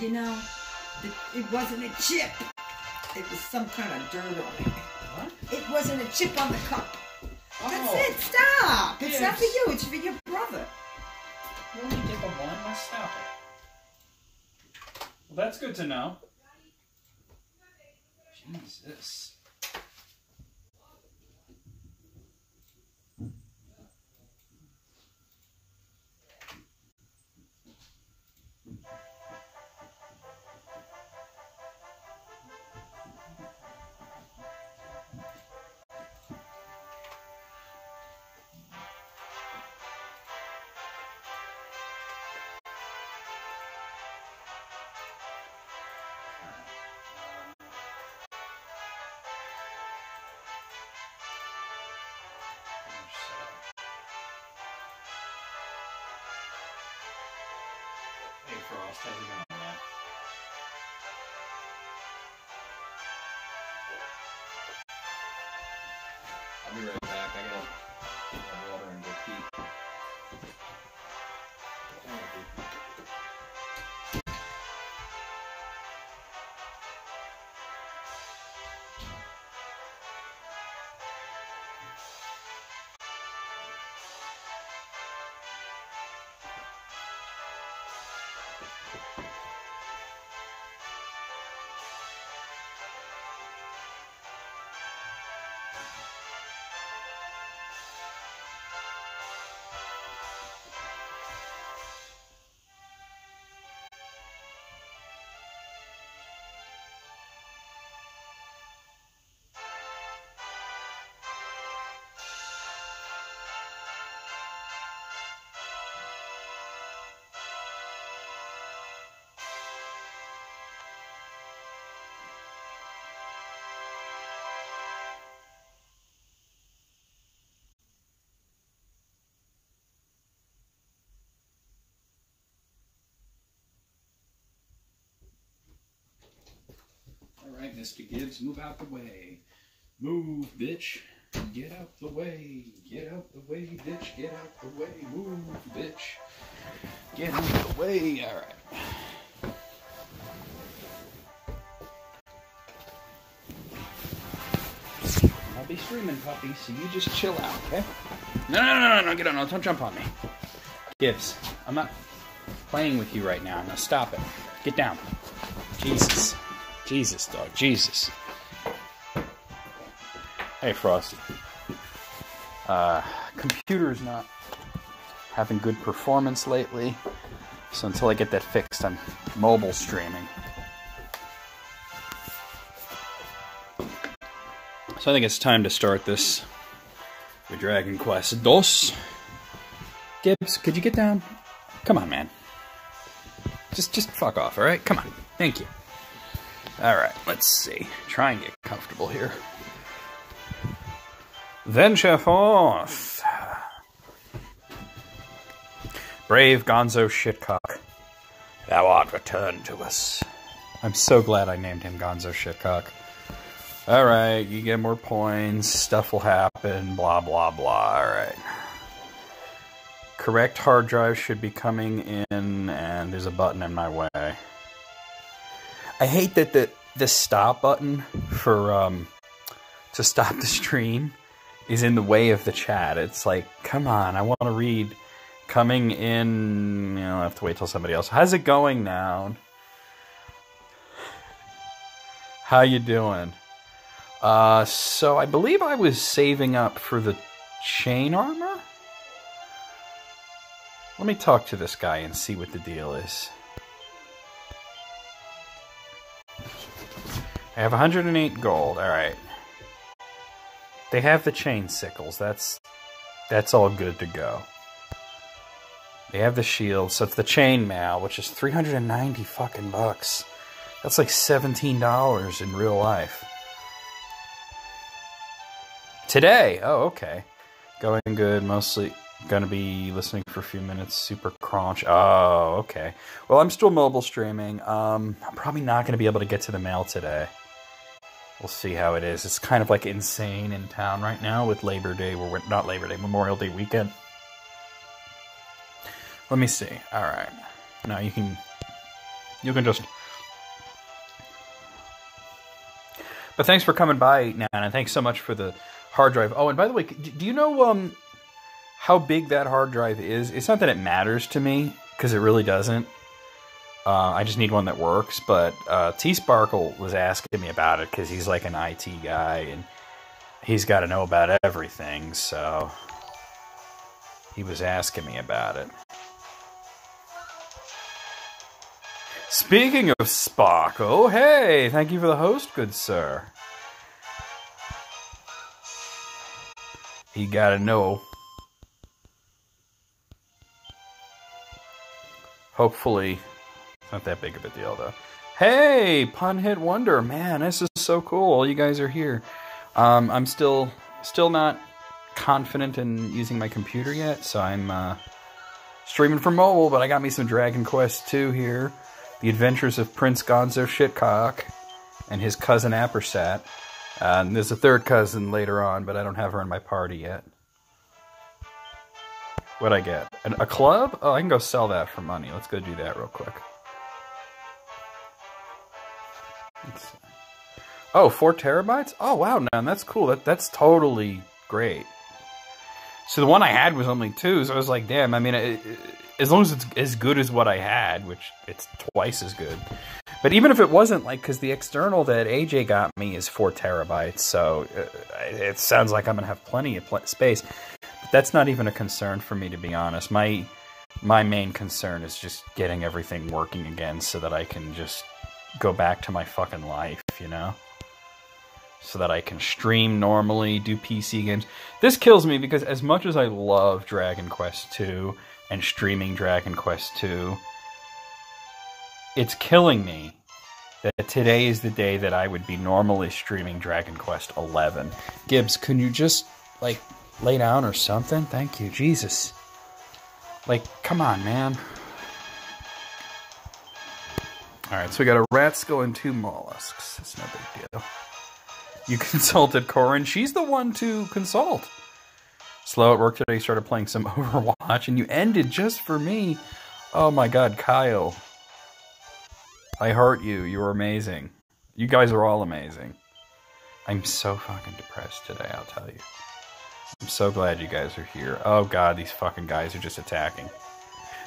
you know, it, it wasn't a chip. It was some kind of dirt on it. What? It wasn't a chip on the cup. That's Oh. it. Stop. It's not for you. It's for your brother. You only get the one. Let's stop it. Well, that's good to know. Be right back. Right, Mr. Gibbs, move out the way. Move, bitch. Get out the way. Get out the way, bitch. Get out the way. Move, bitch. Get out the way. All right. I'll be streaming, puppy, so you just chill out, okay? No, no, no, no, no, get on. No, don't jump on me. Gibbs, I'm not playing with you right now. Now stop it. Get down. Jesus. Jesus, dog. Jesus. Hey, Frosty. Uh, computer's not having good performance lately. So until I get that fixed, I'm mobile streaming. So I think it's time to start this with Dragon Quest DOS. Gibbs, could you get down? Come on, man. Just just fuck off, alright? Come on. Thank you. Alright, let's see. Try and get comfortable here. Venture forth. Brave Gonzo Shitcock. Thou art returned to us. I'm so glad I named him Gonzo Shitcock. All right, you get more points, stuff will happen, blah, blah, blah. All right. Correct hard drive should be coming in, and there's a button in my way. I hate that the, the stop button for um, to stop the stream is in the way of the chat. It's like, come on, I want to read coming in. You know, I have to wait till somebody else. How's it going now? How you doing? Uh, so I believe I was saving up for the chain armor. Let me talk to this guy and see what the deal is. I have 108 gold. All right. They have the chain sickles. That's that's all good to go. They have the shield, so it's the chain mail, which is 390 fucking bucks. That's like $17 in real life. Today. Oh, okay. Going good. Mostly going to be listening for a few minutes. Super crunch. Oh, okay. Well, I'm still mobile streaming. Um, I'm probably not going to be able to get to the mail today. We'll see how it is. It's kind of like insane in town right now with Labor Day. We're not Labor Day, Memorial Day weekend. Let me see. All right. Now you can you can just But thanks for coming by, Nana, thanks so much for the hard drive. Oh, and by the way, do you know um, how big that hard drive is? It's not that it matters to me because it really doesn't. Uh, I just need one that works. But uh, T Sparkle was asking me about it because he's like an IT guy and he's got to know about everything. So he was asking me about it. Speaking of Sparkle, hey, thank you for the host, good sir. He gotta know. Hopefully, not that big of a deal though. Hey, Pun Hit Wonder, man, this is so cool. All you guys are here. Um, I'm still still not confident in using my computer yet, so I'm uh, streaming from mobile. But I got me some Dragon Quest 2 here, The Adventures of Prince Gonzo Shitcock and his cousin Ampersand. Uh, and there's a third cousin later on, but I don't have her in my party yet. What'd I get? An, a club? Oh, I can go sell that for money. Let's go do that real quick. Oh, four terabytes? Oh, wow, man, that's cool. That That's totally great. So the one I had was only two, so I was like, damn, I mean, it, it, as long as it's as good as what I had, which it's twice as good, but even if it wasn't, like, because the external that AJ got me is four terabytes, so uh, it sounds like I'm gonna have plenty of pl- space. But that's not even a concern for me, to be honest. My my main concern is just getting everything working again, so that I can just go back to my fucking life, you know. So that I can stream normally, do PC games. This kills me because as much as I love Dragon Quest 2 and streaming Dragon Quest 2 it's killing me that today is the day that I would be normally streaming Dragon Quest 11. Gibbs, can you just like lay down or something? Thank you, Jesus. Like, come on, man. All right, so we got a rat skull and two mollusks. It's no big deal. You consulted Corin. She's the one to consult. Slow at work today. Started playing some Overwatch, and you ended just for me. Oh my God, Kyle. I heart you. You're amazing. You guys are all amazing. I'm so fucking depressed today, I'll tell you. I'm so glad you guys are here. Oh god, these fucking guys are just attacking.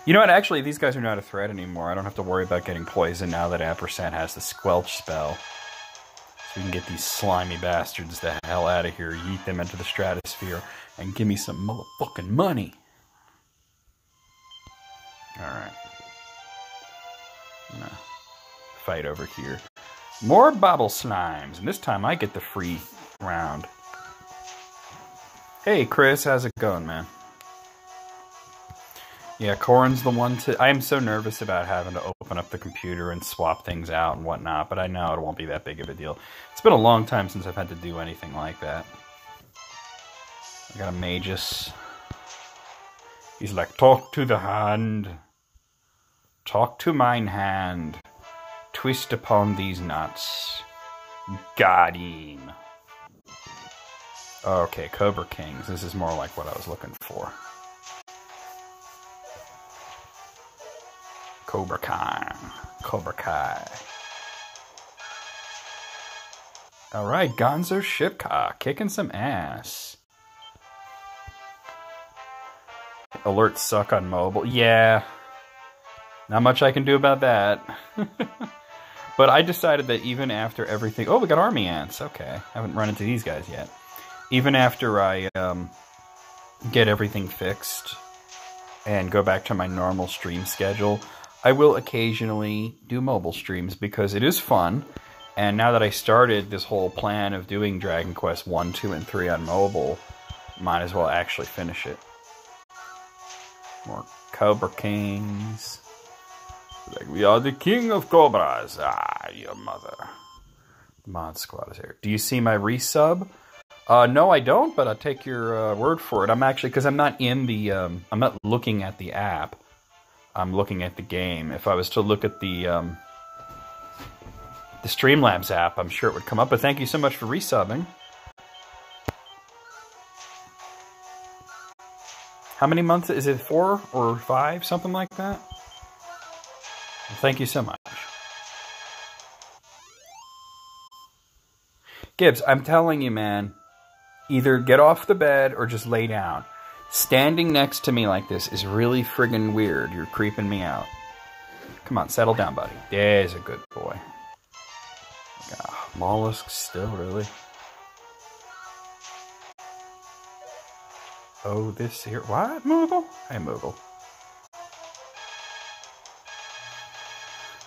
You know what? Actually, these guys are not a threat anymore. I don't have to worry about getting poisoned now that Ampersand has the Squelch spell. So we can get these slimy bastards the hell out of here, yeet them into the stratosphere, and give me some motherfucking money. Alright. No fight over here. More bobble slimes, and this time I get the free round. Hey, Chris, how's it going, man? Yeah, Corin's the one to. I am so nervous about having to open up the computer and swap things out and whatnot, but I know it won't be that big of a deal. It's been a long time since I've had to do anything like that. I got a Magus. He's like, talk to the hand. Talk to mine hand. Twist upon these nuts. Got him. Okay, Cobra Kings. This is more like what I was looking for. Cobra Kai. Cobra Kai. Alright, Gonzo Shitcock, kicking some ass. Alerts suck on mobile. Yeah. Not much I can do about that. but I decided that even after everything... Oh, we got army ants. Okay. I haven't run into these guys yet. Even after I um, get everything fixed and go back to my normal stream schedule, I will occasionally do mobile streams because it is fun. And now that I started this whole plan of doing Dragon Quest 1, 2, and 3 on mobile, might as well actually finish it. More Cobra Kings. Like, we are the king of cobras. Ah, your mother. The mod squad is here. Do you see my resub? Uh, no, I don't, but I'll take your uh, word for it. I'm actually, because I'm not in the, um, I'm not looking at the app. I'm looking at the game. If I was to look at the, um, the Streamlabs app, I'm sure it would come up. But thank you so much for resubbing. How many months? Is it four or five? Something like that? Well, thank you so much. Gibbs, I'm telling you, man, either get off the bed or just lay down. Standing next to me like this is really friggin' weird. You're creeping me out. Come on, settle down, buddy. There's a good boy. Oh, mollusks still, really? Oh, this here. What, Moogle? Hey, Moogle.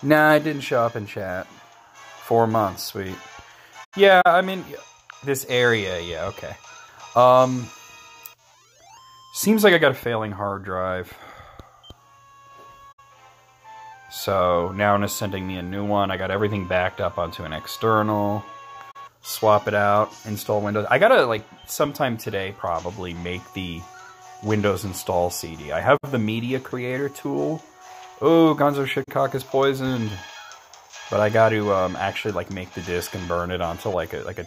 Nah, I didn't show up in chat. Four months, sweet. Yeah, I mean, this area, yeah, okay. Um, seems like I got a failing hard drive. So now it's sending me a new one. I got everything backed up onto an external. Swap it out, install Windows. I gotta, like, sometime today probably make the Windows install CD. I have the media creator tool. Oh, Gonzo Shitcock is poisoned. But I got to um, actually like make the disc and burn it onto like a like a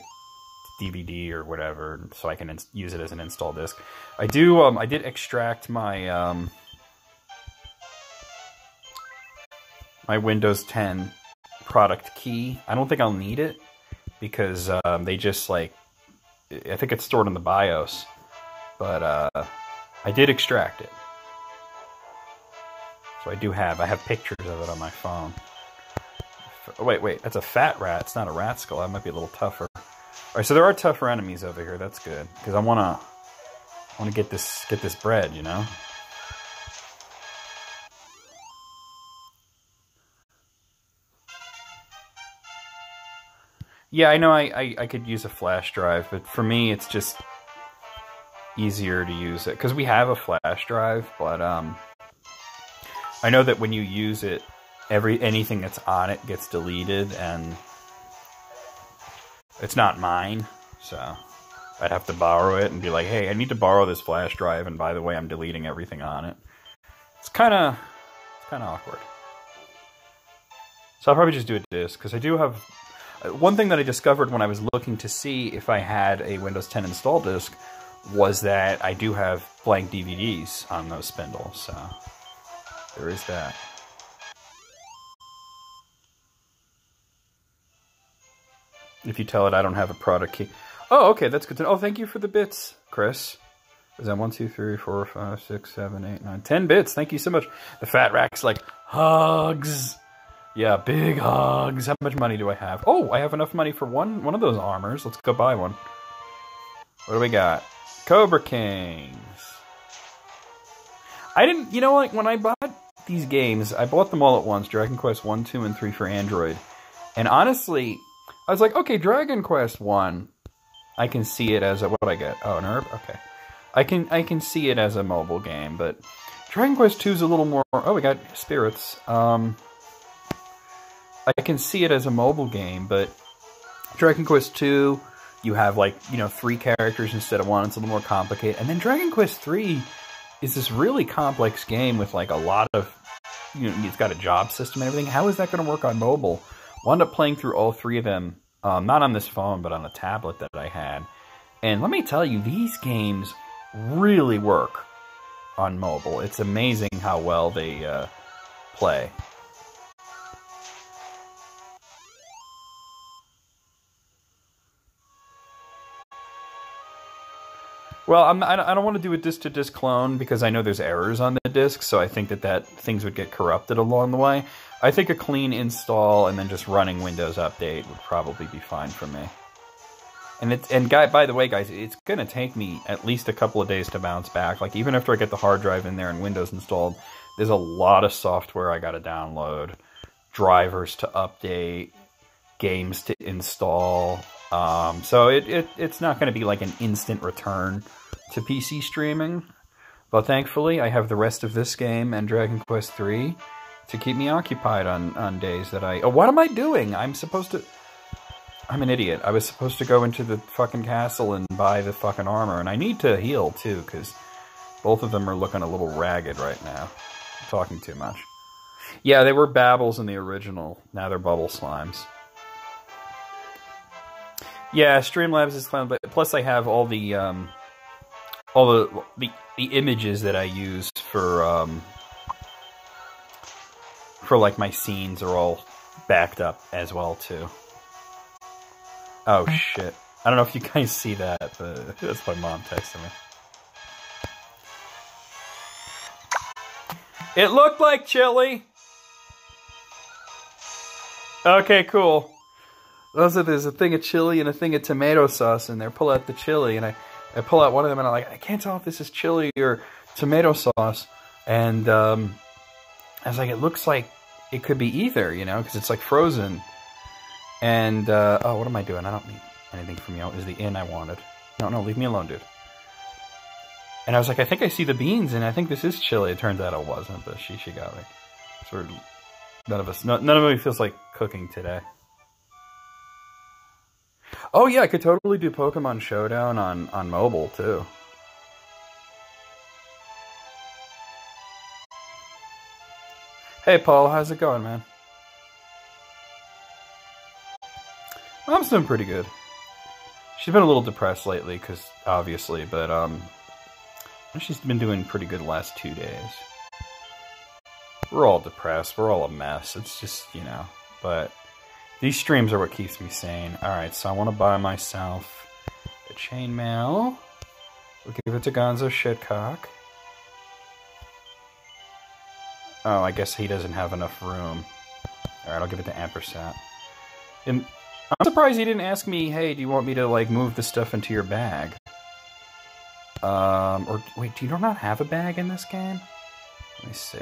DVD or whatever, so I can use it as an install disc. I do. Um, I did extract my um, my Windows 10 product key. I don't think I'll need it because um, they just like I think it's stored in the BIOS, but uh, I did extract it. So I do have I have pictures of it on my phone. Oh, wait, wait, that's a fat rat. It's not a rat skull. That might be a little tougher. All right, so there are tougher enemies over here. That's good because I wanna I wanna get this get this bread, you know. Yeah, I know I, I, I, could use a flash drive, but for me it's just easier to use it. Because we have a flash drive, but um, I know that when you use it, every anything that's on it gets deleted, and it's not mine, so I'd have to borrow it and be like, hey, I need to borrow this flash drive, and by the way, I'm deleting everything on it. It's kind of it's kind of awkward. So I'll probably just do a disk, because I do have uh, one thing that I discovered when I was looking to see if I had a Windows 10 install disk was that I do have blank DVDs on those spindles, so there is that. If you tell it I don't have a product key. Oh, okay, that's good to know. Oh, thank you for the bits, Chris. Is that one, two, three, four, five, six, seven, eight, nine, ten bits? Thank you so much. The fat rack's like hugs. Yeah, big hugs. How much money do I have? Oh, I have enough money for one one of those armors. Let's go buy one. What do we got? Cobra Kings. I didn't, you know, like when I bought these games, I bought them all at once Dragon Quest 1, 2, and 3 for Android. And honestly, I was like, okay, Dragon Quest 1, I can see it as a, what I get? Oh, an herb? Okay. I can I can see it as a mobile game, but Dragon Quest 2 is a little more, oh, we got spirits. Um, I can see it as a mobile game, but Dragon Quest 2, you have like, you know, three characters instead of one. It's a little more complicated. And then Dragon Quest 3 is this really complex game with like a lot of, you know, it's got a job system and everything. How is that going to work on mobile? Wound up playing through all three of them Um, not on this phone, but on a tablet that I had. And let me tell you, these games really work on mobile. It's amazing how well they uh, play. Well, I'm, I don't want to do a disk to disk clone because I know there's errors on the disk, so I think that, that things would get corrupted along the way. I think a clean install and then just running Windows Update would probably be fine for me. And it's and guy by the way, guys, it's gonna take me at least a couple of days to bounce back. Like even after I get the hard drive in there and Windows installed, there's a lot of software I gotta download, drivers to update, games to install. Um, so it, it it's not gonna be like an instant return to PC streaming. But thankfully I have the rest of this game and Dragon Quest 3 to keep me occupied on, on days that I... Oh, what am I doing? I'm supposed to... I'm an idiot. I was supposed to go into the fucking castle and buy the fucking armor, and I need to heal, too, because both of them are looking a little ragged right now. I'm talking too much. Yeah, they were babbles in the original. Now they're bubble slimes. Yeah, Streamlabs is fun, but plus I have all the um, all the the the images that I use for um, for like my scenes are all backed up as well too. Oh shit. I don't know if you guys see that, but that's my mom texting me. It looked like chili. Okay, cool. Are, there's a thing of chili and a thing of tomato sauce in there. Pull out the chili, and I, I pull out one of them, and I'm like, I can't tell if this is chili or tomato sauce. And um, I was like, it looks like it could be either, you know, because it's like frozen. And, uh, oh, what am I doing? I don't need anything from you. Was the inn I wanted. No, no, leave me alone, dude. And I was like, I think I see the beans, and I think this is chili. It turns out it wasn't, but she, she got me. Sort of, none of us, no, none of me feels like cooking today. Oh yeah, I could totally do Pokemon Showdown on, on mobile, too. Hey, Paul, how's it going, man? Mom's doing pretty good. She's been a little depressed lately, because obviously, but um, she's been doing pretty good the last two days. We're all depressed. We're all a mess. It's just, you know, but these streams are what keeps me sane. Alright, so I want to buy myself a chainmail. We'll give it to Gonzo Shitcock. Oh, I guess he doesn't have enough room. Alright, I'll give it to Ampersand. And I'm surprised he didn't ask me, hey, do you want me to, like, move the stuff into your bag? Um, or, wait, do you not have a bag in this game? Let me see.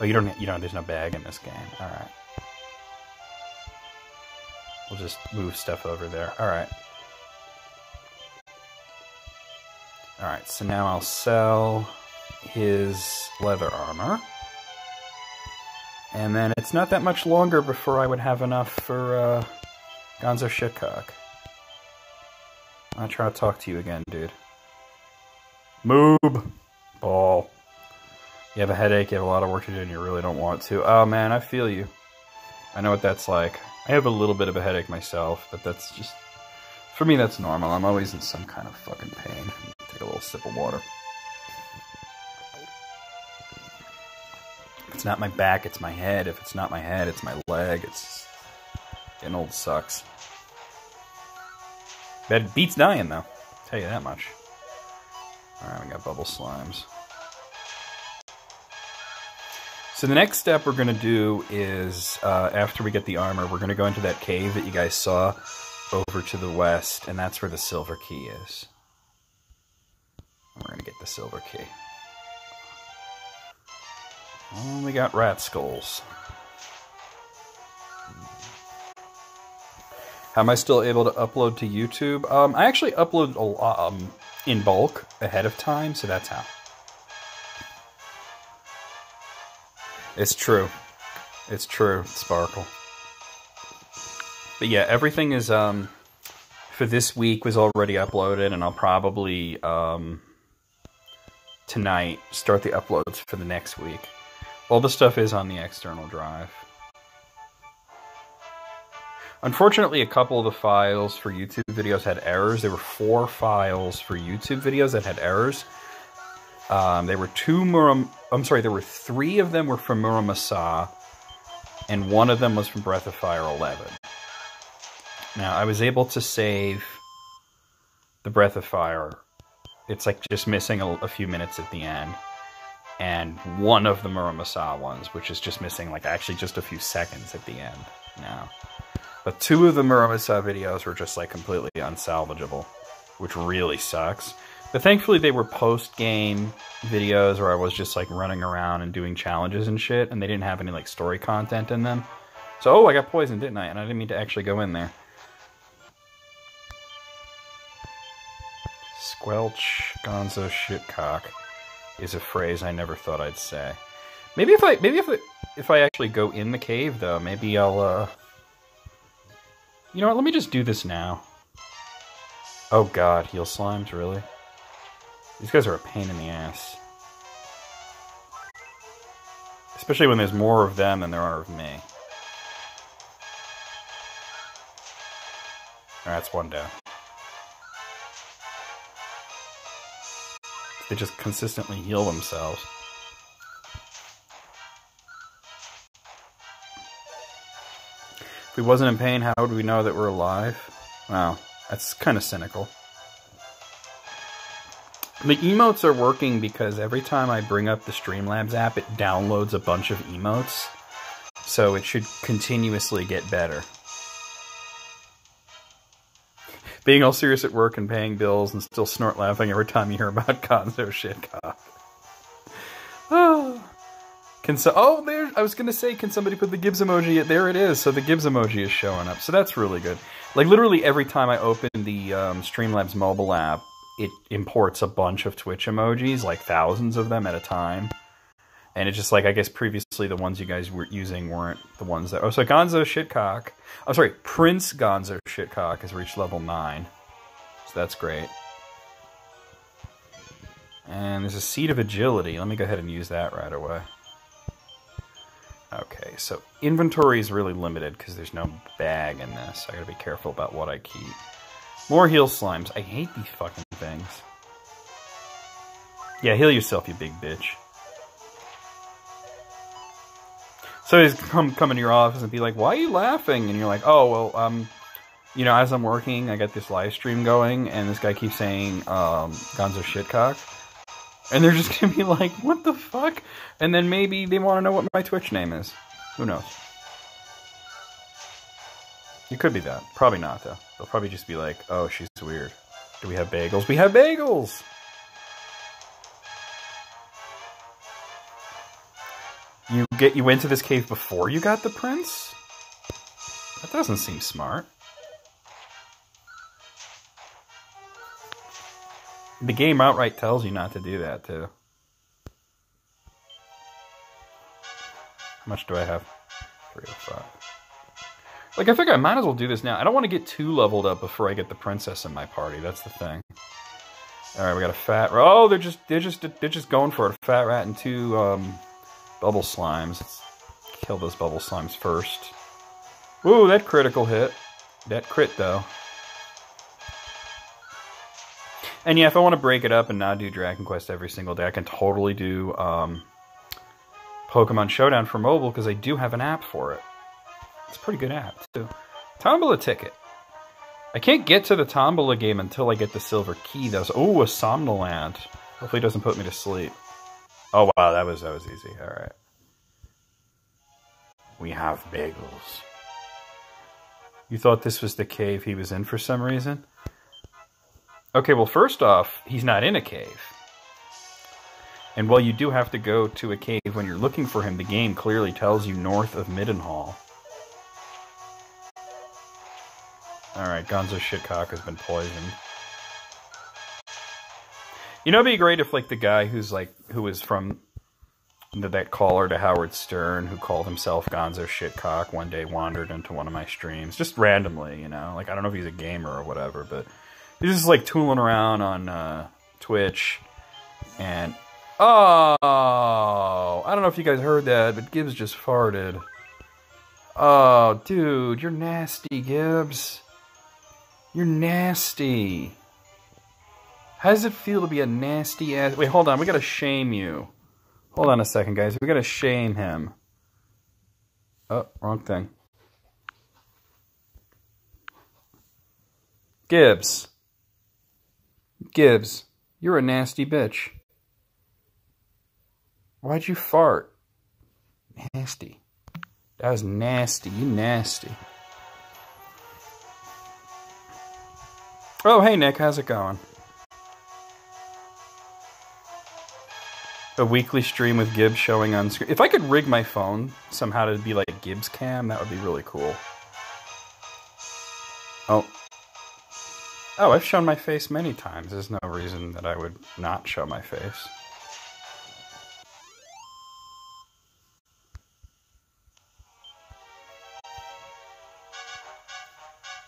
Oh, you don't, you don't, there's no bag in this game. Alright. We'll just move stuff over there. Alright. Alright, so now I'll sell his leather armor. And then it's not that much longer before I would have enough for uh, Gonzo Shitcock. I'll try to talk to you again, dude. Moob! Ball. You have a headache, you have a lot of work to do, and you really don't want to. Oh man, I feel you. I know what that's like. I have a little bit of a headache myself, but that's just... For me, that's normal. I'm always in some kind of fucking pain. Take a little sip of water. It's not my back, it's my head. If it's not my head, it's my leg. It's getting old sucks. That beats dying though. I'll tell you that much. Alright, we got bubble slimes. So the next step we're going to do is, uh, after we get the armor, we're going to go into that cave that you guys saw over to the west, and that's where the silver key is. We're going to get the silver key. Oh, we got rat skulls. How am I still able to upload to YouTube? Um, I actually upload a um, in bulk ahead of time, so that's how. It's true. It's true, Sparkle. But yeah, everything is um for this week was already uploaded, and I'll probably um tonight start the uploads for the next week. All the stuff is on the external drive. Unfortunately, a couple of the files for YouTube videos had errors. There were four files for YouTube videos that had errors. Um, there were two Muram. I'm sorry, there were three of them were from Muramasa, and one of them was from Breath of Fire 11. Now, I was able to save the Breath of Fire. It's like just missing a, a few minutes at the end. And one of the Muramasa ones, which is just missing like actually just a few seconds at the end now. But two of the Muramasa videos were just like completely unsalvageable, which really sucks. But thankfully they were post-game videos where I was just like running around and doing challenges and shit, and they didn't have any like story content in them. So, oh, I got poisoned, didn't I? And I didn't mean to actually go in there. Squelch Gonzo shitcock is a phrase I never thought I'd say. Maybe if I maybe if I, if I actually go in the cave though, maybe I'll uh You know what, let me just do this now. Oh god, heal slimes, really? These guys are a pain in the ass. Especially when there's more of them than there are of me. That's one down. They just consistently heal themselves. If we wasn't in pain, how would we know that we're alive? Wow, that's kind of cynical. The emotes are working because every time I bring up the Streamlabs app, it downloads a bunch of emotes. So it should continuously get better. Being all serious at work and paying bills and still snort laughing every time you hear about Gonzo shit cock. Oh. Can so oh there I was gonna say can somebody put the Gibbs emoji there it is so the Gibbs emoji is showing up so that's really good like literally every time I open the um, Streamlabs mobile app it imports a bunch of Twitch emojis like thousands of them at a time and it's just like I guess previously the ones you guys were using weren't the ones that oh so Gonzo shitcock I'm oh sorry Prince Gonzo shitcock has reached level nine so that's great and there's a seed of agility let me go ahead and use that right away Okay, so inventory is really limited because there's no bag in this. I gotta be careful about what I keep. More heal slimes. I hate these fucking things. Yeah, heal yourself, you big bitch. So he's come come into your office and be like, "Why are you laughing?" And you're like, "Oh, well, um, you know, as I'm working, I got this live stream going, and this guy keeps saying um, Gonzo shitcock." And they're just gonna be like, what the fuck? And then maybe they want to know what my Twitch name is. Who knows? It could be that. Probably not, though. They'll probably just be like, oh, she's weird. Do we have bagels? We have bagels! You get you went to this cave before you got the prince? That doesn't seem smart. The game outright tells you not to do that, too. How much do I have? 305. Like, I think I might as well do this now. I don't want to get too leveled up before I get the princess in my party. That's the thing. All right, we got a fat. Oh, they're just they're just they're just going for it. A fat rat and two um, bubble slimes. Let's kill those bubble slimes first. Ooh, that critical hit. That crit though. And yeah, if I want to break it up and not do Dragon Quest every single day, I can totally do um, Pokemon Showdown for mobile because I do have an app for it. It's a pretty good app, too. Tombola ticket. I can't get to the Tombola game until I get the silver key, though. So, oh, a Somnoland. Hopefully it doesn't put me to sleep. Oh, wow, that was, that was easy. All right. We have bagels. You thought this was the cave he was in for some reason? Okay, well, first off, he's not in a cave. And while you do have to go to a cave when you're looking for him, the game clearly tells you north of Midenhall. Alright, Gonzo Shitcock has been poisoned. You know, it'd be great if, like, the guy who's, like, who was from that caller to Howard Stern who called himself Gonzo Shitcock one day wandered into one of my streams. Just randomly, you know? Like, I don't know if he's a gamer or whatever, but he's just, like, tooling around on uh, Twitch. And, oh, I don't know if you guys heard that, but Gibbs just farted. Oh, dude, you're nasty, Gibbs. You're nasty. How does it feel to be a nasty ass? Wait, hold on. We gotta shame you. Hold on a second, guys. We gotta shame him. Oh, wrong thing. Gibbs. Gibbs, you're a nasty bitch. Why'd you fart? Nasty. That was nasty. You nasty. Oh, hey, Nick. How's it going? A weekly stream with Gibbs showing on screen. If I could rig my phone somehow to be like Gibbs cam, that would be really cool. Oh. Oh, I've shown my face many times. There's no reason that I would not show my face.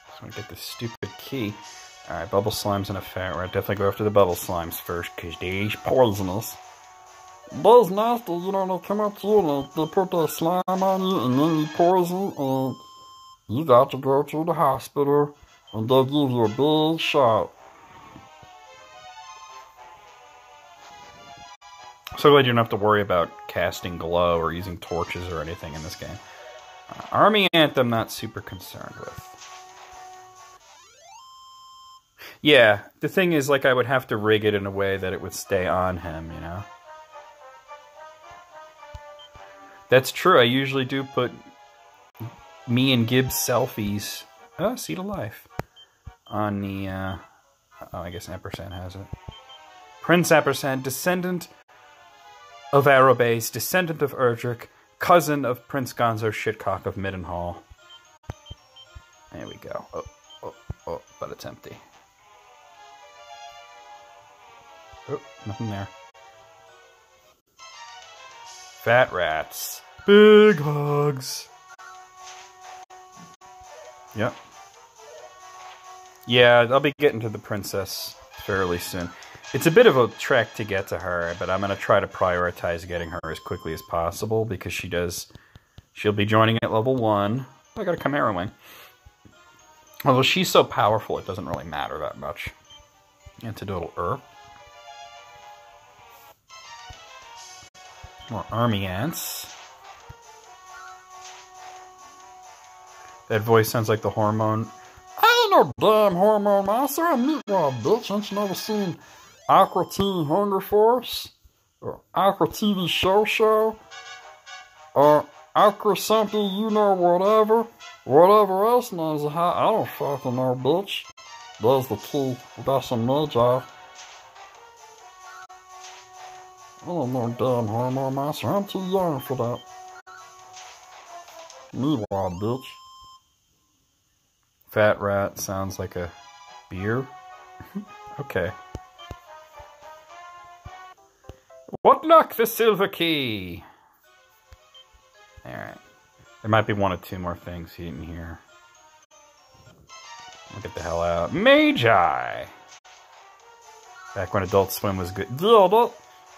Just to get this stupid key. Alright, bubble slimes in a fat rat. Definitely go after the bubble slimes first, because they're poisonous. Those nasty, you know, they come up to you and they, they put their slime on you and then you poison and you got to go to the hospital and they give you a big shot. So glad you don't have to worry about casting glow or using torches or anything in this game. Uh, Army Anthem, not super concerned with. Yeah, the thing is, like, I would have to rig it in a way that it would stay on him, you know? That's true. I usually do put me and Gibbs selfies. Oh, seed of life. On the, uh, oh, I guess Ampersand has it. Prince Ampersand, descendant of Arobase, descendant of Erdrick, cousin of Prince Gonzo Shitcock of Midenhall. There we go. Oh, oh, oh, but it's empty. Oh, nothing there. Fat rats. Big hugs. Yep. Yeah, I'll be getting to the princess fairly soon. It's a bit of a trek to get to her, but I'm going to try to prioritize getting her as quickly as possible because she does. She'll be joining at level 1. I got a Chimera Wing. Although she's so powerful, it doesn't really matter that much. Antidotal Herb. More army ants. That voice sounds like the hormone. I ain't no damn hormone monster. I'm meat bitch. Ain't you never seen Aqua Teen Hunger Force? Or Aqua TV Show Show? Or Aqua something, you know, whatever. Whatever else how. I don't fucking know, bitch. There's the key. We got some magi. Don't know damn hormone monster. I'm too young for that. Meanwhile, bitch. Fat rat sounds like a beer. okay. What luck, the silver key? Alright. There might be one or two more things hidden here. I'll get the hell out. Magi! Back when Adult Swim was good.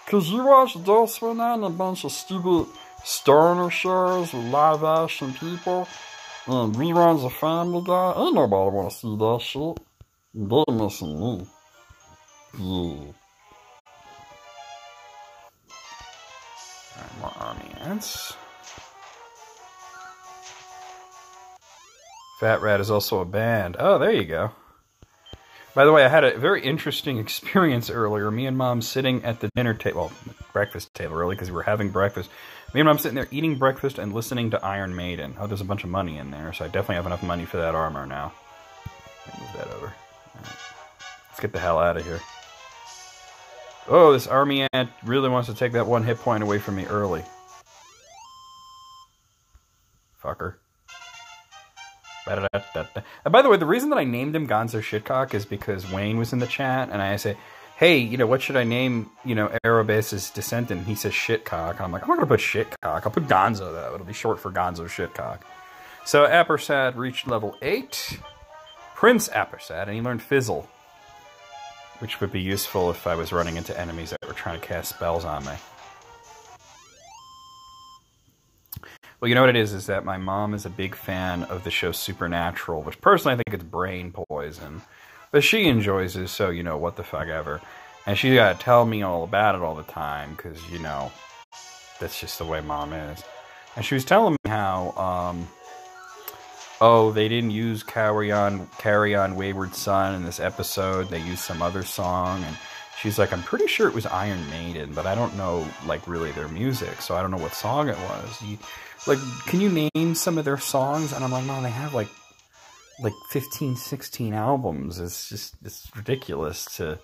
Yeah, that, Cause you watch Adult Swim now and a bunch of stupid stoner shows with live action people and reruns of Family Guy. Ain't nobody wanna see that shit. They're missing me. Yeah. More army ants. Fat Rat is also a band. Oh, there you go. By the way, I had a very interesting experience earlier. Me and mom sitting at the dinner table, well, breakfast table, really, because we were having breakfast. Me and mom sitting there eating breakfast and listening to Iron Maiden. Oh, there's a bunch of money in there, so I definitely have enough money for that armor now. Move that over. Right. Let's get the hell out of here. Oh, this army ant really wants to take that one hit point away from me early. Fucker. And by the way, the reason that I named him Gonzo Shitcock is because Wayne was in the chat, and I say, "Hey, you know, what should I name, you know, Arobase's descendant?" And he says Shitcock. I'm like, I'm not gonna put Shitcock. I'll put Gonzo though. It'll be short for Gonzo Shitcock. So Ampersand reached level eight, Prince Ampersand, and he learned Fizzle, which would be useful if I was running into enemies that were trying to cast spells on me. Well, you know what it is is that my mom is a big fan of the show Supernatural, which personally I think it's brain poison, but she enjoys it, so you know what the fuck ever. And she got to tell me all about it all the time because you know that's just the way mom is. And she was telling me how, um, oh, they didn't use "Carry On, Carry On, Wayward Son" in this episode. They used some other song, and she's like, I'm pretty sure it was Iron Maiden, but I don't know like really their music, so I don't know what song it was. You, like, can you name some of their songs? And I'm like, Mom, they have like like 15, 16 albums. It's just it's ridiculous to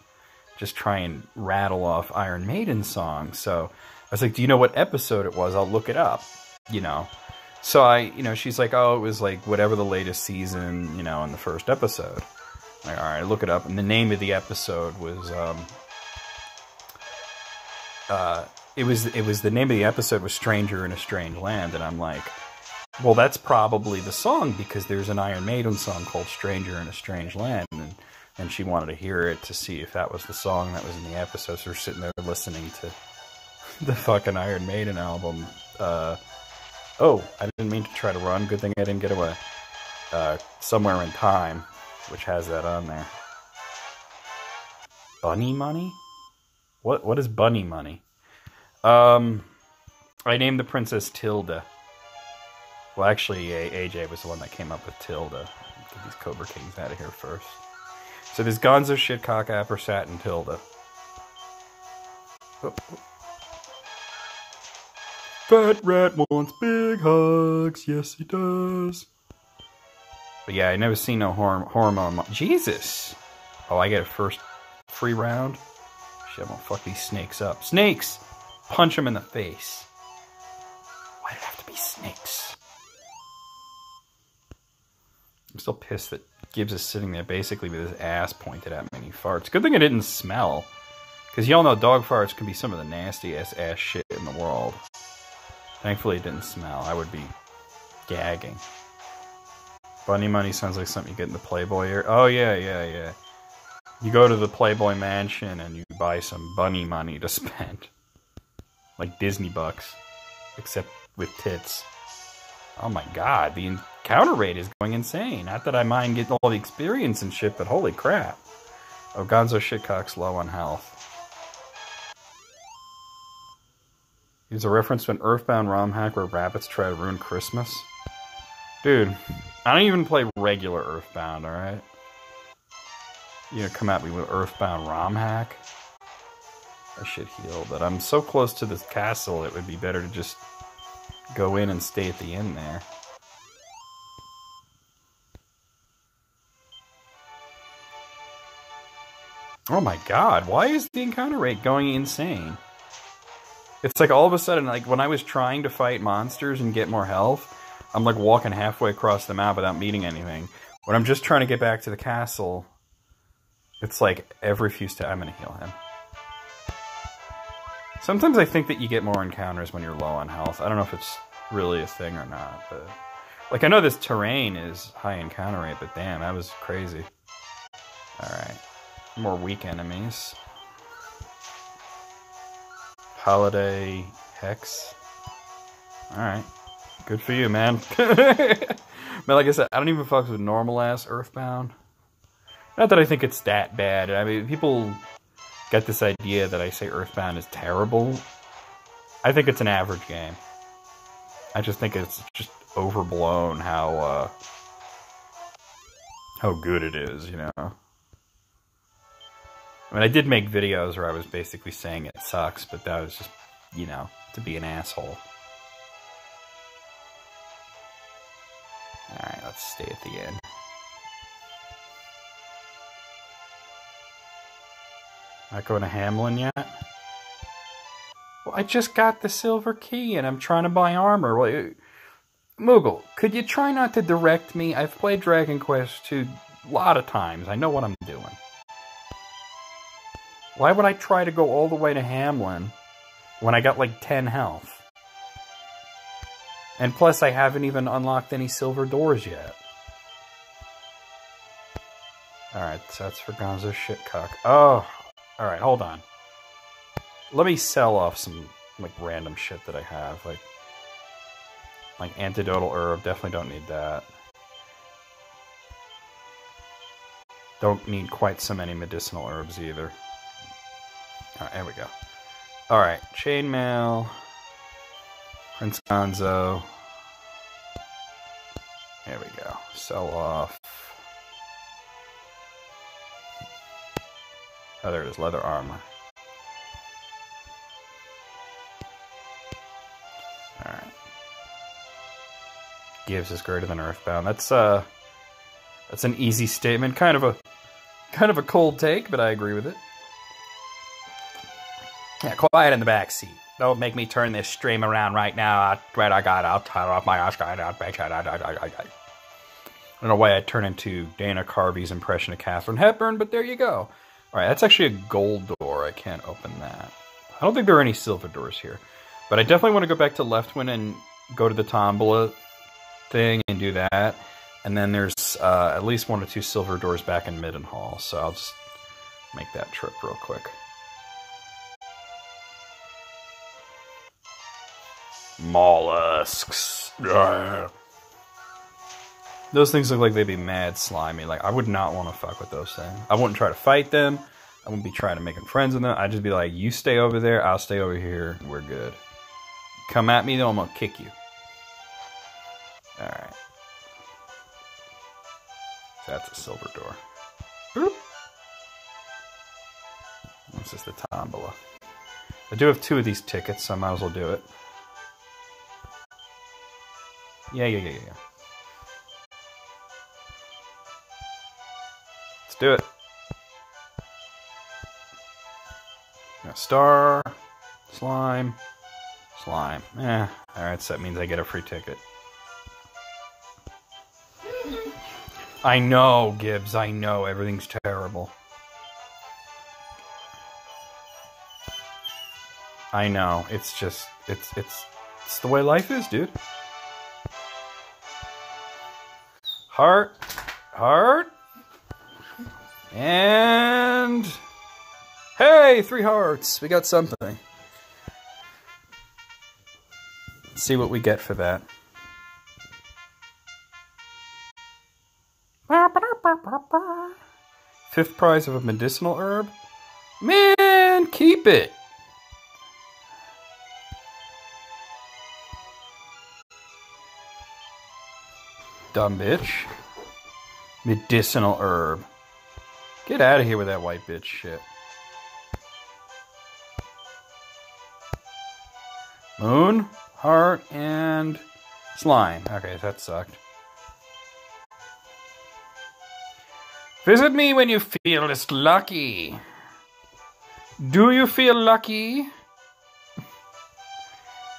just try and rattle off Iron Maiden songs. So I was like, Do you know what episode it was? I'll look it up. You know. So I, you know, she's like, oh, it was like whatever the latest season, you know, in the first episode. I'm like, all right, look it up, and the name of the episode was, um, uh, it was, it was the name of the episode was "Stranger in a Strange Land," and I'm like, well, that's probably the song because there's an Iron Maiden song called "Stranger in a Strange Land," and and she wanted to hear it to see if that was the song that was in the episode. So we're sitting there listening to the fucking Iron Maiden album. Uh, Oh, I didn't mean to try to run. Good thing I didn't get away. Uh, somewhere in time, which has that on there. Bunny money? What? What is bunny money? Um, I named the princess Tilda. Well, actually, AJ was the one that came up with Tilda. Get these Cobra Kings out of here first. So this Gonzo, Shitcock, Appersat, and Tilda. Oh, oh. Fat rat wants big hugs. Yes, he does. But yeah, I never seen no horm- hormone. Jesus. Oh, I get a first free round. Shit, I'm gonna fuck these snakes up. Snakes! Punch him in the face. Why did it have to be snakes? I'm still pissed that Gibbs is sitting there basically with his ass pointed at me and he farts. Good thing it didn't smell. Because y'all know dog farts can be some of the nastiest ass shit in the world. Thankfully it didn't smell. I would be gagging. Bunny money sounds like something you get in the Playboy area. Oh, yeah, yeah, yeah. You go to the Playboy mansion and you buy some bunny money to spend. Like Disney bucks. Except with tits. Oh my god, the encounter rate is going insane. Not that I mind getting all the experience and shit, but holy crap. Oh, Gonzo Shitcock's low on health. Use a reference to an Earthbound ROM hack where rabbits try to ruin Christmas. Dude, I don't even play regular Earthbound, alright? You know, come at me with Earthbound ROM hack? I should heal, but I'm so close to this castle, it would be better to just go in and stay at the inn there. Oh my god, why is the encounter rate going insane? It's like all of a sudden, like when I was trying to fight monsters and get more health, I'm like walking halfway across the map without meeting anything. When I'm just trying to get back to the castle, it's like every few steps, I'm gonna heal him. Sometimes I think that you get more encounters when you're low on health. I don't know if it's really a thing or not, but like I know this terrain is high encounter rate, but damn, that was crazy. All right, more weak enemies. Holiday Hex. Alright. Good for you, man. but like I said, I don't even fuck with normal ass Earthbound. Not that I think it's that bad. I mean, people get this idea that I say Earthbound is terrible. I think it's an average game. I just think it's just overblown how uh, how good it is, you know. I mean, I did make videos where I was basically saying it sucks, but that was just, you know, to be an asshole. Alright, let's stay at the end. Not going to Hamlin yet? Well, I just got the silver key and I'm trying to buy armor. Moogle, could you try not to direct me? I've played Dragon Quest 2 a lot of times. I know what I'm doing. Why would I try to go all the way to Hamlin when I got like 10 health? And plus, I haven't even unlocked any silver doors yet. Alright, so that's for Gonzo Shitcock. Oh, alright, hold on. Let me sell off some, like, random shit that I have. Like, Like antidotal herb, definitely don't need that. Don't need quite so many medicinal herbs either. Alright, there we go. Alright, chainmail. Prince Gonzo. There we go. Sell off. Oh, there it is. Leather armor. Alright. Gives is greater than Earthbound. That's, uh... That's an easy statement. Kind of a... Kind of a cold take, but I agree with it. Yeah, quiet in the back seat. Don't make me turn this stream around right now. I, right, I got. I'll tie off my Oscar. I, don't know why I turn into Dana Carvey's impression of Katharine Hepburn, but there you go. All right, that's actually a gold door. I can't open that. I don't think there are any silver doors here, but I definitely want to go back to Leftwyne and go to the Tombola thing and do that. And then there's uh, at least one or two silver doors back in Midenhall, so I'll just make that trip real quick. Mollusks. Those things look like they'd be mad slimy. Like, I would not want to fuck with those things. I wouldn't try to fight them. I wouldn't be trying to make friends with them. I'd just be like, you stay over there, I'll stay over here. We're good. Come at me, though, I'm going to kick you. Alright. That's a silver door. Boop. This is the tombola. I do have two of these tickets, so I might as well do it. Yeah, yeah, yeah, yeah. Let's do it. Got star, slime, slime. Eh, alright, so that means I get a free ticket. I know, Gibbs, I know. Everything's terrible. I know. It's just it's it's it's the way life is, dude. Heart, heart, and hey, three hearts. We got something. Let's see what we get for that. Fifth prize of a medicinal herb? Man, keep it. Dumb bitch. Medicinal herb. Get out of here with that white bitch shit. Moon, heart, and slime. Okay, that sucked. Visit me when you feel this lucky. Do you feel lucky? I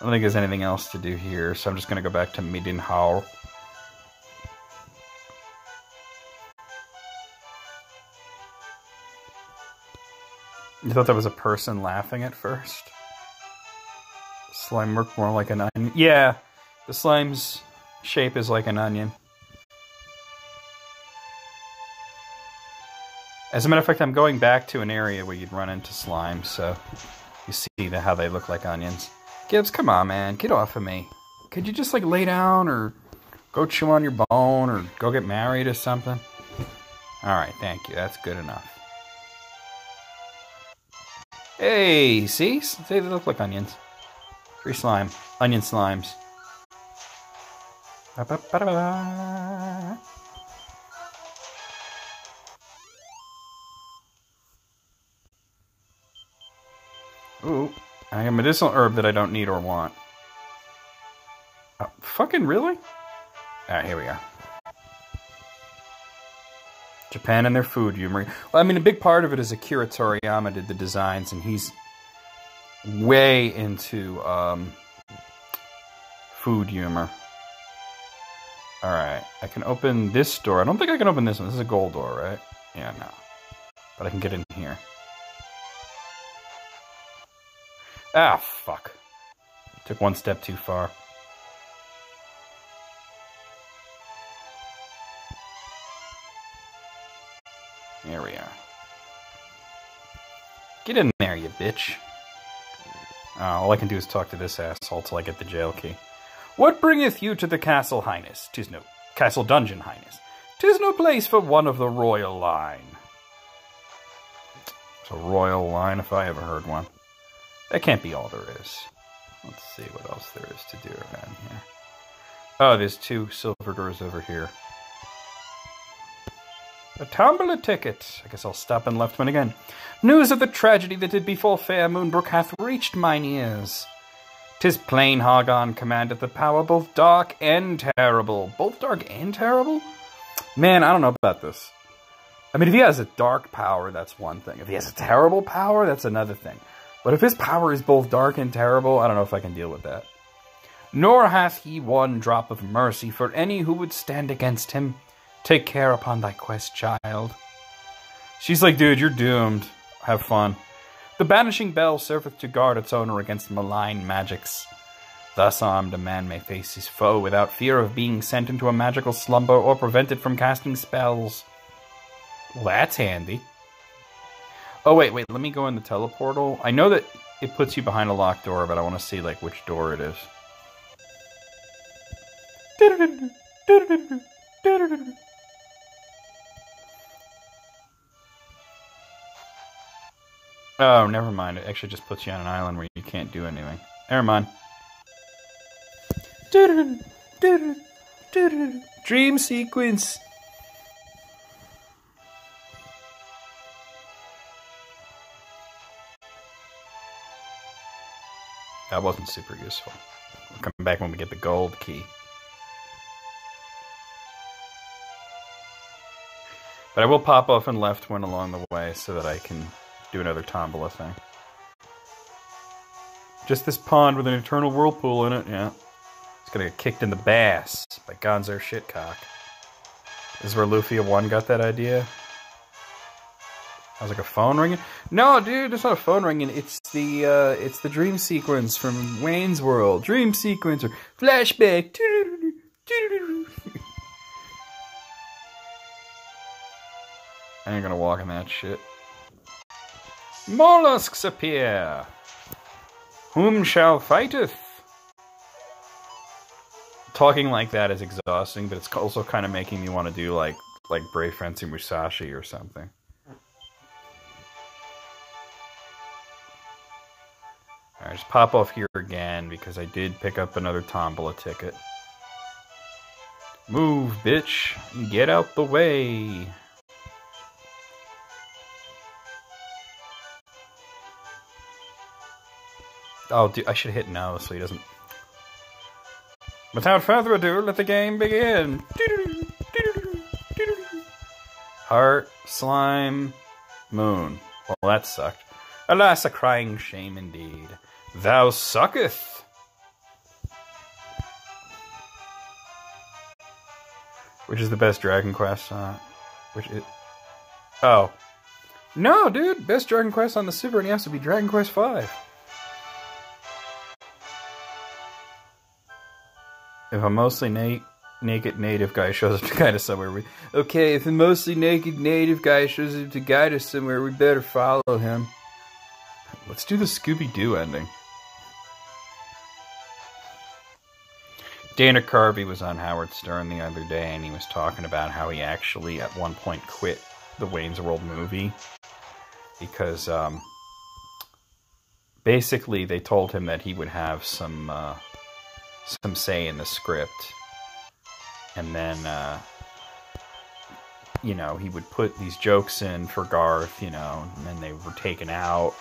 don't think there's anything else to do here, so I'm just going to go back to Midenhall. You thought that was a person laughing at first? Slime looked more like an onion. Yeah, the slime's shape is like an onion. As a matter of fact, I'm going back to an area where you'd run into slime, so you see the, how they look like onions. Gibbs, come on, man, get off of me. Could you just like lay down or go chew on your bone or go get married or something? All right, thank you. That's good enough. Hey, see? They look like onions. Free slime. Onion slimes. Ba -ba -ba Ooh, I have a medicinal herb that I don't need or want. Oh, fucking really? Alright, here we go. Japan and their food humor. Well, I mean, a big part of it is Akira Toriyama did the designs, and he's way into um, food humor. Alright, I can open this door. I don't think I can open this one. This is a gold door, right? Yeah, no. But I can get in here. Ah, fuck. Took one step too far. There we are. Get in there, you bitch. Oh, all I can do is talk to this asshole till I get the jail key. What bringeth you to the castle, highness? Tis no castle dungeon, highness. Tis no place for one of the royal line. It's a royal line if I ever heard one. That can't be all there is. Let's see what else there is to do around here. Oh, there's two silver doors over here. A tombola ticket. I guess I'll stop in Leftwyne again. News of the tragedy that did befall fair Moonbrooke hath reached mine ears. Tis plain Hargon commandeth the power both dark and terrible. Both dark and terrible? Man, I don't know about this. I mean, if he has a dark power, that's one thing. If he has a terrible power, that's another thing. But if his power is both dark and terrible, I don't know if I can deal with that. Nor hath he one drop of mercy for any who would stand against him. Take care upon thy quest, child. She's like, dude, you're doomed. Have fun. The banishing bell serveth to guard its owner against malign magics. Thus armed, a man may face his foe without fear of being sent into a magical slumber or prevented from casting spells. Well, that's handy. Oh, wait, wait, let me go in the teleportal. I know that it puts you behind a locked door, but I want to see, like, which door it is. Oh, never mind. It actually just puts you on an island where you can't do anything. Never mind. Dream sequence. That wasn't super useful. We'll come back when we get the gold key. But I will pop off and Leftwyne along the way so that I can do another tombola thing. Just this pond with an eternal whirlpool in it, yeah. It's gonna get kicked in the bass by Gonzo Shitcock. This is where Lufia 1 got that idea. I was like a phone ringing. No, dude, it's not a phone ringing. It's the uh, it's the dream sequence from Wayne's World. Dream sequence or flashback. I ain't gonna walk in that shit. Mollusks appear. Whom shall fighteth? Talking like that is exhausting, but it's also kind of making me want to do like like Brave Fencer Musashi or something. Alright, just pop off here again because I did pick up another Tombola ticket. Move, bitch. Get out the way. Oh, I should hit no so he doesn't. Without further ado, let the game begin. Heart, slime, moon. Well, that sucked. Alas, a crying shame indeed. Thou sucketh. Which is the best Dragon Quest? Uh, which is? Oh, no, dude. Best Dragon Quest on the Super NES would be Dragon Quest Five. If a mostly na naked native guy shows up to guide us somewhere, we okay. If a mostly naked native guy shows up to guide us somewhere, we better follow him. Let's do the Scooby Doo ending. Dana Carvey was on Howard Stern the other day, and he was talking about how he actually at one point quit the Wayne's World movie because um, basically they told him that he would have some. Uh, some say in the script. And then, uh, you know, he would put these jokes in for Garth, you know, and then they were taken out.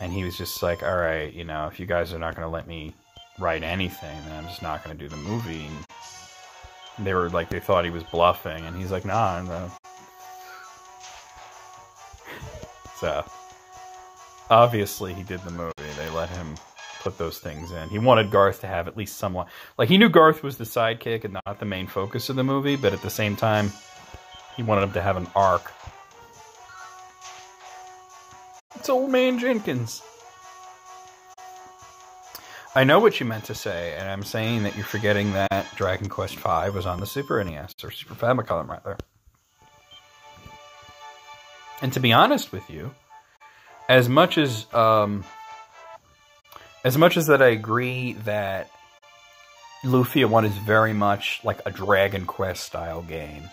And he was just like, all right, you know, if you guys are not going to let me write anything, then I'm just not going to do the movie. And they were like, they thought he was bluffing. And he's like, nah, no. so, obviously, he did the movie. They let him put those things in. He wanted Garth to have at least somewhat like he knew Garth was the sidekick and not the main focus of the movie, but at the same time, he wanted him to have an arc. It's old man Jenkins. I know what you meant to say, and I'm saying that you're forgetting that Dragon Quest V was on the Super NES or Super Famicom rather. And to be honest with you, as much as um, as much as that I agree that Lufia 1 is very much like a Dragon Quest style game.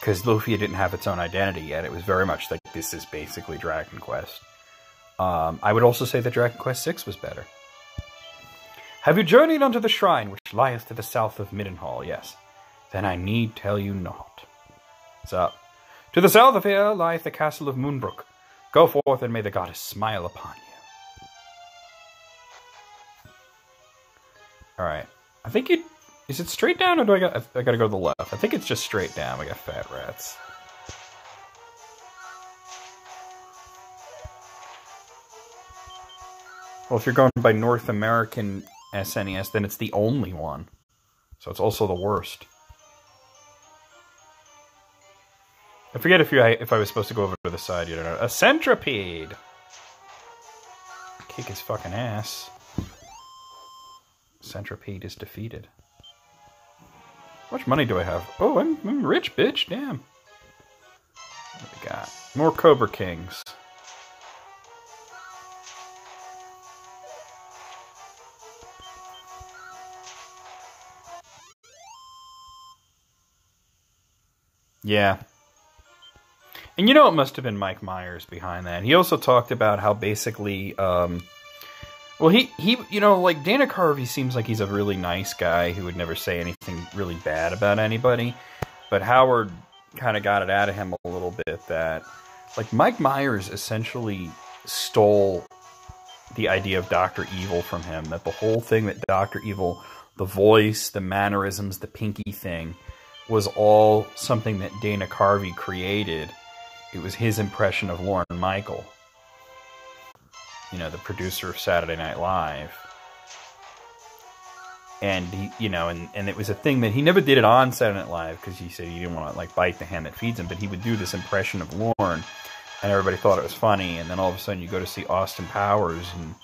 Because Lufia didn't have its own identity yet. It was very much like this is basically Dragon Quest. Um, I would also say that Dragon Quest 6 was better. Have you journeyed unto the shrine which lieth to the south of Midenhall? Yes. Then I need tell you not. What's up? To the south of here lieth the castle of Moonbrooke. Go forth and may the goddess smile upon you. All right. I think you. Is it straight down or do I got? I gotta go to the left. I think it's just straight down. We got fat rats. Well, if you're going by North American SNES, then it's the only one. So it's also the worst. I forget if you if I was supposed to go over to the side. You don't know, a centipede. Kick his fucking ass. Centipede is defeated. How much money do I have? Oh, I'm, I'm rich, bitch. Damn. What we got? More Cobra Kings. Yeah. And you know it must have been Mike Myers behind that. He also talked about how basically um, well, he, he, you know, like Dana Carvey seems like he's a really nice guy who would never say anything really bad about anybody. But Howard kind of got it out of him a little bit that, like, Mike Myers essentially stole the idea of Dr. Evil from him. That the whole thing that Dr. Evil, the voice, the mannerisms, the pinky thing, was all something that Dana Carvey created. It was his impression of Lorne Michael you know, the producer of Saturday Night Live. And he, you know, and, and it was a thing that he never did it on Saturday Night Live because he said he didn't want to like bite the hand that feeds him, but he would do this impression of Lorne, and everybody thought it was funny. And then all of a sudden, you go to see Austin Powers, and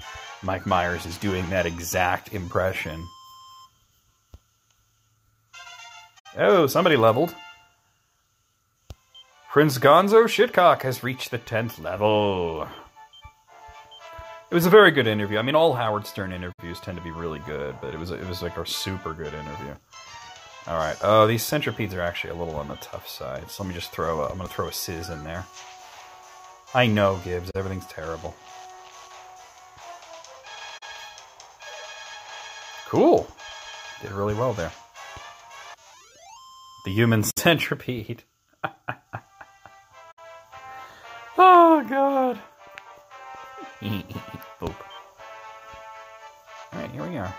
Mike Myers is doing that exact impression. Oh, somebody leveled. Prince Gonzo Shitcock has reached the 10th level. It was a very good interview. I mean, all Howard Stern interviews tend to be really good, but it was it was like a super good interview. All right. Oh, these centipedes are actually a little on the tough side. So let me just throw. A, I'm gonna throw a sizz in there. I know, Gibbs. Everything's terrible. Cool. Did really well there. The human centipede. oh God. Boop. Alright, here we are.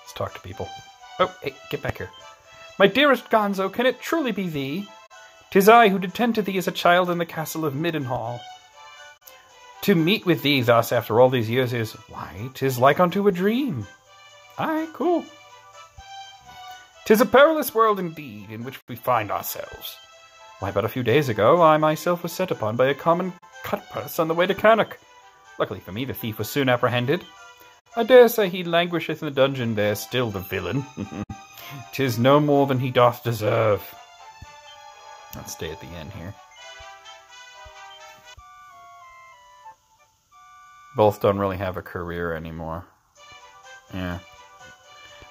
Let's talk to people. Oh, hey, get back here. My dearest Gonzo, can it truly be thee? Tis I who did tend to thee as a child in the castle of Midenhall. To meet with thee thus after all these years is, why, tis like unto a dream. Aye, cool. Tis a perilous world indeed in which we find ourselves. Why, but a few days ago I myself was set upon by a common cutpurse on the way to Cannock. Luckily for me, the thief was soon apprehended. I dare say he languisheth in the dungeon there still, the villain. Tis no more than he doth deserve. Let's stay at the end here. Both don't really have a career anymore. Yeah.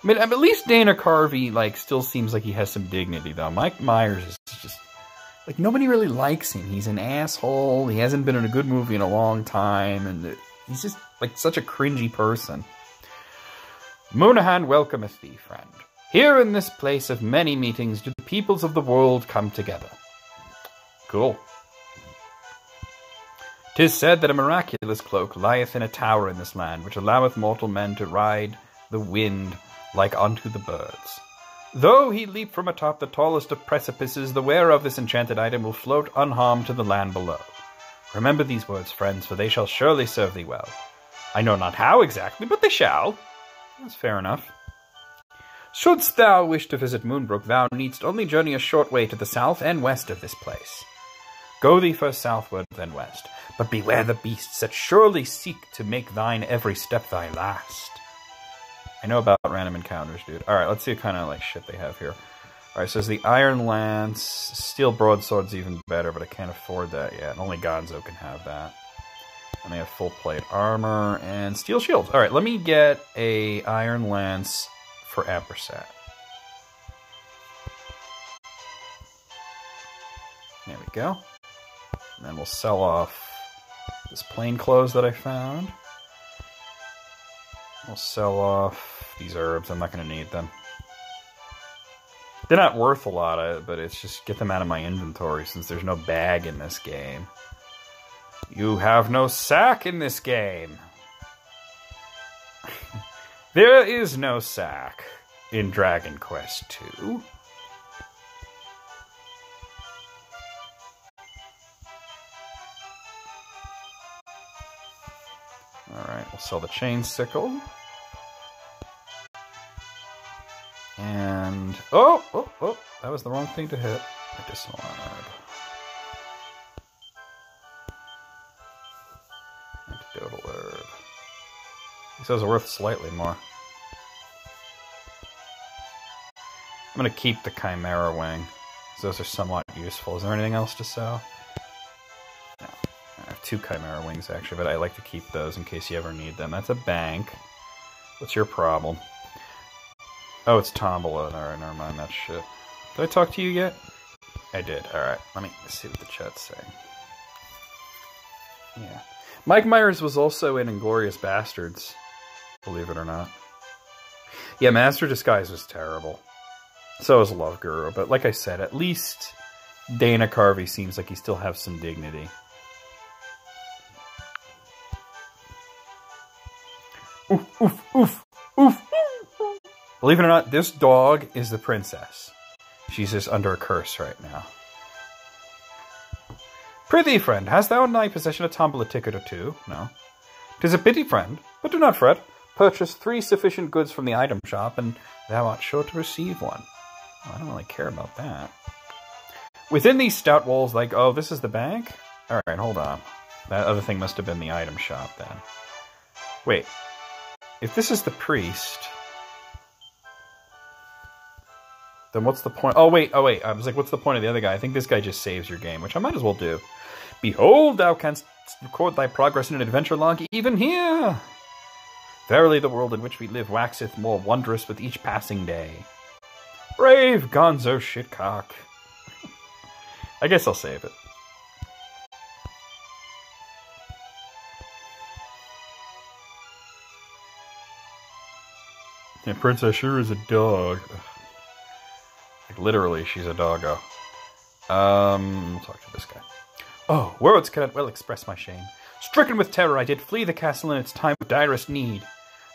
I mean, at least Dana Carvey, like, still seems like he has some dignity, though. Mike Myers is just like nobody really likes him. He's an asshole. He hasn't been in a good movie in a long time, and uh, he's just like such a cringy person. Moonahan welcometh thee, friend. Here in this place of many meetings do the peoples of the world come together. Cool. Tis said that a miraculous cloak lieth in a tower in this land, which alloweth mortal men to ride the wind like unto the birds. Though he leap from atop the tallest of precipices, the wearer of this enchanted item will float unharmed to the land below. Remember these words, friends, for they shall surely serve thee well. I know not how exactly, but they shall. That's fair enough. Shouldst thou wish to visit Moonbrooke, thou needst only journey a short way to the south and west of this place. Go thee first southward, then west, but beware the beasts that surely seek to make thine every step thy last. I know about random encounters, dude. Alright, let's see what kind of like shit they have here. Alright, so the Iron Lance. Steel Broadsword's even better, but I can't afford that yet. Only Gonzo can have that. And they have full plate armor and steel shields. All right, let me get a iron lance for Ampersat. There we go. And then we'll sell off this plain clothes that I found. We'll sell off these herbs. I'm not going to need them. They're not worth a lot, of, but it's just get them out of my inventory since there's no bag in this game. You have no sack in this game. there is no sack in Dragon Quest II. Alright, we'll sell the chain sickle. And oh, oh, oh, that was the wrong thing to hit. I herb. Antidotal herb. These those worth slightly more. I'm gonna keep the Chimera wing. Those are somewhat useful. Is there anything else to sell? No. I have two Chimera wings actually, but I like to keep those in case you ever need them. That's a bank. What's your problem? Oh, it's Tombola. Alright, never mind that shit. Did I talk to you yet? I did. Alright, let me see what the chat's saying. Yeah. Mike Myers was also in Inglourious Basterds, believe it or not. Yeah, Master Disguise was terrible. So is Love Guru, but like I said, at least Dana Carvey seems like he still has some dignity. Believe it or not, this dog is the princess. She's just under a curse right now. Prithee, friend, hast thou in thy possession a tombola ticket or two? No. Tis a pity, friend, but do not fret. Purchase three sufficient goods from the item shop, and thou art sure to receive one. Oh, I don't really care about that. Within these stout walls, like, oh, this is the bank? Alright, hold on. That other thing must have been the item shop then. Wait. If this is the priest, then what's the point? Oh, wait, oh, wait. I was like, what's the point of the other guy? I think this guy just saves your game, which I might as well do. Behold, thou canst record thy progress in an adventure log even here. Verily, the world in which we live waxeth more wondrous with each passing day. Brave gonzo shitcock. I guess I'll save it. Yeah, Princess sure is a dog. Literally, she's a doggo. Um, talk to this guy. Oh, words cannot well express my shame. Stricken with terror, I did flee the castle in its time of direst need.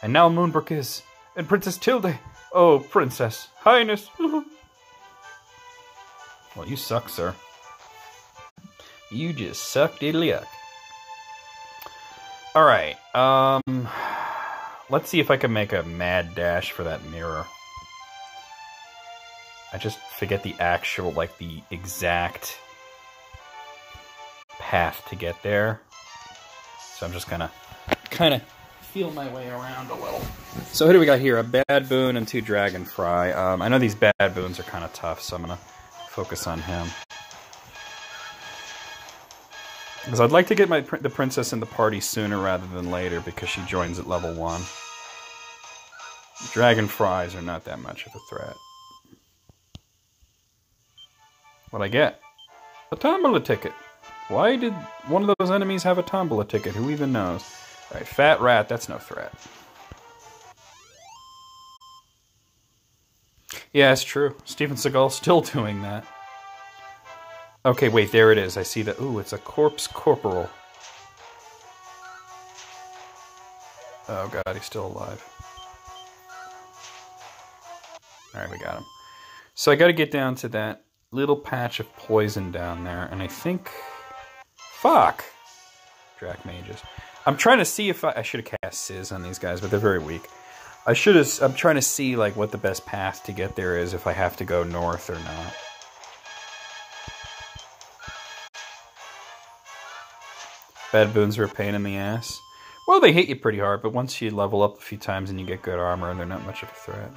And now Moonbrooke is, and Princess Tilde. Oh, Princess, Highness. well, you suck, sir. You just suck diddly yuck. Alright, um, let's see if I can make a mad dash for that mirror. I just forget the actual, like, the exact path to get there. So I'm just gonna kind of feel my way around a little. So who do we got here? A Bad Boon and two Dragonfry. Um, I know these Bad Boons are kind of tough, so I'm gonna focus on him. Because I'd like to get my the princess in the party sooner rather than later because she joins at level 1. Dragonfries are not that much of a threat. What I get? A tombola ticket. Why did one of those enemies have a tombola ticket? Who even knows? Alright, fat rat, that's no threat. Yeah, it's true. Steven Seagal's still doing that. Okay, wait, there it is. I see that. Ooh, it's a corpse corporal. Oh god, he's still alive. Alright, we got him. So I gotta get down to that little patch of poison down there, and I think... Fuck! Drackmages. I'm trying to see if I, I should have cast Sizz on these guys, but they're very weak. I should have. I'm trying to see like what the best path to get there is if I have to go north or not. Bad boons are a pain in the ass. Well, they hit you pretty hard, but once you level up a few times and you get good armor, they're not much of a threat.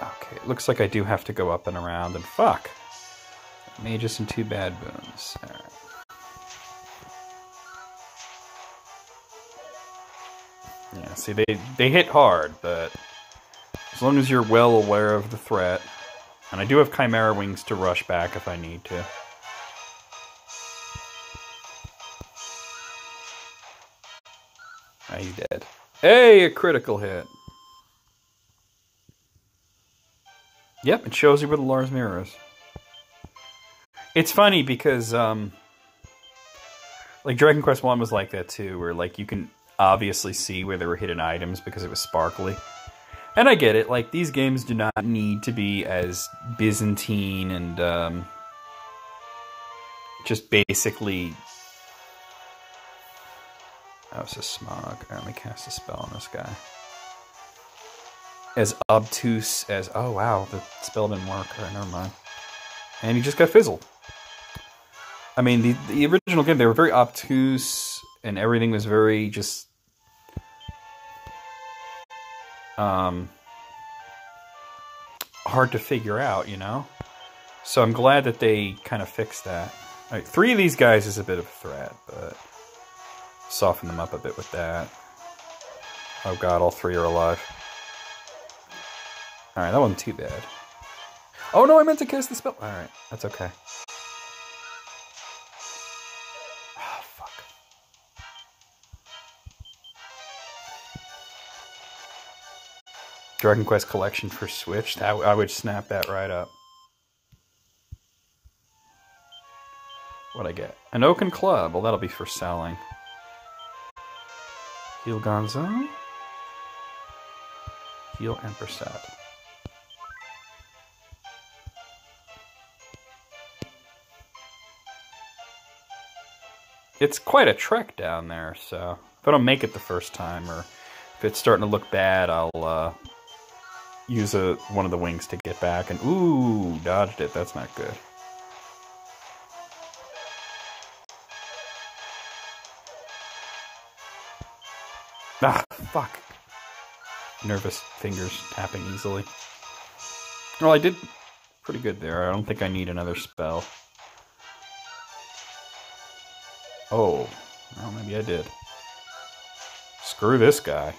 Okay, it looks like I do have to go up and around, and fuck! Mages and two bad boons. Alright. Yeah, see, they, they hit hard, but as long as you're well aware of the threat, and I do have Chimera Wings to rush back if I need to. Ah, you dead. Hey, a critical hit. Yep, it shows you where the Lars mirror is. It's funny because, um, like Dragon Quest One was like that too, where like you can obviously see where there were hidden items because it was sparkly. And I get it, like these games do not need to be as Byzantine and um, just basically. That was a smog. Let me cast a spell on this guy. As obtuse as. Oh wow, the spell didn't work. Alright, never mind. And he just got fizzled. I mean, the, the original game, they were very obtuse, and everything was very just. Um, hard to figure out, you know? So I'm glad that they kind of fixed that. All right, three of these guys is a bit of a threat, but soften them up a bit with that. Oh god, all three are alive. Alright, that wasn't too bad. Oh no, I meant to cast the spell. Alright, that's okay. Oh, fuck. Dragon Quest Collection for Switch. That, I would snap that right up. What'd I get? An Oaken Club. Well, that'll be for selling. Heal Gonzo. Heal Emperset. It's quite a trek down there, so if I don't make it the first time, or if it's starting to look bad, I'll uh, use a, one of the wings to get back. And ooh, dodged it. That's not good. Ah, fuck. Nervous fingers tapping easily. Well, I did pretty good there. I don't think I need another spell. Oh, well, maybe I did. Screw this guy.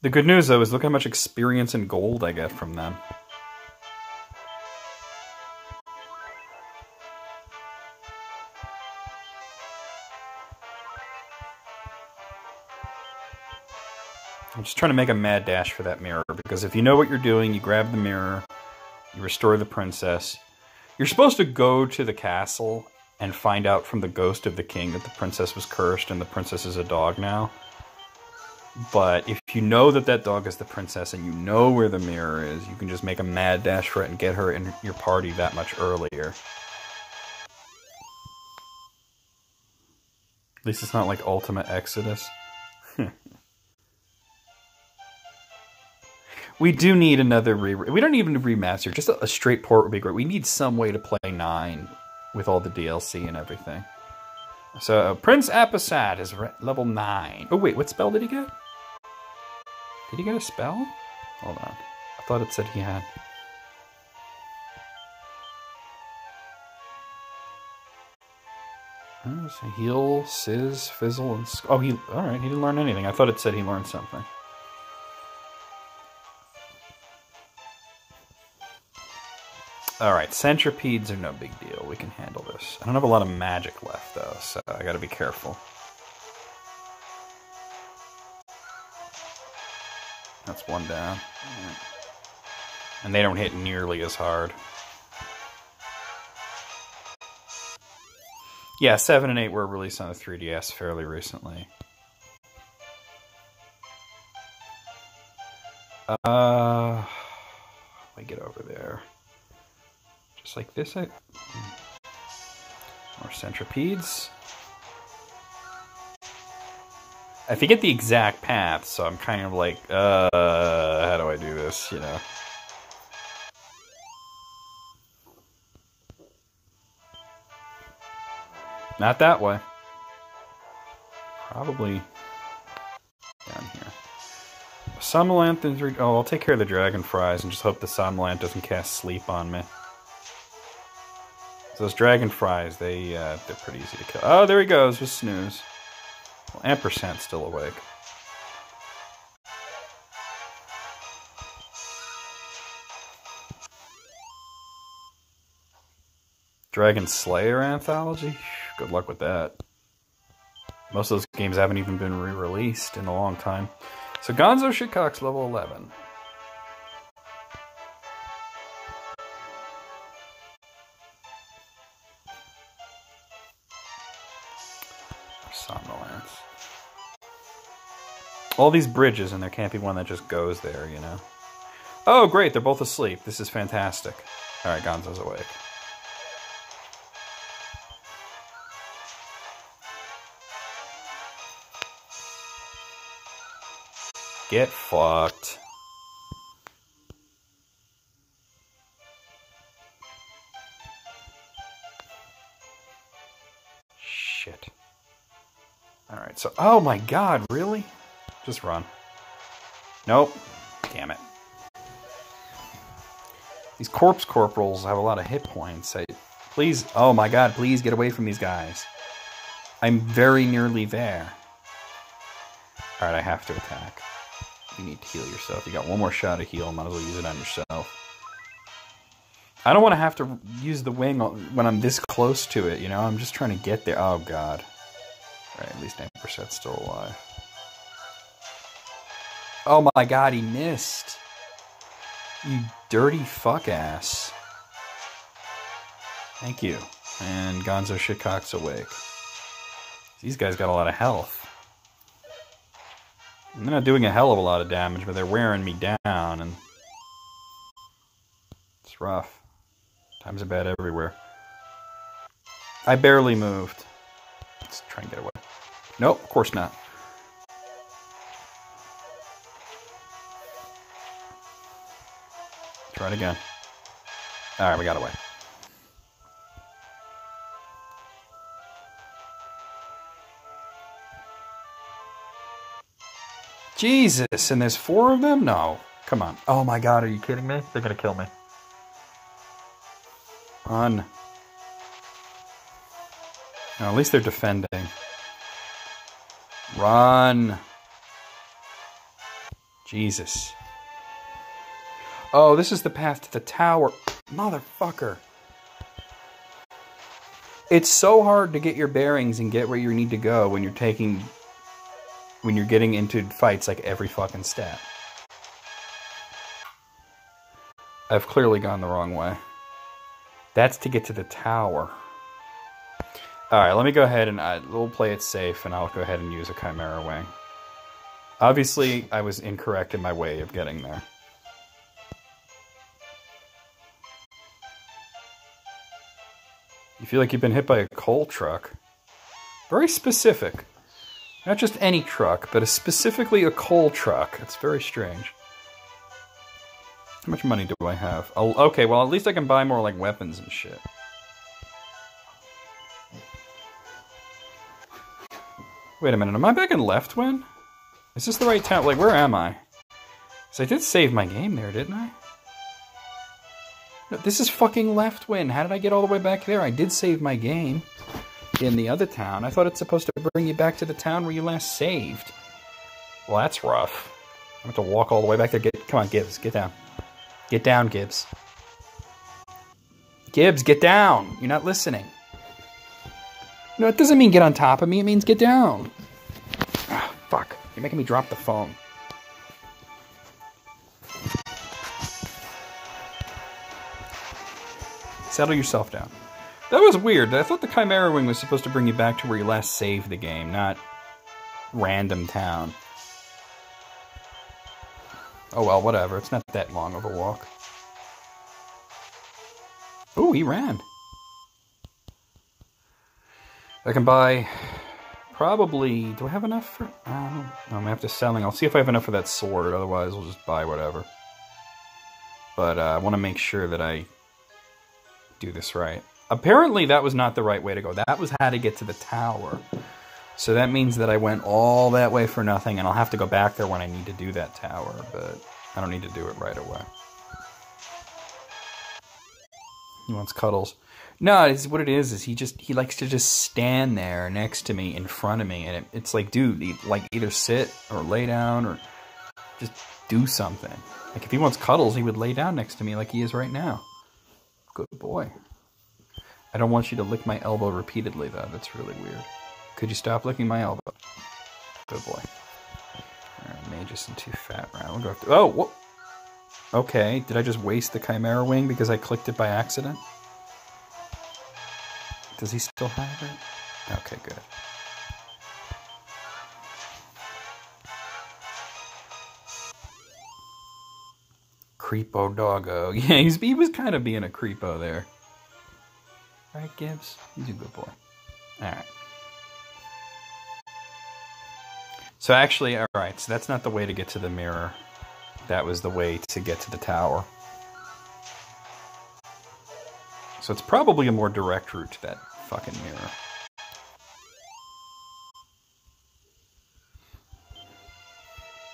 The good news, though, is look how much experience and gold I get from them. I'm just trying to make a mad dash for that mirror, because if you know what you're doing, you grab the mirror, you restore the princess. You're supposed to go to the castle and find out from the ghost of the king that the princess was cursed and the princess is a dog now. But if you know that that dog is the princess and you know where the mirror is, you can just make a mad dash for it and get her in your party that much earlier. At least it's not like Ultima Exodus. we do need another re. We don't even remaster. Just a, a straight port would be great. We need some way to play nine with all the DLC and everything. So uh, Prince Apasat is level nine. Oh wait, what spell did he get? Did he get a spell? Hold on. I thought it said he had. Oh, so heal, sizz, fizzle, and oh, he. All right, he didn't learn anything. I thought it said he learned something. All right, centipedes are no big deal. We can handle this. I don't have a lot of magic left, though, so I gotta be careful. That's one down. And they don't hit nearly as hard. Yeah, 7 and 8 were released on the 3DS fairly recently. Uh, let me get over there. Just like this. I, more centipedes. I forget the exact path, so I'm kind of like, uh, how do I do this, you know? Not that way. Probably down here. Somnolent is... oh, I'll take care of the dragon fries and just hope the Somnolent doesn't cast sleep on me. So those dragonflies, they, uh, they're pretty easy to kill. Oh, there he goes with Snooze. Well, ampersand still awake. Dragon Slayer anthology? Good luck with that. Most of those games haven't even been re-released in a long time. So Gonzo Shitcock's level 11. All these bridges, and there can't be one that just goes there, you know? Oh, great, they're both asleep. This is fantastic. Alright, Gonzo's awake. Get fucked. Shit. Alright, so. Oh my god, really? Just run. Nope. Damn it. These corpse corporals have a lot of hit points. I, please. Oh my god, please get away from these guys. I'm very nearly there. Alright, I have to attack. You need to heal yourself. You got one more shot of heal. Might as well use it on yourself. I don't want to have to use the wing when I'm this close to it, you know? I'm just trying to get there. Oh, God. Right, at least 9% still alive. Oh, my God, he missed. You dirty fuck ass. Thank you. And Gonzo Shitcock's awake. These guys got a lot of health. They're not doing a hell of a lot of damage, but they're wearing me down, and it's rough. Times are bad everywhere. I barely moved. Let's try and get away. Nope, of course not. Try it again. Alright, we got away. Jesus, and there's four of them? No. Come on. Oh my god, are you kidding me? They're gonna kill me. Run. No, at least they're defending. Run. Jesus. Oh, this is the path to the tower. Motherfucker. It's so hard to get your bearings and get where you need to go when you're taking when you're getting into fights like every fucking step. I've clearly gone the wrong way. That's to get to the tower. Alright, let me go ahead and I, we'll play it safe and I'll go ahead and use a Chimera Wing. Obviously, I was incorrect in my way of getting there. Feel like you've been hit by a coal truck. Very specific. Not just any truck, but a specifically a coal truck. It's very strange. How much money do I have? Oh, okay, well, at least I can buy more, like, weapons and shit. Wait a minute, am I back in Leftwyne? Is this the right town? Like, where am I? Because I did save my game there, didn't I? This is fucking Leftwyne. How did I get all the way back there? I did save my game in the other town. I thought it's supposed to bring you back to the town where you last saved. Well, that's rough. I have to walk all the way back there. Get, come on, Gibbs, get down. Get down, Gibbs. Gibbs, get down. You're not listening. No, it doesn't mean get on top of me. It means get down. Ah, fuck. You're making me drop the phone. Settle yourself down. That was weird. I thought the Chimera Wing was supposed to bring you back to where you last saved the game, not random town. Oh well, whatever. It's not that long of a walk. Oh, he ran. I can buy probably. Do I have enough for? Um, I'm to selling. I'll see if I have enough for that sword. Otherwise, we'll just buy whatever. But uh, I want to make sure that I do this right. Apparently, that was not the right way to go. That was how to get to the tower. So that means that I went all that way for nothing, and I'll have to go back there when I need to do that tower, but I don't need to do it right away. He wants cuddles. No, it's what it is. Is he just he likes to just stand there next to me, in front of me, and it, it's like, dude, like either sit or lay down or just do something. Like if he wants cuddles, he would lay down next to me like he is right now. Good boy. I don't want you to lick my elbow repeatedly, though. That's really weird. Could you stop licking my elbow? Good boy. Alright, mage isn't too fat right? We'll go after. Oh? Okay, did I just waste the Chimera Wing because I clicked it by accident? Does he still have it? Okay, good. Creepo doggo. Yeah, he's, he was kind of being a creepo there. Right, Gibbs? He's a good boy. Alright. So actually, alright, so that's not the way to get to the mirror. That was the way to get to the tower. So it's probably a more direct route to that fucking mirror.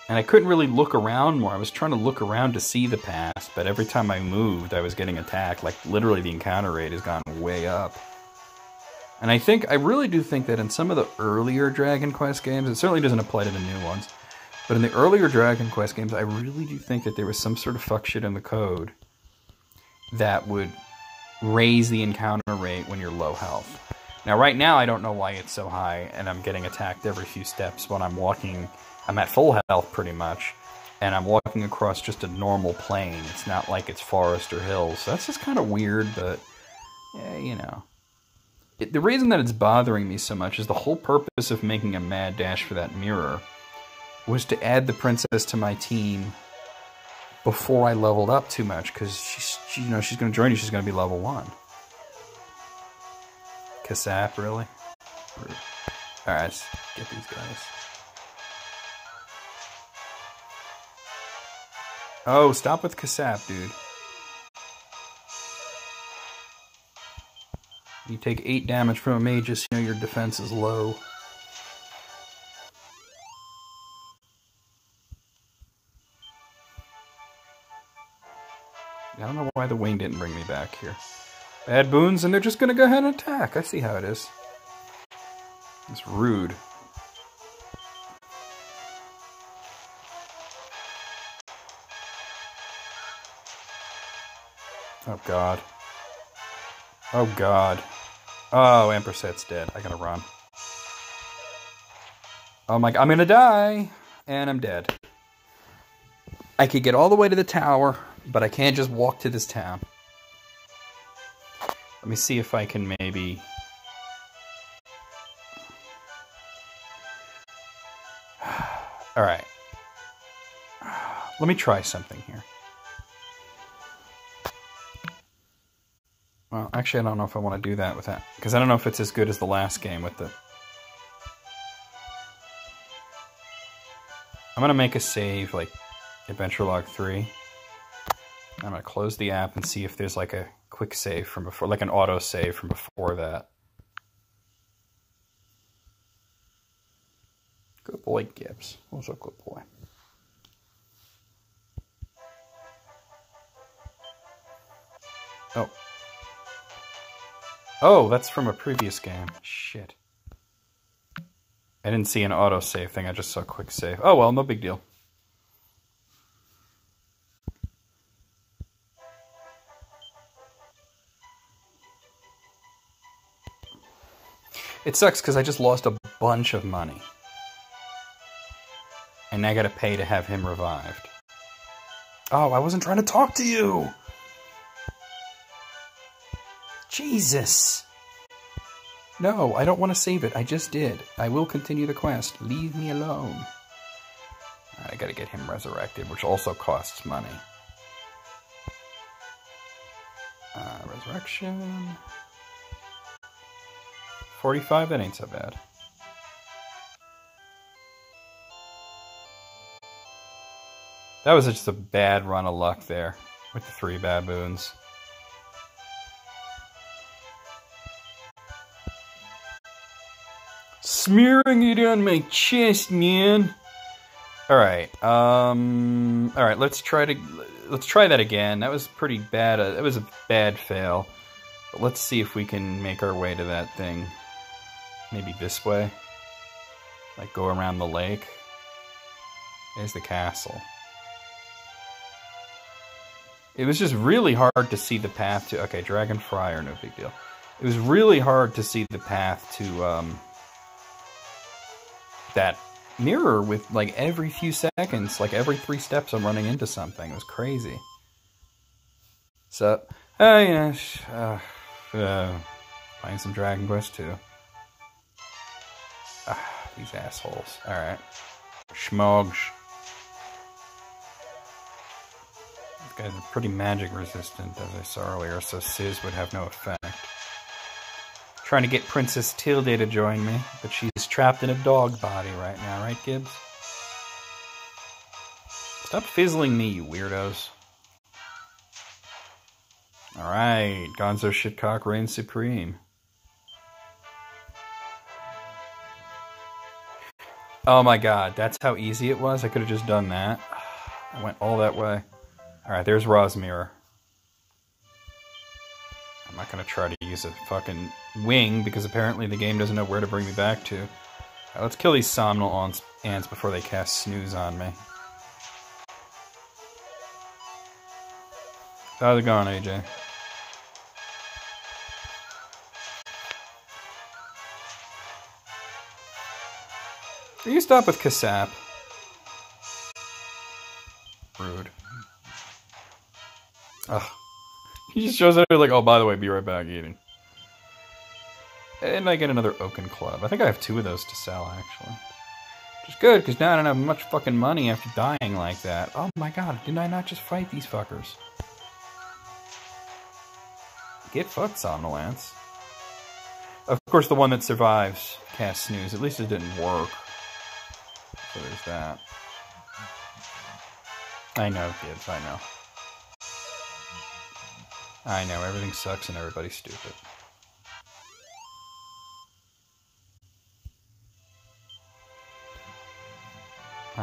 And I couldn't really look around more. I was trying to look around to see the past, but every time I moved, I was getting attacked. Like, literally, the encounter rate has gone way up. And I think, I really do think that in some of the earlier Dragon Quest games, it certainly doesn't apply to the new ones, but in the earlier Dragon Quest games, I really do think that there was some sort of fuck shit in the code that would raise the encounter rate when you're low health. Now, right now, I don't know why it's so high, and I'm getting attacked every few steps when I'm walking I'm at full health pretty much, and I'm walking across just a normal plain. It's not like it's forest or hills. So that's just kind of weird, but yeah, you know. It, the reason that it's bothering me so much is the whole purpose of making a mad dash for that mirror was to add the princess to my team before I leveled up too much because she's she, you know she's going to join you. She's going to be level one. Kasap, really? All right, get these guys. Oh, stop with Kasap, dude. You take 8 damage from a mage, just you know your defense is low. I don't know why the wing didn't bring me back here. Baboons, and they're just gonna go ahead and attack. I see how it is. It's rude. Oh god. Oh god. Oh, Ampersand's dead. I gotta run. Oh my god, I'm gonna die! And I'm dead. I could get all the way to the tower, but I can't just walk to this town. Let me see if I can maybe... Alright. Let me try something here. Actually, I don't know if I want to do that with that. Because I don't know if it's as good as the last game with the... I'm going to make a save, like, Adventure Log 3. I'm going to close the app and see if there's, like, a quick save from before, like an auto save from before that. Good boy, Gibbs. Was a good boy. Oh. Oh, that's from a previous game. Shit. I didn't see an autosave thing, I just saw quick save. Oh well, no big deal. It sucks because I just lost a bunch of money. And I gotta pay to have him revived. Oh, I wasn't trying to talk to you! Jesus. No, I don't want to save it. I just did. I will continue the quest. Leave me alone. I gotta get him resurrected, which also costs money. Uh, resurrection. 45, that ain't so bad. That was just a bad run of luck there with the three baboons. Smearing it on my chest, man. All right. Um. All right. Let's try to let's try that again. That was pretty bad. Uh, that was a bad fail. But let's see if we can make our way to that thing. Maybe this way. Like go around the lake. There's the castle. It was just really hard to see the path to. Okay, Dragonfly, no big deal. It was really hard to see the path to um, that mirror with like every few seconds, like every three steps, I'm running into something. It was crazy. So, oh yeah, uh, uh, playing some Dragon Quest 2. Ah, these assholes. Alright. Schmogs. These guys are pretty magic resistant, as I saw earlier, so Sizz would have no effect. Trying to get Princess Tilde to join me, but she's trapped in a dog body right now, right, Gibbs? Stop fizzling me, you weirdos. Alright, Gonzo Shitcock reigns supreme. Oh my god, that's how easy it was? I could have just done that. I went all that way. Alright, there's Rosmira. I'm not gonna try to use a fucking wing because apparently the game doesn't know where to bring me back to. Right, let's kill these somnol ants before they cast snooze on me. Oh, How's it going, AJ? Will you stop with Kasap? Rude. Ugh. He just shows up like, oh, by the way, be right back eating. And I get another Oaken Club. I think I have two of those to sell, actually. Which is good, because now I don't have much fucking money after dying like that. Oh my god, didn't I not just fight these fuckers? Get fucked, Somnolence. Of course, the one that survives casts Snooze. At least it didn't work. So there's that. I know, kids, I know. I know, everything sucks and everybody's stupid.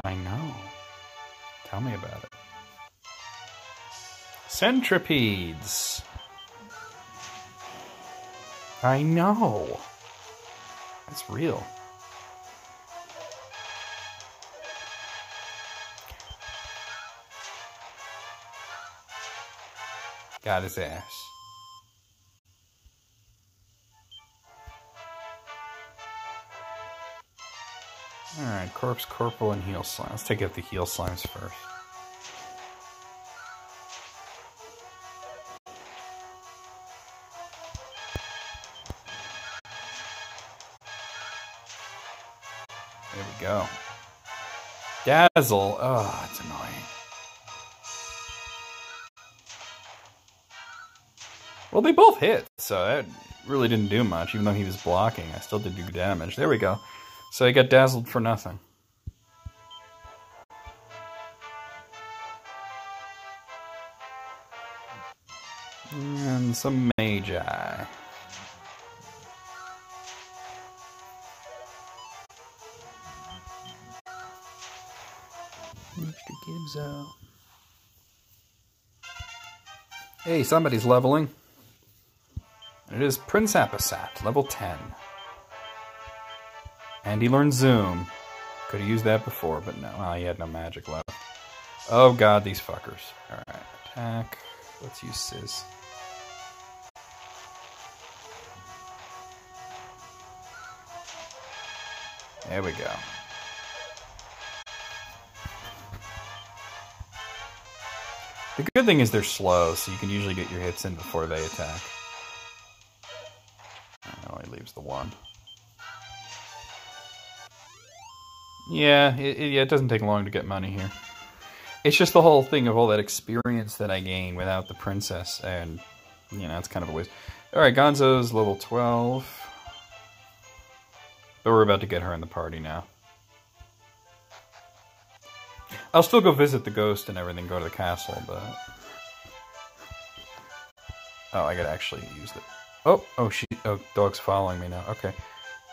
I know. Tell me about it. Centipedes. I know. That's real. Got his ass. Alright, Corpse, Corporal, and Healslime. Let's take out the Healslimes first. There we go. Dazzle. Oh, it's annoying. Well, they both hit, so that really didn't do much. Even though he was blocking, I still did do damage. There we go. So he got dazzled for nothing. And some Magi. Mr. Gibzo. Hey, somebody's leveling. It is Prince Ampersand, level 10. And he learned Zoom. Could have used that before, but no. Oh, he had no magic left. Oh god, these fuckers. Alright, attack. Let's use Sizz. There we go. The good thing is they're slow, so you can usually get your hits in before they attack. The one. Yeah, it, it, yeah, it doesn't take long to get money here. It's just the whole thing of all that experience that I gain without the princess, and, you know, it's kind of a waste. Alright, Gonzo's level 12. But we're about to get her in the party now. I'll still go visit the ghost and everything, go to the castle, but... Oh, I gotta actually use it. Oh, oh, she, oh, dog's following me now. Okay.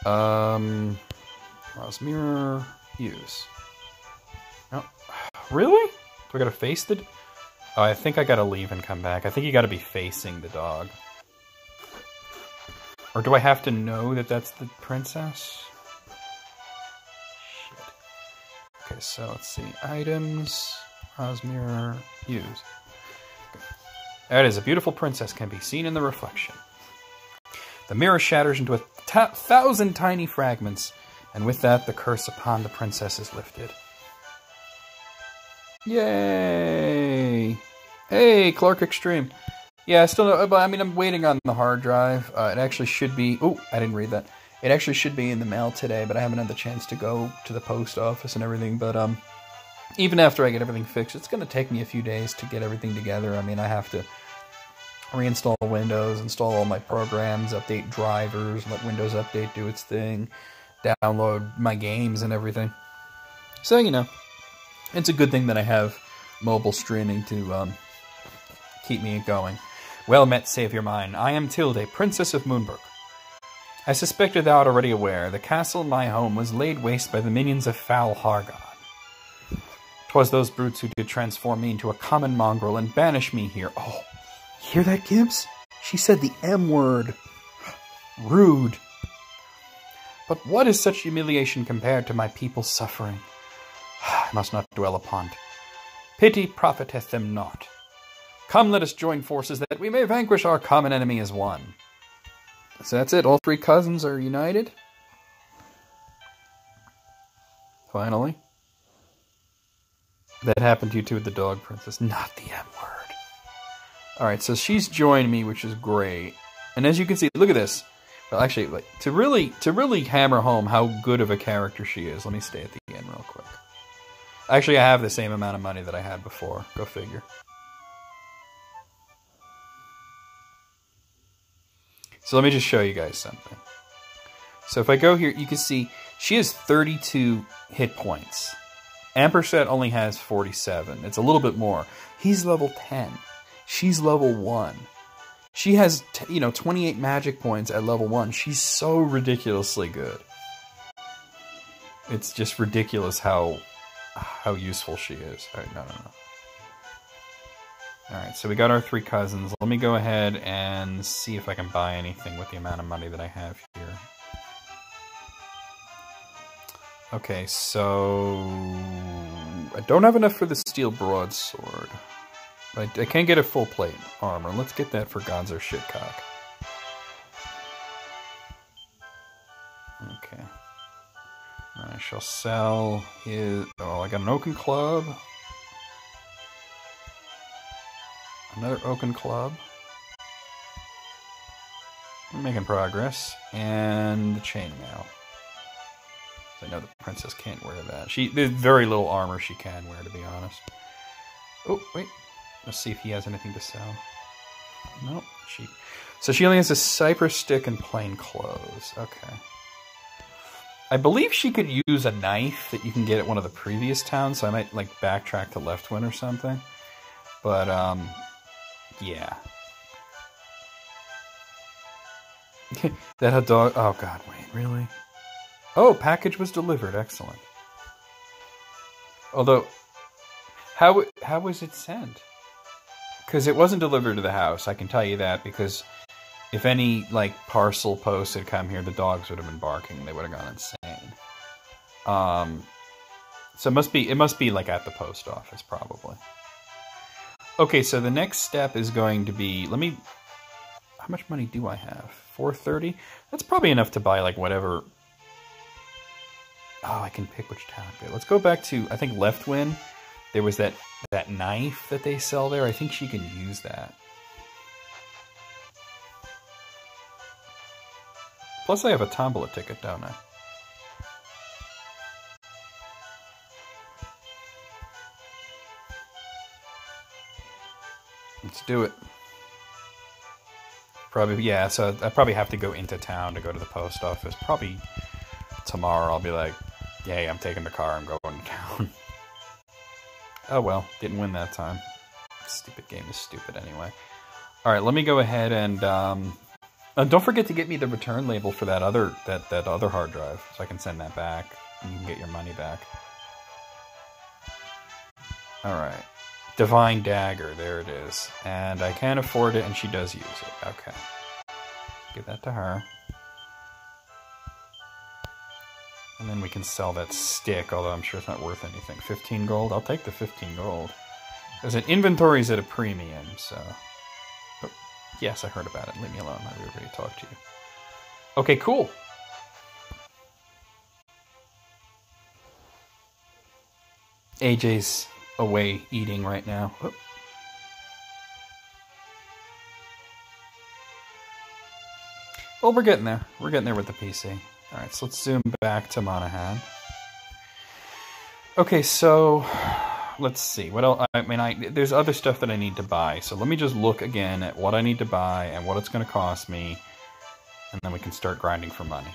Um, Rosmira, use. No, really? Do I gotta face the? Oh, I think I gotta leave and come back. I think you gotta be facing the dog. Or do I have to know that that's the princess? Shit. Okay, so let's see. Items, Osmir, use. There it is. A beautiful princess can be seen in the reflection. The mirror shatters into a thousand tiny fragments, and with that, the curse upon the princess is lifted. Yay! Hey, Clark Extreme. Yeah, I still know, but I mean, I'm waiting on the hard drive. Uh, it actually should be. Oh, I didn't read that. It actually should be in the mail today, but I haven't had the chance to go to the post office and everything. But um, even after I get everything fixed, it's going to take me a few days to get everything together. I mean, I have to reinstall Windows, install all my programs, update drivers, let Windows Update do its thing, download my games and everything. So you know, it's a good thing that I have mobile streaming to um, keep me going. Well met, Saviour mine. I am Tilde, Princess of Moonbrooke. I suspected thou art already aware, the castle my home was laid waste by the minions of foul Hargon. 'Twas those brutes who did transform me into a common mongrel and banish me here. Oh, hear that, Gibbs? She said the M word. Rude. But what is such humiliation compared to my people's suffering? I must not dwell upon it. Pity profiteth them not. Come, let us join forces that we may vanquish our common enemy as one. So that's it. All three cousins are united. Finally. That happened to you too with the dog princess. Not the M word. Alright, so she's joined me, which is great. And as you can see, look at this. Well, actually, like, to really to really hammer home how good of a character she is, let me stay at the end real quick. Actually, I have the same amount of money that I had before. Go figure. So let me just show you guys something. So if I go here, you can see she has 32 hit points. Ampersand only has 47. It's a little bit more. He's level 10. She's level 1. She has, you know, 28 magic points at level 1. She's so ridiculously good. It's just ridiculous how how useful she is. All right, no, no, no. All right, so we got our three cousins. Let me go ahead and see if I can buy anything with the amount of money that I have here. Okay, so I don't have enough for the steel broadsword. I, I can't get a full plate armor. Let's get that for Gonzo Shitcock. Okay. I shall sell his. Oh, I got an oaken club. Another oaken club. We're making progress. And the chainmail. I know the princess can't wear that. She there's very little armor she can wear, to be honest. Oh wait, let's see if he has anything to sell. Nope. She. So she only has a cypress stick and plain clothes. Okay. I believe she could use a knife that you can get at one of the previous towns, so I might like backtrack to Leftwyne or something. But um, yeah. that a dog. Oh God, wait, really? Oh, package was delivered. Excellent. Although, how how was it sent? Because it wasn't delivered to the house. I can tell you that because if any like parcel post had come here, the dogs would have been barking. They would have gone insane. Um, so it must be it must be like at the post office probably. Okay, so the next step is going to be let me. How much money do I have? Four thirty. That's probably enough to buy like whatever. Oh, I can pick which town. Let's go back to I think Leftwyne. There was that that knife that they sell there. I think she can use that. Plus, I have a tombola ticket, don't I? Let's do it. Probably, yeah, so I probably have to go into town to go to the post office. Probably tomorrow I'll be like, yay, I'm taking the car, I'm going to town. oh well, didn't win that time. Stupid game is stupid anyway. Alright, let me go ahead and um, don't forget to get me the return label for that other that that other hard drive, so I can send that back. And you can get your money back. All right, Divine Dagger. There it is, and I can't afford it, and she does use it. Okay, give that to her. And then we can sell that stick, although I'm sure it's not worth anything. 15 gold? I'll take the 15 gold. There's an inventory's at a premium, so. But yes, I heard about it. Leave me alone. I to talk to you. Okay, cool. AJ's away eating right now. Whoop. Well, we're getting there. We're getting there with the PC. All right, so let's zoom back to Monahan. Okay, so let's see. What else? I mean, I there's other stuff that I need to buy. So let me just look again at what I need to buy and what it's going to cost me, and then we can start grinding for money.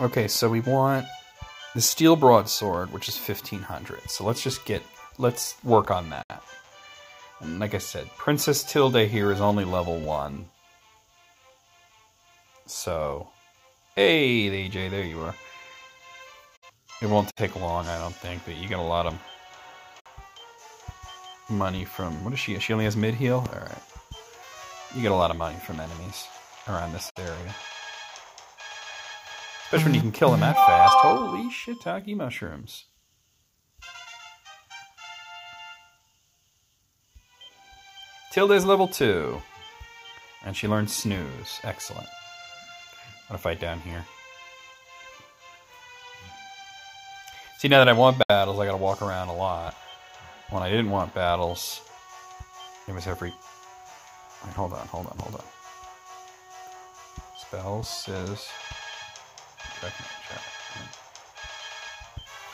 Okay, so we want the steel broadsword, which is fifteen hundred. So let's just get let's work on that. And like I said, Princess Tilde here is only level one. So, hey, AJ, there you are. It won't take long, I don't think, but you get a lot of money from. What is she? She only has Midheal? Alright. You get a lot of money from enemies around this area. Especially when you can kill them that fast. Holy shit, shiitake mushrooms. Tilda's level 2. And she learns snooze. Excellent. Gonna fight down here. See, now that I want battles, I gotta walk around a lot. When I didn't want battles, it was every... Wait, hold on, hold on, hold on. Spells says...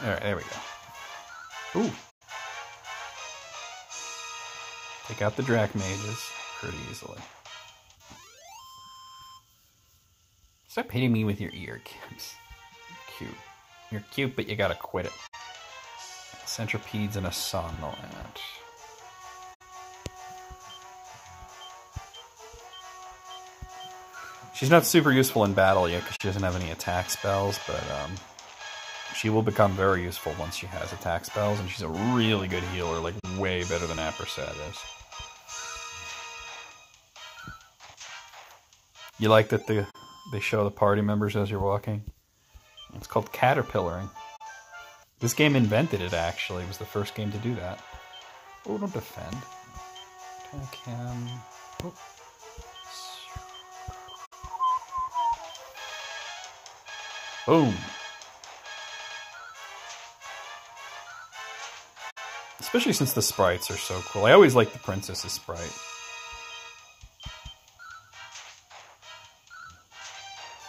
Alright, there we go. Ooh. Take out the Drackmages pretty easily. Stop hitting me with your ear, Gibbs. Cute. You're cute, but you gotta quit it. Centipedes and a somnolent. She's not super useful in battle yet because she doesn't have any attack spells, but um, she will become very useful once she has attack spells, and she's a really good healer, like way better than Ampersand is. You like that the they show the party members as you're walking? It's called caterpillaring. This game invented it, actually. It was the first game to do that. Oh, don't defend. Attack him. Oh. Boom. Especially since the sprites are so cool. I always like the princess's sprite.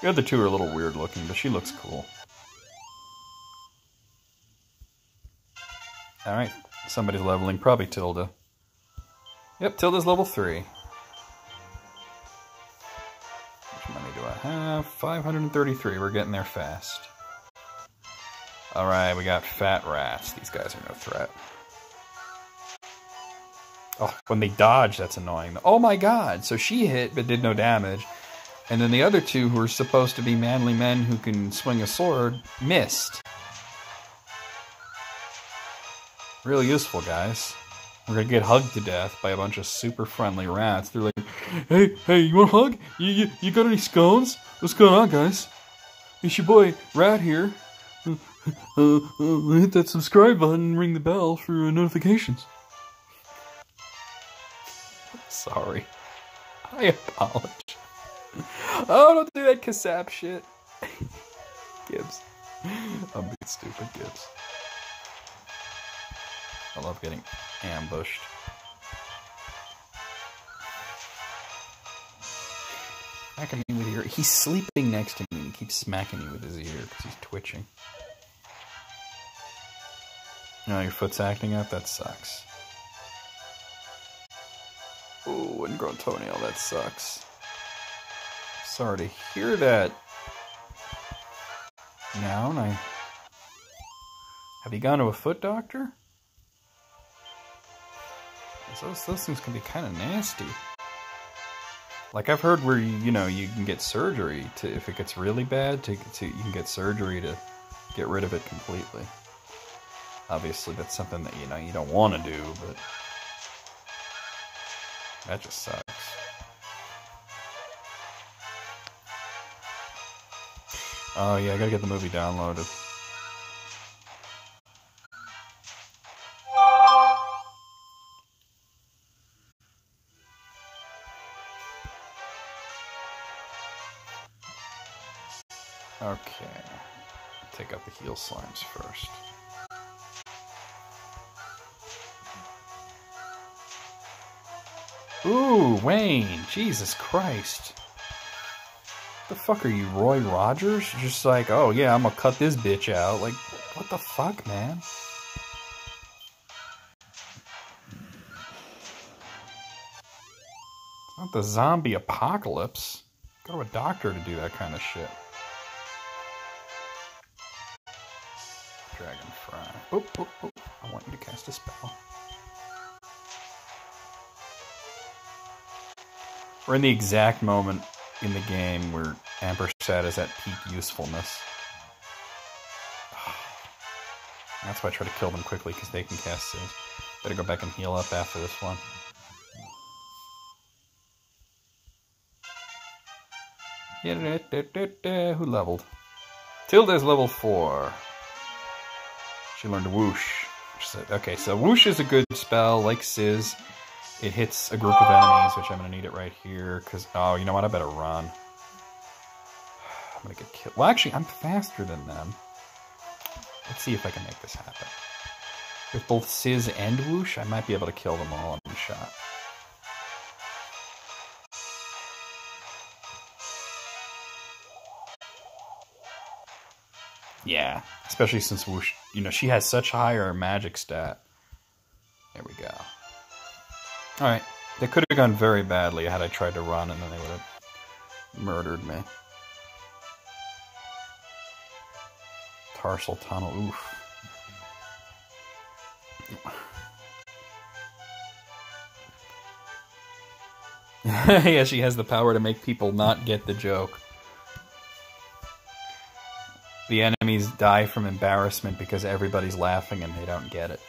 The other two are a little weird looking, but she looks cool. Alright, somebody's leveling. Probably Tilda. Yep, Tilda's level 3. How much money do I have? 533. We're getting there fast. Alright, we got fat rats. These guys are no threat. Oh, when they dodge, that's annoying. Oh my god, so she hit but did no damage. And then the other two, who are supposed to be manly men who can swing a sword, missed. Really useful, guys. We're gonna get hugged to death by a bunch of super friendly rats. They're like, "Hey, hey, you want a hug? You, you, you got any scones? What's going on, guys? It's your boy Rat here. Uh, uh, uh, hit that subscribe button and ring the bell for notifications." Sorry, I apologize. Oh, don't do that Kasap shit. Gibbs. I'm being stupid, Gibbs. I love getting ambushed. Smacking me with your. He's sleeping next to me and he keeps smacking me with his ear because he's twitching. No, your foot's acting up? That sucks. Ooh, ingrown toenail, oh, that sucks. Sorry to hear that. Now, I. Have you gone to a foot doctor? Those, those things can be kind of nasty. Like I've heard where you, you know you can get surgery to if it gets really bad to, to you can get surgery to get rid of it completely. Obviously, that's something that you know you don't want to do, but that just sucks. Oh yeah, I gotta get the movie downloaded. Okay. Take out the healslimes first. Ooh, Wayne. Jesus Christ. The fuck are you, Roy Rogers? Just like, oh yeah, I'm gonna cut this bitch out. Like, what the fuck, man? Not the zombie apocalypse. Go to a doctor to do that kind of shit. Dragon Fry. Oop, oop, oh. I want you to cast a spell. We're in the exact moment in the game where Ampersand is at peak usefulness. That's why I try to kill them quickly, because they can cast Sizz. Better go back and heal up after this one. Who leveled? Tilda's level 4. She learned whoosh. Okay, so whoosh is a good spell, like Sizz. It hits a group of enemies, which I'm going to need it right here, because, oh, you know what, I better run. I'm going to get killed. Well, actually, I'm faster than them. Let's see if I can make this happen. With both Sizz and Whoosh, I might be able to kill them all in one shot. Yeah, especially since Whoosh, you know, she has such higher magic stat. There we go. Alright, they could have gone very badly had I tried to run and then they would have murdered me. Tarsal tunnel, oof. yeah, she has the power to make people not get the joke. The enemies die from embarrassment because everybody's laughing and they don't get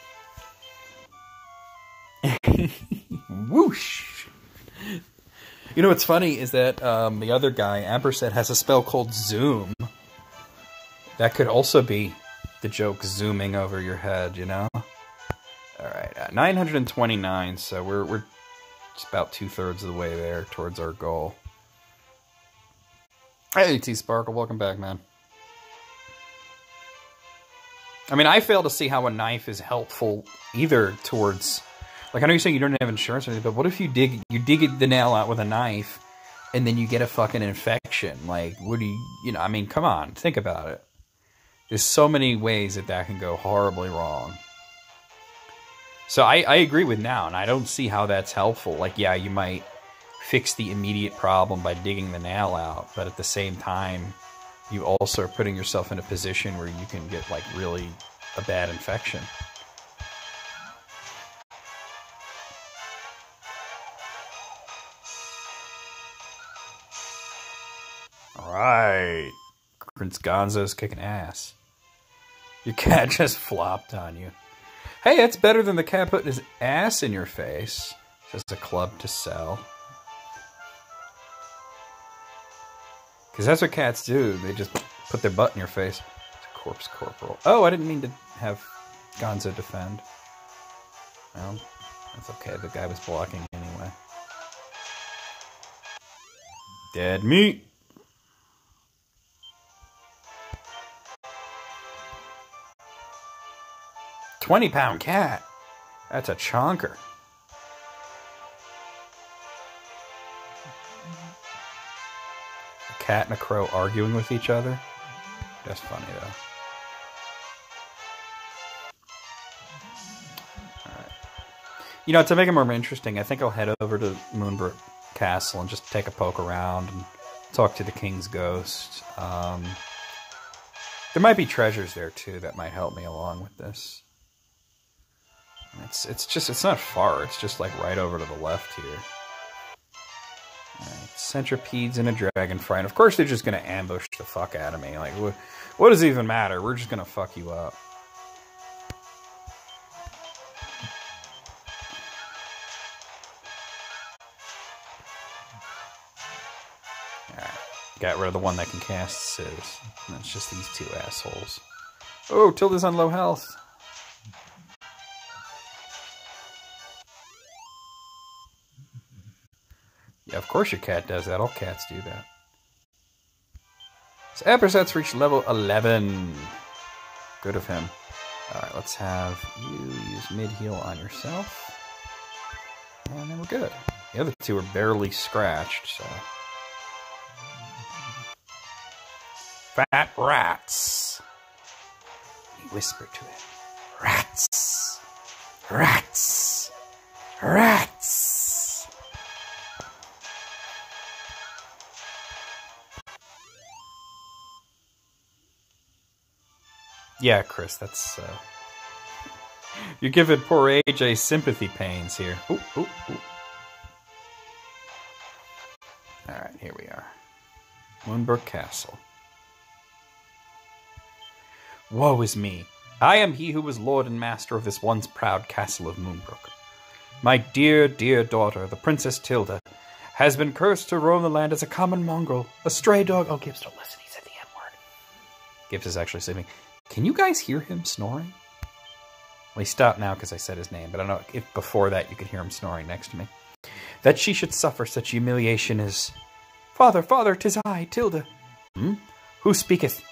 it. You know what's funny is that um, the other guy, Ampersand, has a spell called Zoom. That could also be the joke zooming over your head, you know? Alright, uh, 929, so we're, we're just about two-thirds of the way there towards our goal. Hey, T-Sparkle, welcome back, man. I mean, I fail to see how a knife is helpful either towards... Like, I know you're saying you don't have insurance or anything, but what if you dig you dig the nail out with a knife and then you get a fucking infection? Like, what do you... You know, I mean, come on, think about it. There's so many ways that that can go horribly wrong. So I, I agree with now, and I don't see how that's helpful. Like, yeah, you might fix the immediate problem by digging the nail out, but at the same time, you also are putting yourself in a position where you can get like really a bad infection. Right. Prince Gonzo's kicking ass. Your cat just flopped on you. Hey, it's better than the cat putting his ass in your face. Just a club to sell. Because that's what cats do. They just put their butt in your face. It's a corpse corporal. Oh, I didn't mean to have Gonzo defend. Well, that's okay. The guy was blocking anyway. Dead meat. Twenty pound cat. That's a chonker. A cat and a crow arguing with each other. That's funny though. You know, to make it more interesting, I think I'll head over to Moonbrooke Castle and just take a poke around and talk to the King's Ghost. Um, there might be treasures there too that might help me along with this. It's it's just it's not far. It's just like right over to the left here. Right, centipedes and a dragonfly, and of course they're just gonna ambush the fuck out of me. Like, what, what does it even matter? We're just gonna fuck you up. Alright, got rid of the one that can cast Sieves. And it's just these two assholes. Oh, Tilda's on low health. Yeah, of course your cat does that. All cats do that. So Eberset's reached level 11. Good of him. Alright, let's have you use Midheal on yourself. And then we're good. The other two are barely scratched, so. Fat rats. He whispered to it. Rats. Rats. Rats. Yeah, Chris, that's uh You're giving poor AJ sympathy pains here. Ooh, ooh, ooh. Alright, here we are. Moonbrooke Castle. Woe is me. I am he who was lord and master of this once proud castle of Moonbrooke. My dear, dear daughter, the Princess Tilda, has been cursed to roam the land as a common mongrel, a stray dog. Oh, Gibbs, don't listen. He said the M word. Gibbs is actually sleeping. Can you guys hear him snoring? Well, he stopped now because I said his name, but I don't know if before that you could hear him snoring next to me. That she should suffer such humiliation is. Father, father, tis I, Tilda. Hmm? Who speaketh?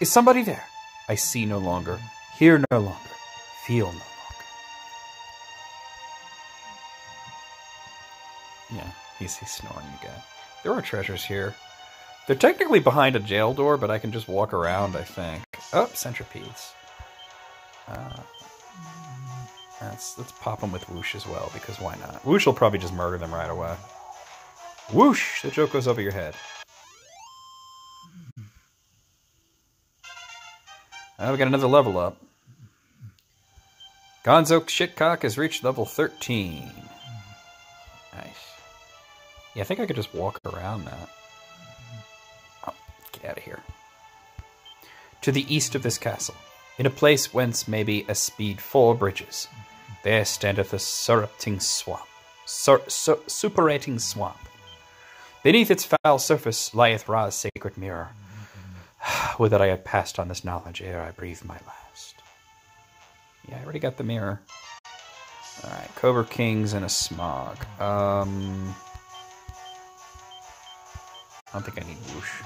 Is somebody there? I see no longer, hear no longer, feel no longer. Yeah, he's, he's snoring again. There are treasures here. They're technically behind a jail door, but I can just walk around, I think. Oh, centipedes. Uh, let's, let's pop them with Whoosh as well, because why not? Whoosh will probably just murder them right away. Whoosh! The joke goes over your head. Oh, we got another level up. Gonzo Shitcock has reached level 13. Nice. Yeah, I think I could just walk around that. Oh, get out of here. To the east of this castle, in a place whence may be a speed four bridges, there standeth a surrupting swamp, sur sur swamp. Beneath its foul surface lieth Ra's sacred mirror. Would that I had passed on this knowledge ere I breathed my last. Yeah, I already got the mirror. Alright, Cobra Kings and a Smog. Um, I don't think I need Whoosh.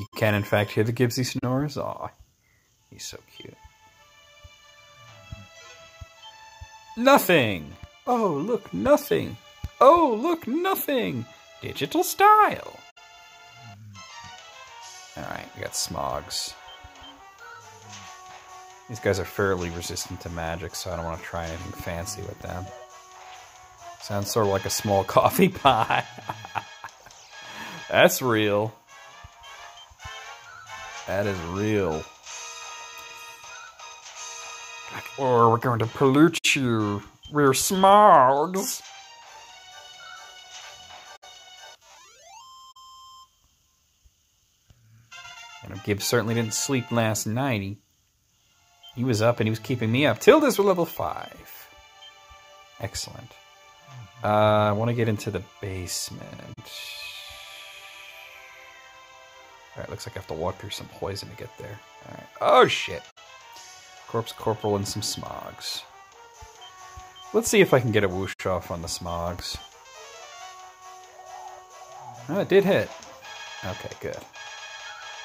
You can, in fact, hear the Gibbsy snores. Aw, he's so cute. Nothing! Oh, look, nothing! Oh, look, nothing! Digital style! Alright, we got Smogs. These guys are fairly resistant to magic, so I don't want to try anything fancy with them. Sounds sort of like a small coffee pie. That's real. That is real. Or we're going to pollute you. We're smogs. And Gibbs certainly didn't sleep last night. He, he was up and he was keeping me up. Tilda's were level 5. Excellent. Uh, I want to get into the basement. Alright, looks like I have to walk through some poison to get there. Alright. Oh, shit. Corpse Corporal and some Smogs. Let's see if I can get a whoosh off on the Smogs. Oh, it did hit. Okay, good.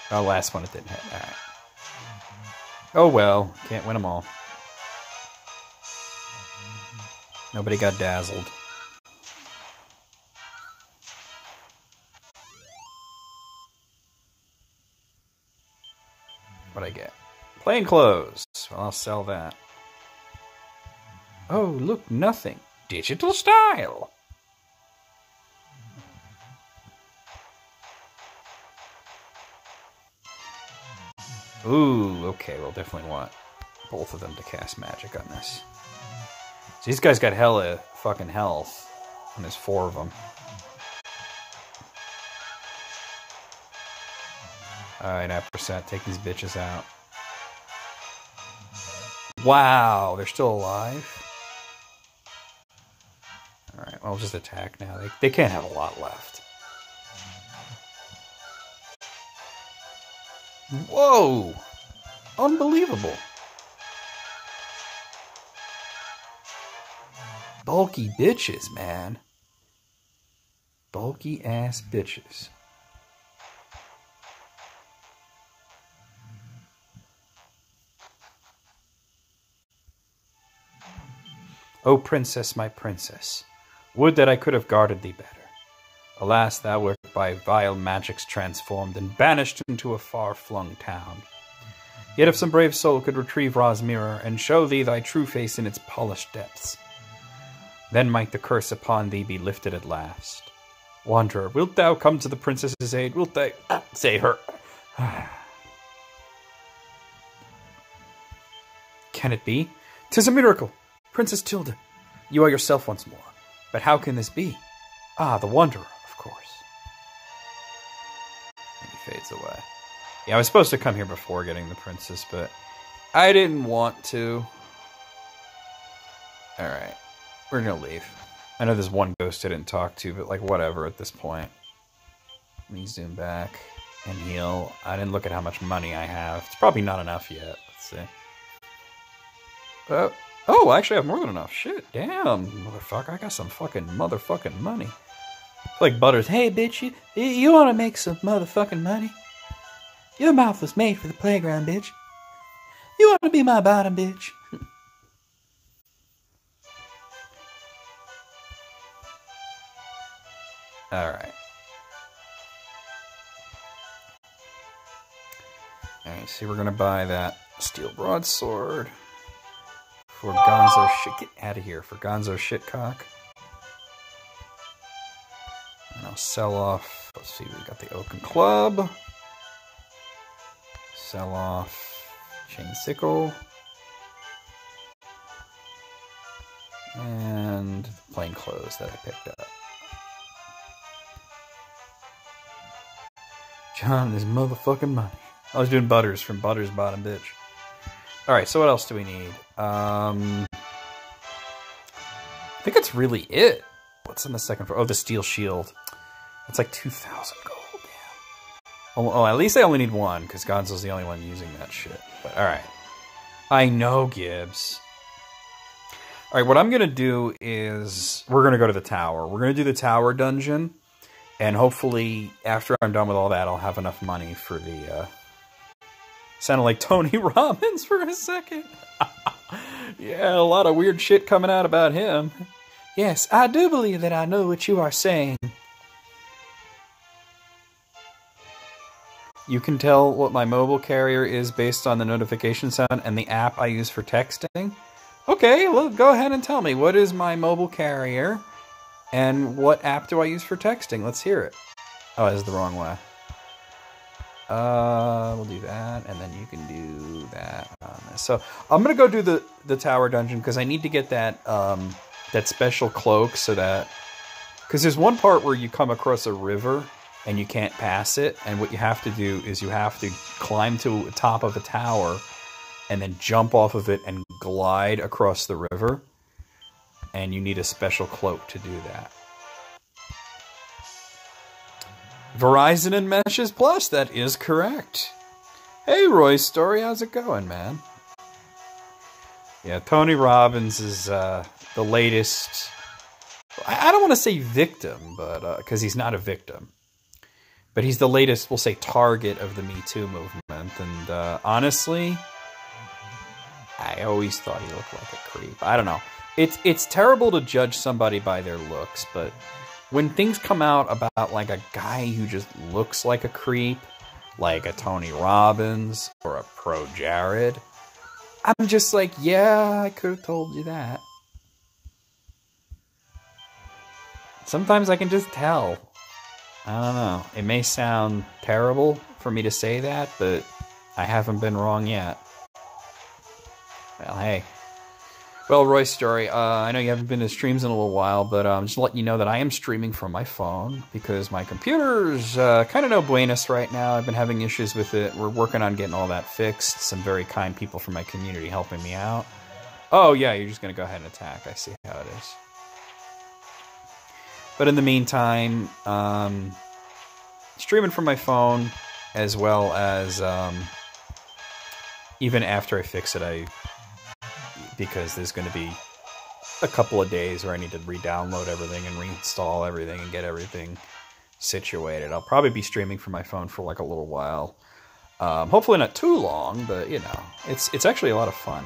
Oh, last one it didn't hit. Alright. Oh well, can't win them all. Nobody got dazzled. I get? Plain clothes. Well, I'll sell that. Oh, look, nothing. Digital style. Ooh, okay, we'll definitely want both of them to cast magic on this. So these guys got hella fucking health, and there's four of them. Alright, percent, take these bitches out. Wow, they're still alive? Alright, well, just attack now. They, they can't have a lot left. Whoa! Unbelievable. Bulky bitches, man. Bulky ass bitches. O princess, my princess, would that I could have guarded thee better. Alas, thou wert by vile magics transformed and banished into a far flung town. Yet if some brave soul could retrieve Ra's mirror and show thee thy true face in its polished depths, then might the curse upon thee be lifted at last. Wanderer, wilt thou come to the princess's aid? Wilt thou ah, say her? Can it be? Tis a miracle! Princess Tilda, you are yourself once more. But how can this be? Ah, the Wanderer, of course. And he fades away. Yeah, I was supposed to come here before getting the princess, but I didn't want to. Alright. We're gonna leave. I know there's one ghost I didn't talk to, but like whatever at this point. Let me zoom back and heal. I didn't look at how much money I have. It's probably not enough yet. Let's see. Oh, oh, I actually have more than enough. Shit, damn, motherfucker. I got some fucking motherfucking money. Like Butters, hey bitch, you, you want to make some motherfucking money? Your mouth was made for the playground, bitch. You want to be my bottom, bitch? Alright. Alright, see, we're gonna buy that steel broadsword for Gonzo shit. Get out of here for Gonzo shitcock. And I'll sell off. Let's see, we got the Oaken Club. Sell off Chain Sickle. And plain clothes that I picked up. John is motherfucking money. I was doing Butters from Butters Bottom Bitch. Alright, so what else do we need? Um, I think that's really it. What's in the second? Oh, the steel shield. It's like 2,000 gold. Damn. Oh, oh, at least I only need one, because Gonzo's the only one using that shit. But alright. I know, Gibbs. Alright, what I'm going to do is... We're going to go to the tower. We're going to do the tower dungeon. And hopefully, after I'm done with all that, I'll have enough money for the... Uh... Sounded like Tony Robbins for a second. yeah, a lot of weird shit coming out about him. Yes, I do believe that I know what you are saying. You can tell what my mobile carrier is based on the notification sound and the app I use for texting. Okay, well, go ahead and tell me. What is my mobile carrier? And what app do I use for texting? Let's hear it. Oh, is the wrong way. Uh, we'll do that, and then you can do that. So I'm gonna go do the the tower dungeon because I need to get that um that special cloak so that because there's one part where you come across a river and you can't pass it, and what you have to do is you have to climb to the top of a tower and then jump off of it and glide across the river, and you need a special cloak to do that. Verizon and Message Plus, that is correct. Hey, Roy Story, how's it going, man? Yeah, Tony Robbins is uh, the latest. I don't want to say victim, but because uh, he's not a victim, but he's the latest, we'll say, target of the Me Too movement. And uh, honestly, I always thought he looked like a creep. I don't know. It's it's terrible to judge somebody by their looks, but when things come out about like a guy who just looks like a creep, like a Tony Robbins or a ProJared, I'm just like, yeah, I could have told you that. Sometimes I can just tell. I don't know. It may sound terrible for me to say that, but I haven't been wrong yet. Well, hey. Well, Roy Story, uh, I know you haven't been to streams in a little while, but um, just letting you know that I am streaming from my phone because my computer's uh, kind of no buenos right now. I've been having issues with it. We're working on getting all that fixed. Some very kind people from my community helping me out. Oh, yeah, you're just going to go ahead and attack. I see how it is. But in the meantime, um, streaming from my phone, as well as um, even after I fix it, I because there's going to be a couple of days where I need to re-download everything and reinstall everything and get everything situated. I'll probably be streaming from my phone for like a little while. Um, hopefully not too long, but you know, it's it's actually a lot of fun.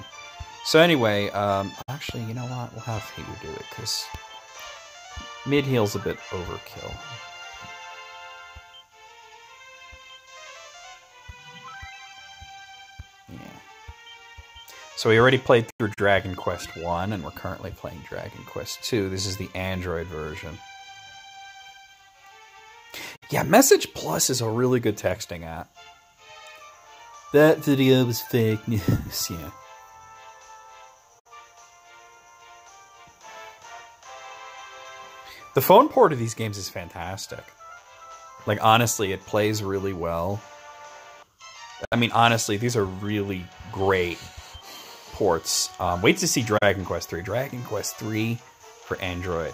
So anyway, um, actually, you know what? We'll have you do it because Midheal's a bit overkill. So we already played through Dragon Quest 1 and we're currently playing Dragon Quest 2. This is the Android version. Yeah, Message Plus is a really good texting app. That video was fake news, yeah. The phone port of these games is fantastic. Like, honestly, it plays really well. I mean, honestly, these are really great ports. Um, wait to see Dragon Quest 3. Dragon Quest 3 for Android.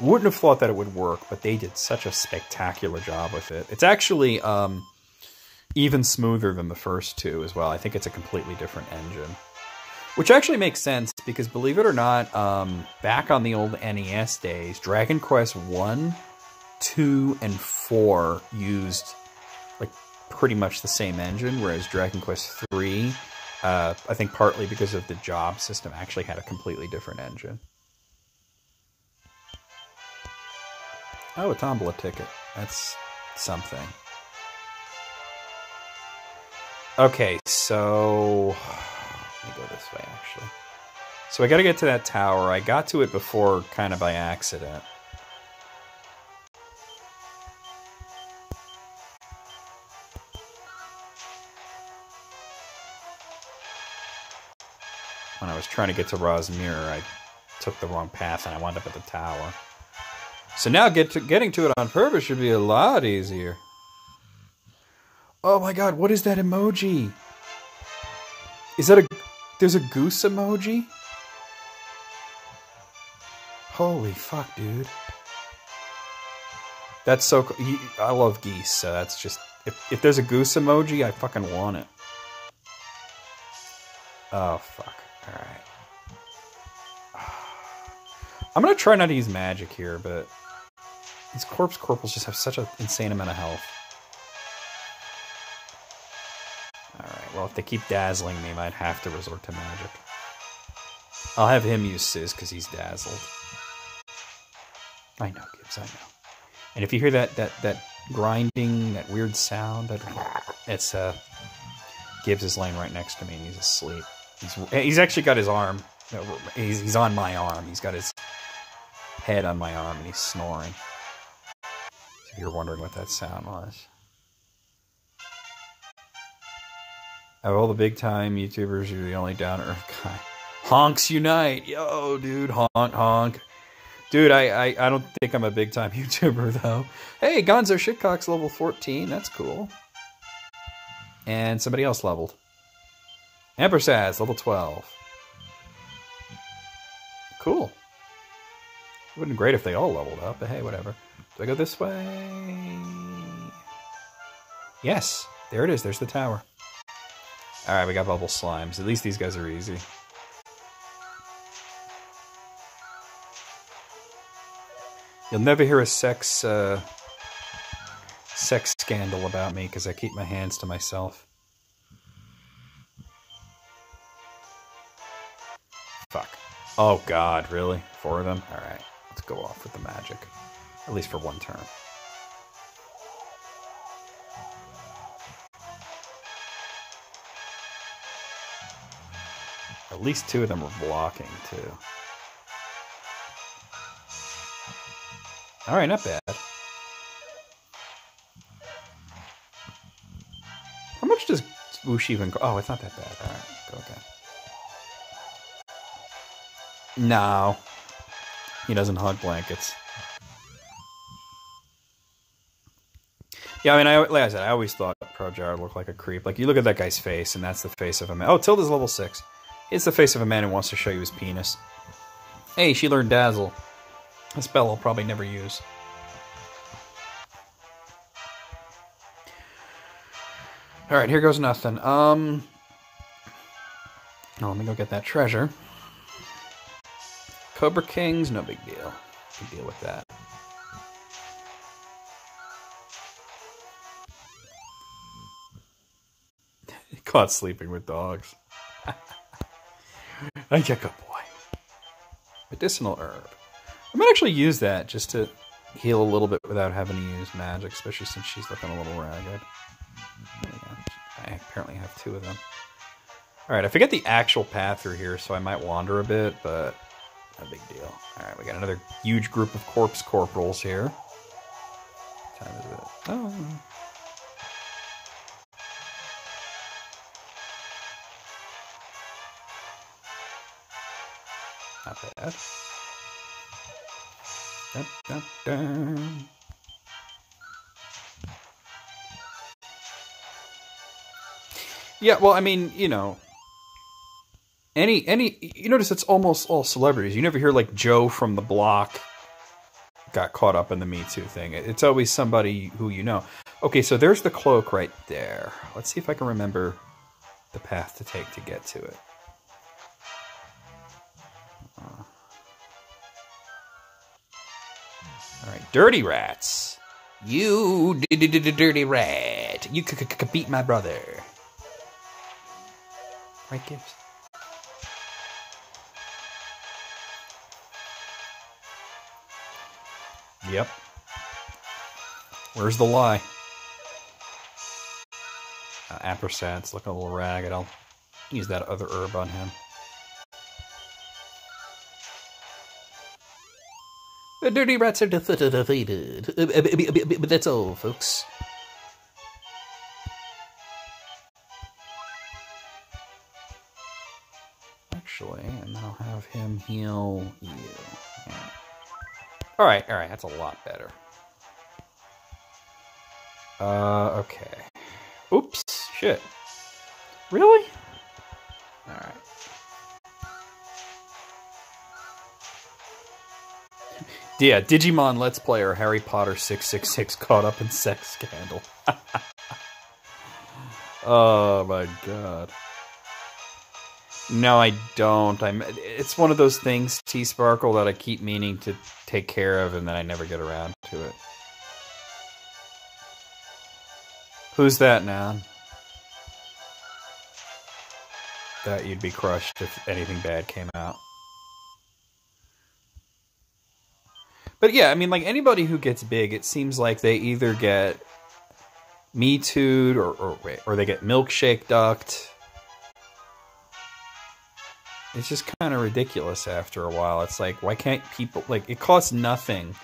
Wouldn't have thought that it would work, but they did such a spectacular job with it. It's actually um, even smoother than the first two as well. I think it's a completely different engine. Which actually makes sense because, believe it or not, um, back on the old NES days, Dragon Quest 1, 2, and 4 used like pretty much the same engine, whereas Dragon Quest 3, uh, I think partly because of the job system, actually had a completely different engine. Oh, a Tombola ticket. That's something. Okay, so let me go this way, actually. So I got to get to that tower. I got to it before, kind of by accident. When I was trying to get to Ra's mirror, I took the wrong path and I wound up at the tower. So now get to, getting to it on purpose should be a lot easier. Oh my god, what is that emoji? Is that a... There's a goose emoji? Holy fuck, dude. That's so... He, I love geese, so that's just... If, if there's a goose emoji, I fucking want it. Oh, fuck. Alright. I'm gonna try not to use magic here, but... These corpse corporals just have such an insane amount of health. Alright, well, if they keep dazzling me, I might have to resort to magic. I'll have him use Sizz because he's dazzled. I know, Gibbs, I know. And if you hear that that that grinding, that weird sound, that it's uh Gibbs is laying right next to me and he's asleep. He's he's actually got his arm. He's he's on my arm. He's got his head on my arm and he's snoring. If you're wondering what that sound was. Of all the big time YouTubers, you're the only down earth guy. Honks unite! Yo, dude, honk, honk. Dude, I, I, I don't think I'm a big time YouTuber, though. Hey, Gonzo Shitcock's level 14. That's cool. And somebody else leveled. Ampersand, level 12. Cool. It wouldn't been great if they all leveled up, but hey, whatever. Do I go this way? Yes, there it is. There's the tower. Alright, we got bubble slimes. At least these guys are easy. You'll never hear a sex, uh, sex scandal about me because I keep my hands to myself. Oh god, really? Four of them? Alright, let's go off with the magic. At least for one turn. At least two of them are blocking, too. Alright, not bad. How much does Whoosh even go? Oh, it's not that bad. Alright, go again. No. He doesn't hug blankets. Yeah, I mean, I, like I said, I always thought ProJared looked like a creep. Like, you look at that guy's face, and that's the face of a man. Oh, Tilda's level 6. It's the face of a man who wants to show you his penis. Hey, she learned Dazzle. A spell I'll probably never use. Alright, here goes nothing. Um... Oh, let me go get that treasure. Cobra Kings, no big deal. Can deal with that. Caught sleeping with dogs. I get good boy. Medicinal herb. I might actually use that just to heal a little bit without having to use magic, especially since she's looking a little ragged. I apparently have two of them. Alright, I forget the actual path through here, so I might wander a bit, but no big deal. Alright, we got another huge group of corpse corporals here. What time is it? Oh. Not bad. Yeah, well, I mean, you know, any any you notice it's almost all celebrities. You never hear like Joe from the block got caught up in the Me Too thing. It's always somebody who you know. Okay, so there's the cloak right there. Let's see if I can remember the path to take to get to it. Uh, all right, dirty rats. You dirty rat. You c- c- beat my brother. Right, Gibbs? Yep. Where's the lie? Uh, Ampersand's looking a little ragged. I'll use that other herb on him. The dirty rats are defeated. But that's all, folks. Actually, and I'll have him heal you. All right, all right, that's a lot better. Uh, okay. Oops, shit. Really? All right. Yeah, Digimon Let's Player Harry Potter 666 caught up in sex scandal. oh my god. No, I don't. I'm. It's one of those things, T Sparkle, that I keep meaning to take care of, and then I never get around to it. Who's that now? That you'd be crushed if anything bad came out. But yeah, I mean, like anybody who gets big, it seems like they either get me tooed or, or or they get milkshake ducked it's just kind of ridiculous after a while. It's like, why can't people, like, it costs nothing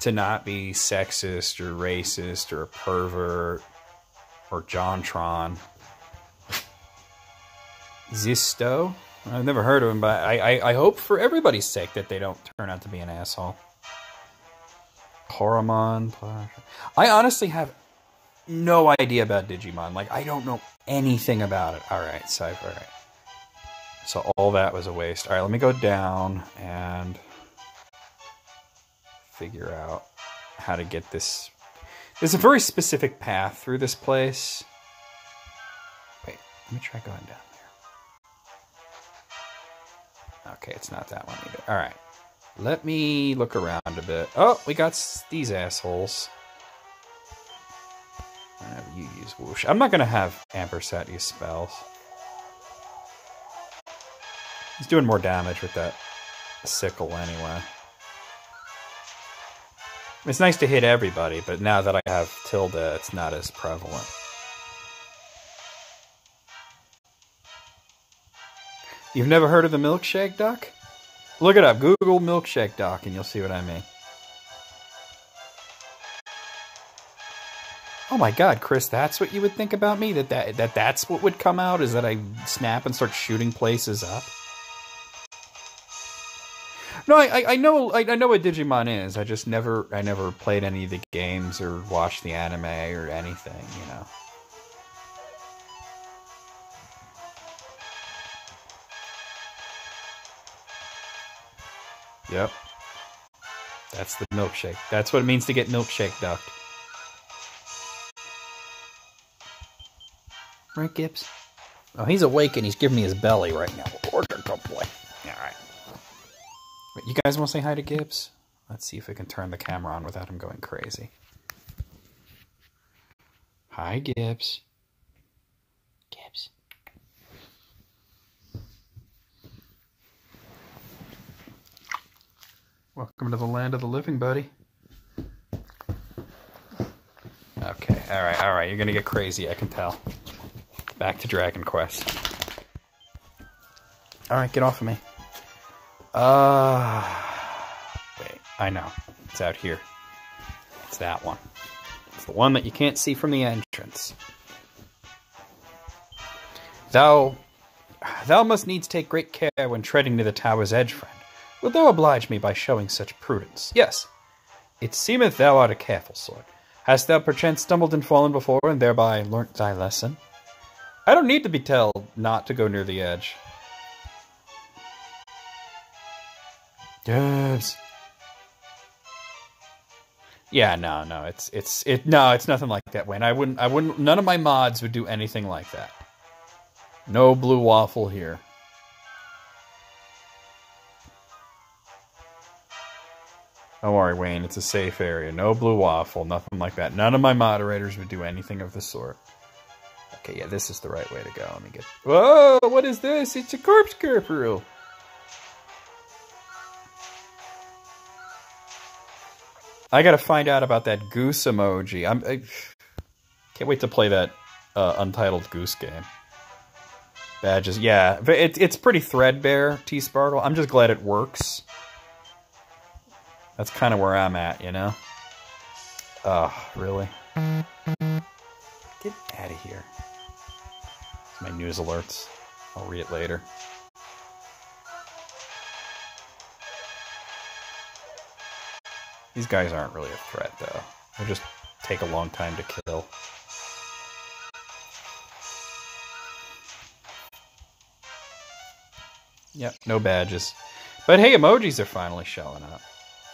to not be sexist or racist or a pervert or JonTron. Zisto? I've never heard of him, but I, I, I hope for everybody's sake that they don't turn out to be an asshole. Koromon. I honestly have no idea about Digimon. Like, I don't know anything about it. Alright, Cypher, alright. So all that was a waste. All right, let me go down and figure out how to get this. There's a very specific path through this place. Wait, let me try going down there. Okay, it's not that one either. All right. Let me look around a bit. Oh, we got these assholes. you use whoosh. I'm not going to have Ampersand use spells. He's doing more damage with that sickle anyway. It's nice to hit everybody, but now that I have Tilda, it's not as prevalent. You've never heard of the milkshake duck? Look it up. Google milkshake duck and you'll see what I mean. Oh my god, Chris, that's what you would think about me? That, that, that that's what would come out? Is that I snap and start shooting places up? No, I, I know I, know what Digimon is. I just never I never played any of the games or watched the anime or anything, you know. Yep. That's the milkshake. That's what it means to get milkshake ducked. Right, Gibbs? Oh, he's awake and he's giving me his belly right now. Order, good boy. All right. Wait, you guys want to say hi to Gibbs? Let's see if we can turn the camera on without him going crazy. Hi, Gibbs. Gibbs. Welcome to the land of the living, buddy. Okay, all right, all right. You're gonna get crazy, I can tell. Back to Dragon Quest. All right, get off of me. Uh, wait, I know. It's out here. It's that one. It's the one that you can't see from the entrance. Thou, thou must needs take great care when treading near the tower's edge, friend. Wilt thou oblige me by showing such prudence? Yes. It seemeth thou art a careful sort. Hast thou perchance stumbled and fallen before, and thereby learnt thy lesson? I don't need to be told not to go near the edge. Yes. Yeah, no, no, it's it's it no, it's nothing like that, Wayne. I wouldn't I wouldn't none of my mods would do anything like that. No blue waffle here. Don't worry, Wayne. It's a safe area. No blue waffle, nothing like that. None of my moderators would do anything of the sort. Okay, yeah, this is the right way to go. Let me get. Whoa! What is this? It's a corpse corporal. I gotta find out about that goose emoji. I'm. I can't wait to play that uh, untitled goose game. Badges, yeah, but it, it's pretty threadbare. T Sparkle. I'm just glad it works. That's kind of where I'm at, you know? Oh, really? Get out of here. It's my news alerts. I'll read it later. These guys aren't really a threat, though. They just take a long time to kill. Yep, no badges. But hey, emojis are finally showing up.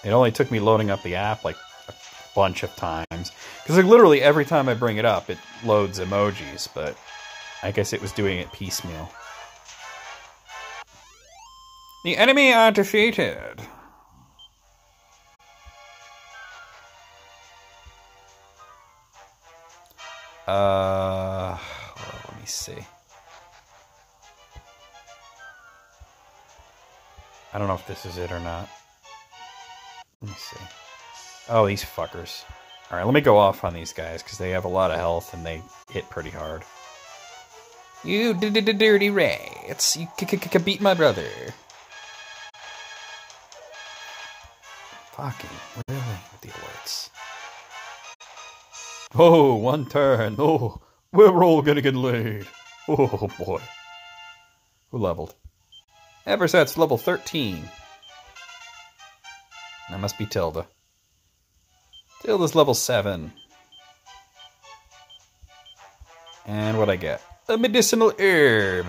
It only took me loading up the app like a bunch of times. Because like literally every time I bring it up, it loads emojis, but I guess it was doing it piecemeal. The enemy are defeated. Uh, well, let me see. I don't know if this is it or not. Let me see. Oh, these fuckers. Alright, let me go off on these guys, because they have a lot of health and they hit pretty hard. You dirty rats. You beat my brother. Fucking, really? With the alerts. Oh, one turn. Oh, we're all gonna get laid. Oh, boy. Who leveled? Everset's level 13. That must be Tilda. Tilda's level 7. And what I get? A medicinal herb.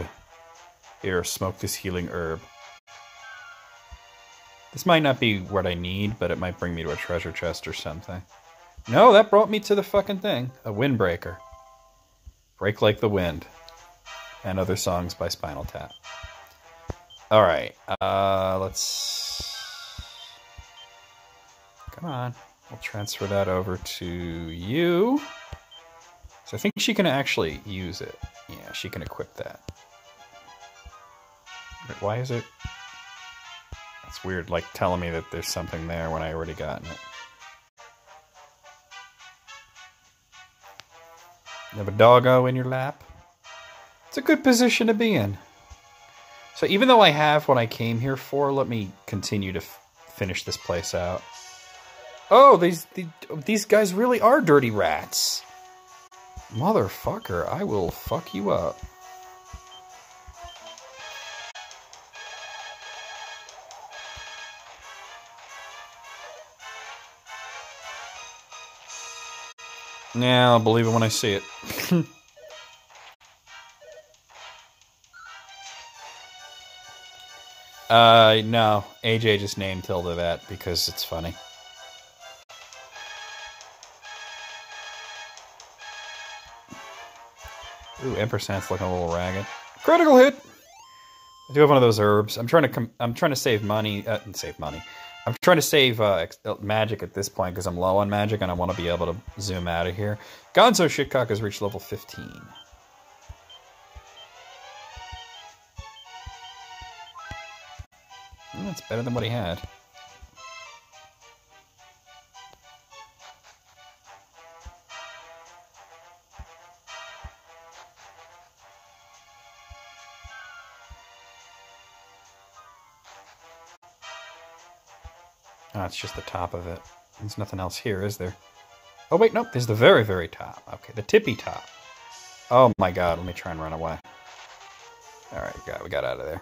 Here, smoke this healing herb. This might not be what I need, but it might bring me to a treasure chest or something. No, that brought me to the fucking thing. A windbreaker. Break Like the Wind. And other songs by Spinal Tap. Alright, uh, let's... Come on. We'll transfer that over to you. So I think she can actually use it. Yeah, she can equip that. Wait, why is it... That's weird, like telling me that there's something there when I already gotten it. You have a doggo in your lap? It's a good position to be in. So even though I have what I came here for, let me continue to finish this place out. Oh, these, these guys really are dirty rats. Motherfucker, I will fuck you up. Yeah, I'll believe it when I see it. uh, no. AJ just named Tilda that because it's funny. Ooh, Ampersand's looking a little ragged. Critical hit! I do have one of those herbs. I'm trying to com- I'm trying to save money. Uh, save money. I'm trying to save uh, uh, magic at this point because I'm low on magic and I want to be able to zoom out of here. Gonzo Shitcock has reached level 15. Mm, That's better than what he had. It's just the top of it. There's nothing else here, is there? Oh, wait, nope. There's the very, very top. Okay, the tippy top. Oh my god, let me try and run away. Alright, got, we got out of there.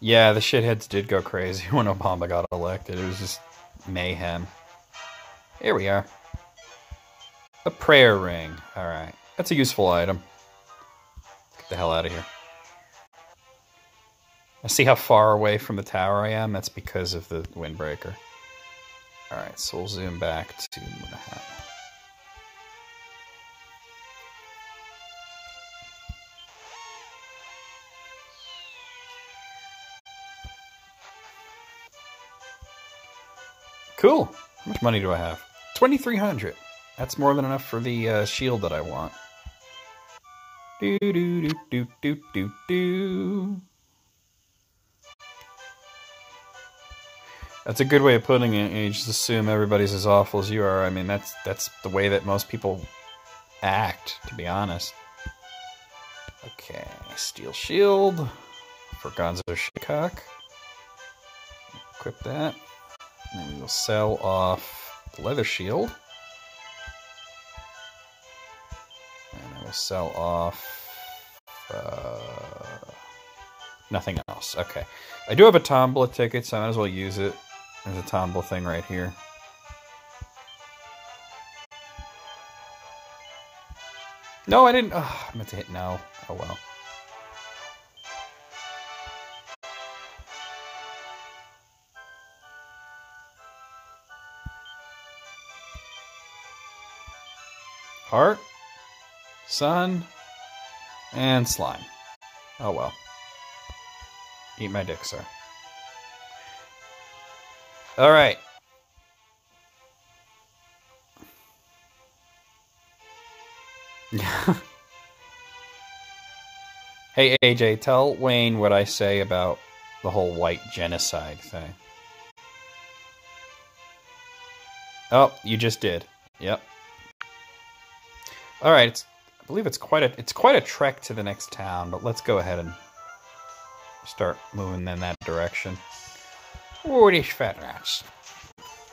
Yeah, the shitheads did go crazy when Obama got elected. It was just mayhem. Here we are. A prayer ring. Alright. That's a useful item. The hell out of here. I see how far away from the tower I am. That's because of the windbreaker. Alright, so we'll zoom back to Munahat. Cool. How much money do I have? 2300 That's more than enough for the uh, shield that I want. Do do do do do do do. That's a good way of putting it. You just assume everybody's as awful as you are. I mean, that's that's the way that most people act, to be honest. Okay, steel shield for Gonzo Shitcock. Equip that. And then we will sell off the leather shield. Will sell off uh, nothing else. Okay. I do have a Tombola ticket, so I might as well use it. There's a Tombola thing right here. No, I didn't. Oh, I meant to hit no. Oh well. Heart, sun, and slime. Oh well. Eat my dick, sir. All right. hey, AJ, tell Wayne what I say about the whole white genocide thing. Oh, you just did. Yep. All right, it's, believe it's quite a it's quite a trek to the next town, but let's go ahead and start moving in that direction. Oh, these fat rats.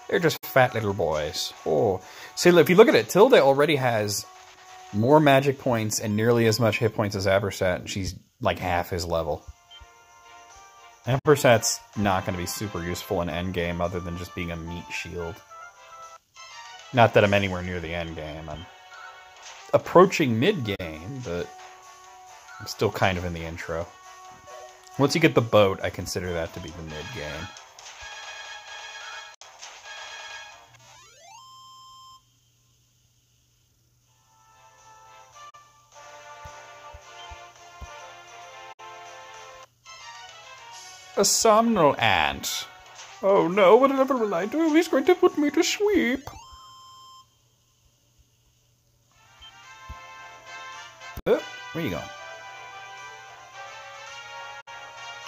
They're just fat little boys. Oh, see, if you look at it, Tilda already has more magic points and nearly as much hit points as Abersat, and she's like half his level. Abersat's not going to be super useful in endgame other than just being a meat shield. Not that I'm anywhere near the endgame. I'm approaching mid-game, but I'm still kind of in the intro. Once you get the boat, I consider that to be the mid-game. A somnol ant. Oh no, whatever will I do? He's going to put me to sleep. Where you going?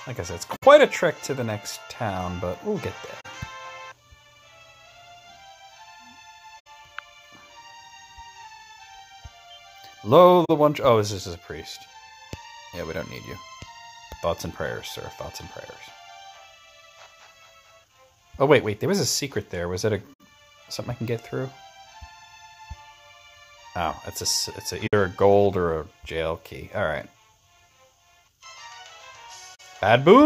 Like I said, it's quite a trek to the next town, but we'll get there. Lo, the one. Oh, this is a priest. Yeah, we don't need you. Thoughts and prayers, sir. Thoughts and prayers. Oh wait, wait. There was a secret there. Was that a something I can get through? Oh, it's a it's a, either a gold or a jail key. All right. Baboons.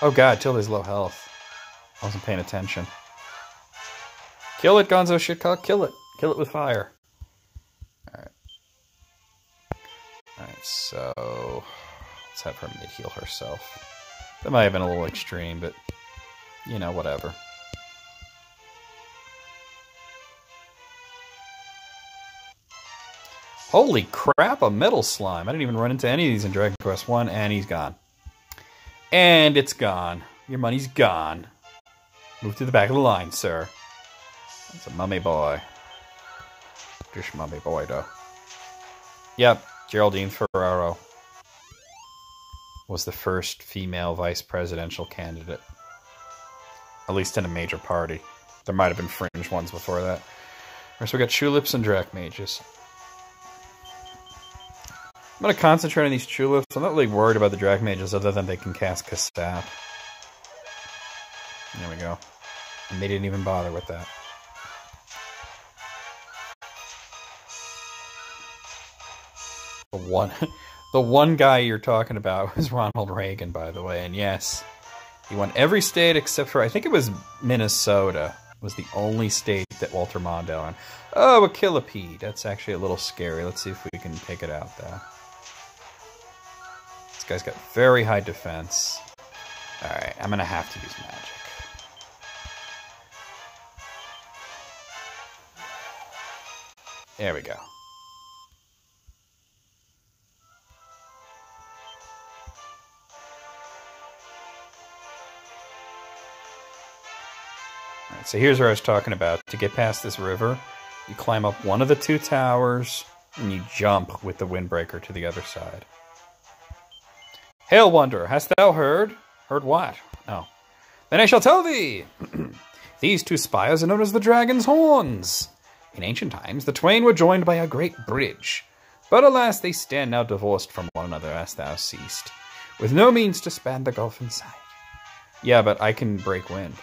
Oh god, Tilda's low health. I wasn't paying attention. Kill it, Gonzo Shitcock. Kill it. Kill it with fire. Alright. so let's have her Midheal herself. That might have been a little extreme, but you know, whatever. Holy crap, a metal slime. I didn't even run into any of these in Dragon Quest 1, and he's gone. And it's gone. Your money's gone. Move to the back of the line, sir. That's a mummy boy. Just mummy boy, though. Yep, Geraldine Ferraro was the first female vice presidential candidate. At least in a major party. There might have been fringe ones before that. Alright, so we got Tulips and Drackmages. I'm going to concentrate on these Tulips. I'm not really worried about the Drackmages other than they can cast Kasap. There we go. And they didn't even bother with that. One, the one guy you're talking about was Ronald Reagan, by the way. And yes, he won every state except for I think it was Minnesota. Was the only state that Walter Mondale won. Oh, a Killipede. That's actually a little scary. Let's see if we can take it out though. This guy's got very high defense. All right, I'm gonna have to use magic. There we go. So here's what I was talking about. To get past this river, you climb up one of the two towers and you jump with the windbreaker to the other side. Hail, Wanderer, hast thou heard? Heard what? Oh. Then I shall tell thee. These two spires are known as the Dragon's Horns. In ancient times, the twain were joined by a great bridge. But alas, they stand now divorced from one another as thou seest, with no means to span the gulf in sight. Yeah, but I can break wind.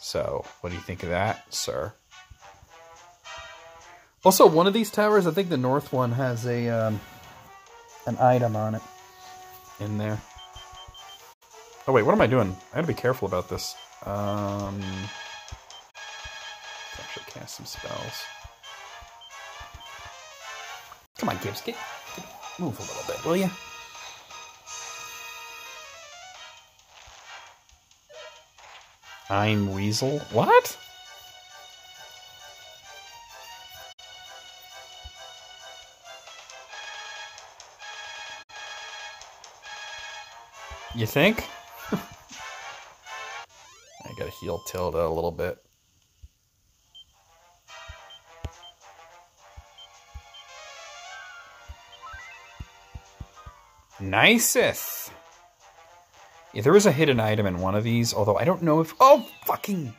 So, what do you think of that, sir? Also, one of these towers, I think the north one has a um, an item on it in there. Oh wait, what am I doing? I gotta be careful about this. Um, let's actually cast some spells. Come on, Gibbs, get, get move a little bit, will you? I'm Weasel. What? You think? I gotta heal Tilda a little bit. Nicest. Yeah, there was a hidden item in one of these, although I don't know if... Oh, fucking...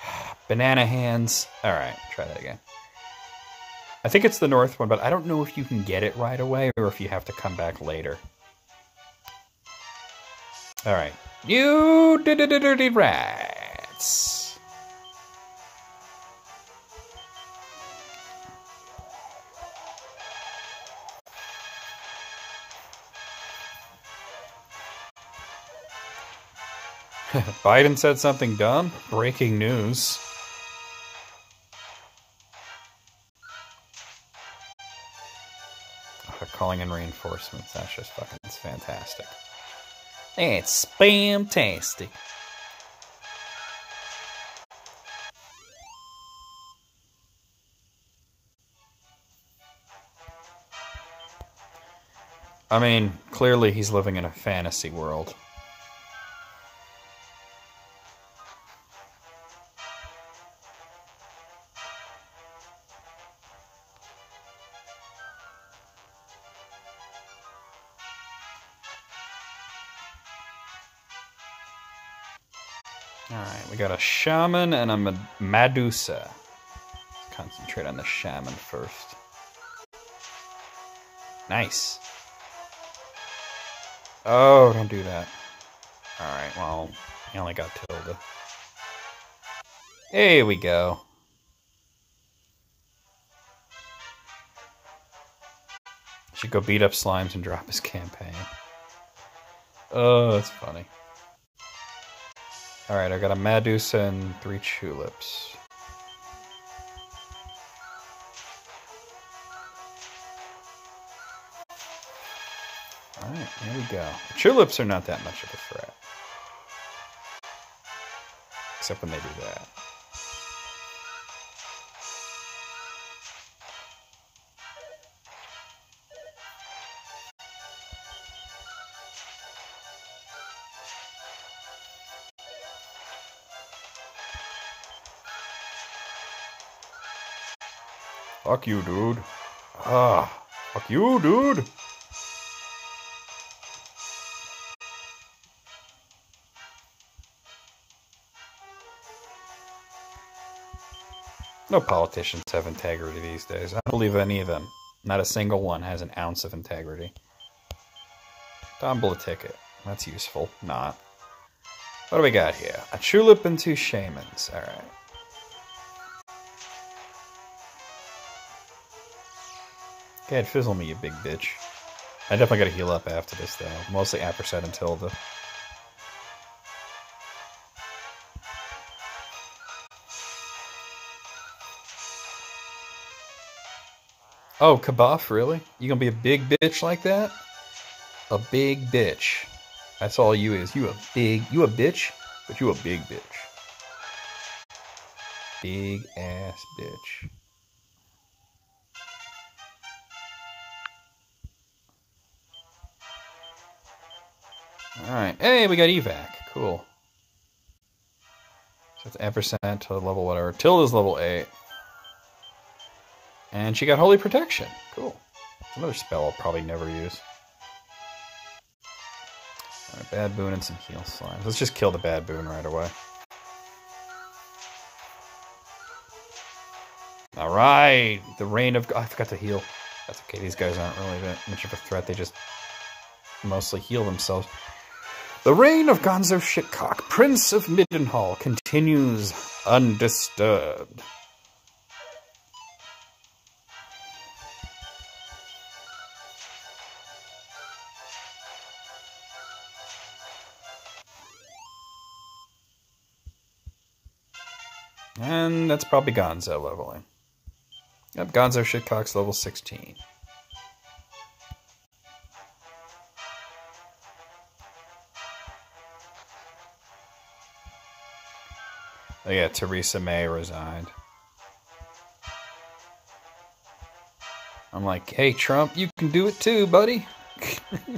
Banana hands. Alright, try that again. I think it's the north one, but I don't know if you can get it right away or if you have to come back later. Alright. You dirty rats. Biden said something dumb? Breaking news. Oh, calling in reinforcements. That's just fucking it's fantastic. It's spamtastic. I mean, clearly he's living in a fantasy world. Got a shaman and a Medusa. Let's concentrate on the shaman first. Nice. Oh, don't do that. Alright, well, he only got Tilda. Here we go. Should go beat up slimes and drop his campaign. Oh, that's funny. Alright, I got a Medusa and three tulips. Alright, here we go. Tulips are not that much of a threat. Except when they do that. Fuck you, dude. Ah, fuck you, dude. No politicians have integrity these days. I don't believe any of them. Not a single one has an ounce of integrity. Double a ticket. That's useful. Not. What do we got here? A tulip and two shamans. Alright. Go ahead, fizzle me, you big bitch. I definitely gotta heal up after this, though. Mostly Ampersand and Tilda. Oh, Kabuff, really? You gonna be a big bitch like that? A big bitch. That's all you is. You a big, you a bitch, but you a big bitch. Big ass bitch. Alright. Hey, we got evac. Cool. So that's ampersand to level whatever. Tilda's level 8. And she got Holy Protection. Cool. Another spell I'll probably never use. Alright, Bad Boon and some healslimes. Let's just kill the Bad Boon right away. Alright! The reign of... Oh, I forgot to heal. That's okay, these guys aren't really that much of a threat. They just mostly heal themselves. The reign of Gonzo Shitcock, Prince of Midenhall, continues undisturbed. And that's probably Gonzo leveling. Yep, Gonzo Shitcock's level 16. Oh yeah, Theresa May resigned. I'm like, hey Trump, you can do it too, buddy.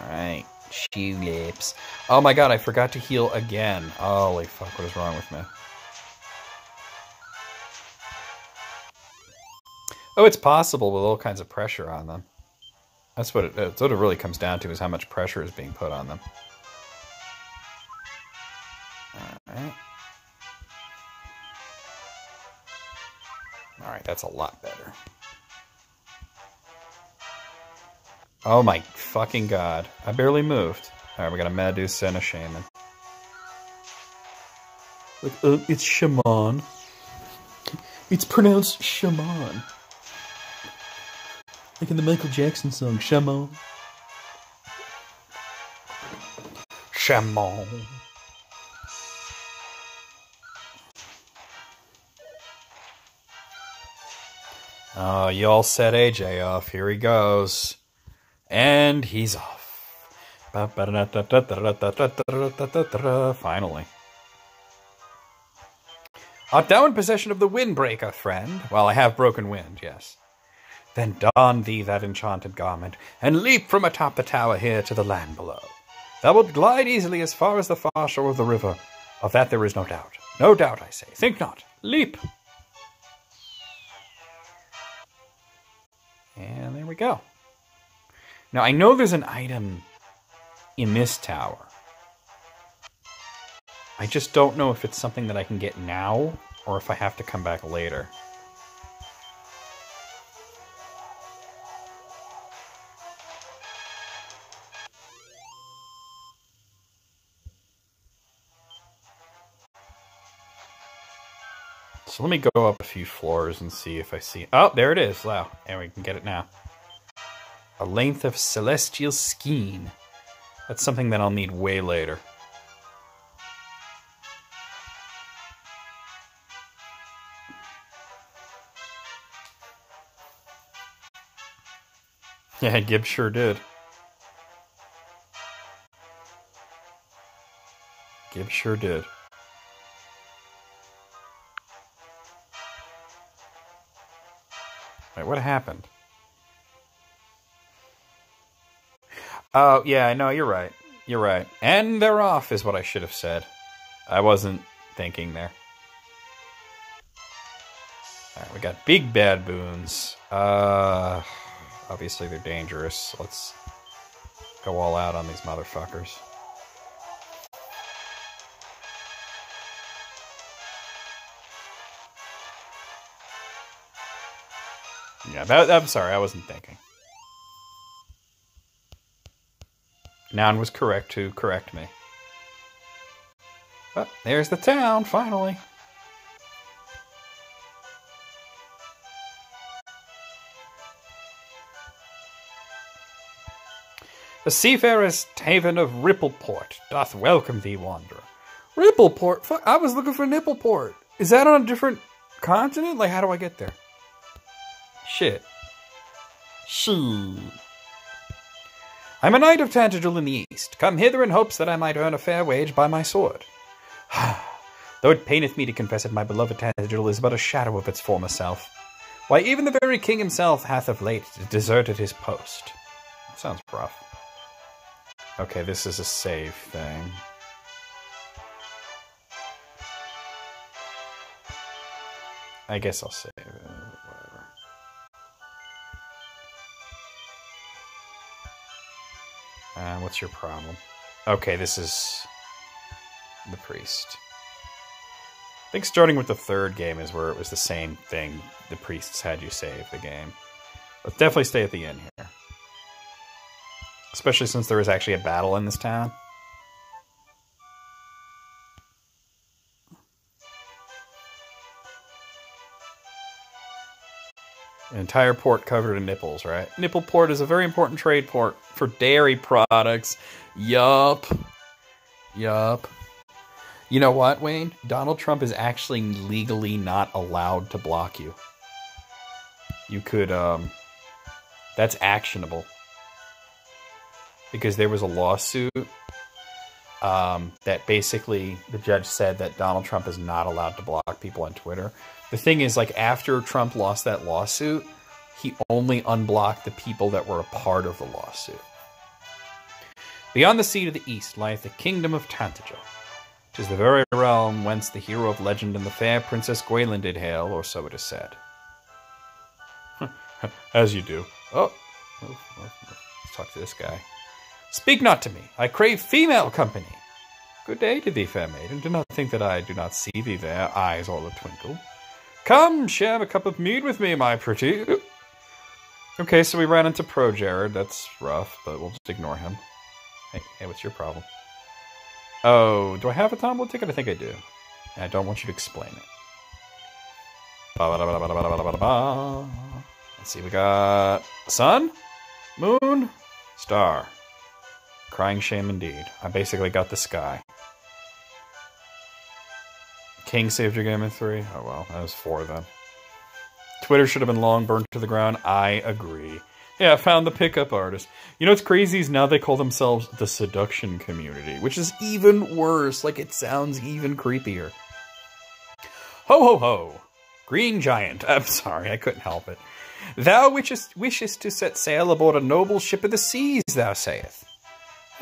Alright, tulips. Oh my god, I forgot to heal again. Holy fuck, what is wrong with me? Oh, it's possible with all kinds of pressure on them. That's what it, that's what it really comes down to is how much pressure is being put on them. Alright. Alright, that's a lot better. Oh my fucking god. I barely moved. Alright, we got a Medusa and a Shaman. Like, uh, it's Shaman. It's pronounced Shaman. Like in the Michael Jackson song, Shaman. Shaman. Oh, y'all set AJ off. Here he goes. And he's off. Finally. Art thou in possession of the windbreaker, friend? Well, I have broken wind, yes. Then don thee that enchanted garment, and leap from atop the tower here to the land below. Thou wilt glide easily as far as the far shore of the river. Of that there is no doubt. No doubt, I say. Think not. Leap! And there we go. Now, I know there's an item in this tower. I just don't know if it's something that I can get now or if I have to come back later. Let me go up a few floors and see if I see... Oh, there it is. Wow. And we can get it now. A length of celestial skein. That's something that I'll need way later. Yeah, Gib sure did. Gib sure did. Wait, what happened? Oh, yeah, no, you're right. You're right. And they're off, is what I should have said. I wasn't thinking there. Alright, we got big bad boons. Uh, obviously, they're dangerous. Let's go all out on these motherfuckers. Yeah, that, I'm sorry, I wasn't thinking. Noun was correct to correct me. But there's the town, finally. The seafarer's haven of Rippleport doth welcome thee, wanderer. Rippleport? Fuck, I was looking for Nippleport. Is that on a different continent? Like, how do I get there? Shit. She. I'm a knight of Tantegel in the east, come hither in hopes that I might earn a fair wage by my sword. Though it paineth me to confess it, my beloved Tantegel is but a shadow of its former self. Why, even the very king himself hath of late deserted his post. That sounds rough. Okay, this is a save thing. I guess I'll save it. Uh, what's your problem? Okay, this is the priest. I think starting with the third game is where it was the same thing. The priests had you save the game. Let's definitely stay at the inn here. Especially since there is actually a battle in this town. Entire port covered in nipples, right? Nipple port is a very important trade port for dairy products. Yup. Yup. You know what, Wayne? Donald Trump is actually legally not allowed to block you. You could, um, that's actionable. Because there was a lawsuit um, that basically the judge said that Donald Trump is not allowed to block people on Twitter. The thing is, like, after Trump lost that lawsuit, he only unblocked the people that were a part of the lawsuit. Beyond the sea to the east lieth the kingdom of Tantegel. 'Tis the very realm whence the hero of legend and the fair Princess Gwaelin did hail, or so it is said. As you do. Oh, oh. oh, oh, let's talk to this guy. Speak not to me. I crave female company. Good day to thee, fair maiden. Do not think that I do not see thee there, eyes all a twinkle. Come, share a cup of mead with me, my pretty. Okay, so we ran into ProJared. That's rough, but we'll just ignore him. Hey, hey, what's your problem? Oh, do I have a Tombola ticket? I think I do. I don't want you to explain it. Let's see, we got sun, moon, star. Crying shame indeed. I basically got the sky. King saved your game in three? Oh well, that was four then. Twitter should have been long burnt to the ground. I agree. Yeah, I found the pickup artist. You know what's crazy is now they call themselves the seduction community, which is even worse. Like it sounds even creepier. Ho ho ho! Green giant. I'm sorry, I couldn't help it. Thou wishest, wishest to set sail aboard a noble ship of the seas, thou sayest.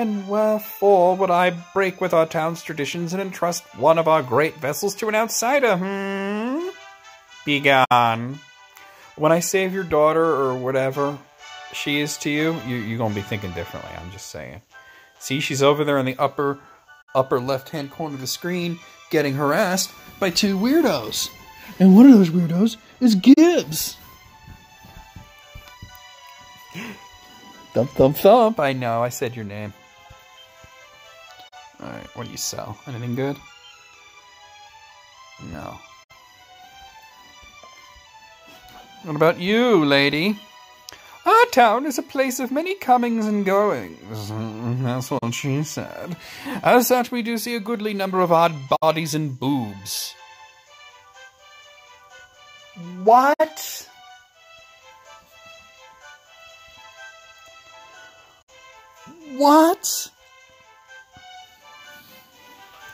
And wherefore would I break with our town's traditions and entrust one of our great vessels to an outsider? Hmm? Begone. When I save your daughter or whatever she is to you, you you're gonna be thinking differently. I'm just saying. See, she's over there in the upper upper left hand corner of the screen getting harassed by two weirdos. And one of those weirdos is Gibbs. Thump thump thump. I know, I said your name. Alright, what do you sell? Anything good? No. What about you, lady? Our town is a place of many comings and goings. That's what she said. As such, we do see a goodly number of odd bodies and boobs. What? What?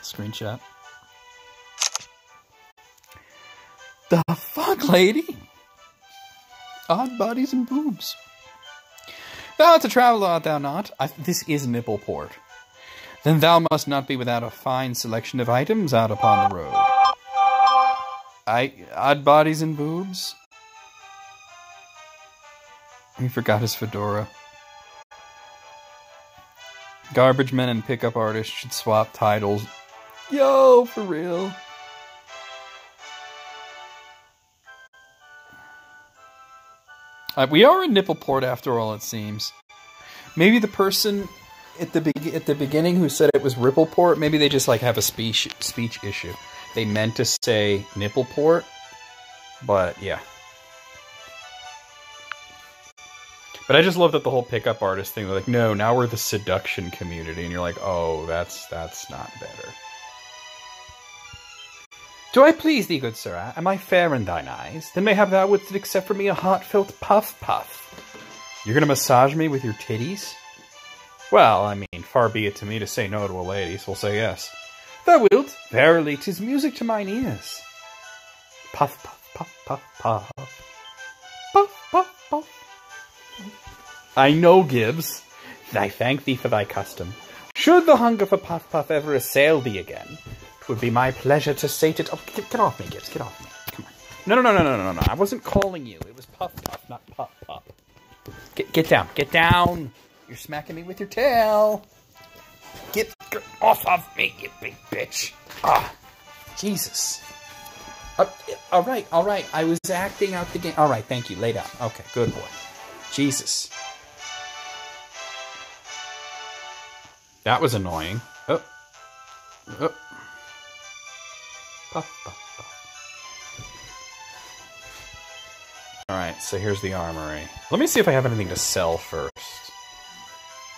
Screenshot. The fuck, lady? Odd bodies and boobs. Thou a traveller, art thou not? I, this is Nippleport. Then thou must not be without a fine selection of items out upon the road. I odd bodies and boobs. He forgot his fedora. Garbage men and pickup artists should swap titles. Yo, for real. Uh, we are in Nippleport after all, it seems. Maybe the person at the be- at the beginning who said it was Rippleport, maybe they just like have a speech speech issue. They meant to say Nippleport, but yeah. But I just love that the whole pickup artist thing. They're like, no, now we're the seduction community, and you're like, oh, that's that's not better. Do I please thee, good sirrah? Am I fair in thine eyes? Then mayhap thou wouldst accept from me a heartfelt puff puff. You're gonna massage me with your titties? Well, I mean, far be it to me to say no to a lady, so we'll say yes. Thou wilt? Verily, 'tis music to mine ears. Puff, puff, puff, puff, puff. Puff, puff, puff. I know, Gibbs. I thank thee for thy custom. Should the hunger for puff puff ever assail thee again, would be my pleasure to sate it. Oh, get, get off me, Gibbs. Get off me. Come on. No, no, no, no, no, no, no. I wasn't calling you. It was puff puff, not puff puff. Get, get down. Get down. You're smacking me with your tail. Get, get off of me, you big bitch. Ah, Jesus. Uh, all right, all right. I was acting out the game. All right, thank you. Lay down. Okay, good boy. Jesus. That was annoying. Oh. Oh. Puff. Alright, so here's the armory. Let me see if I have anything to sell first.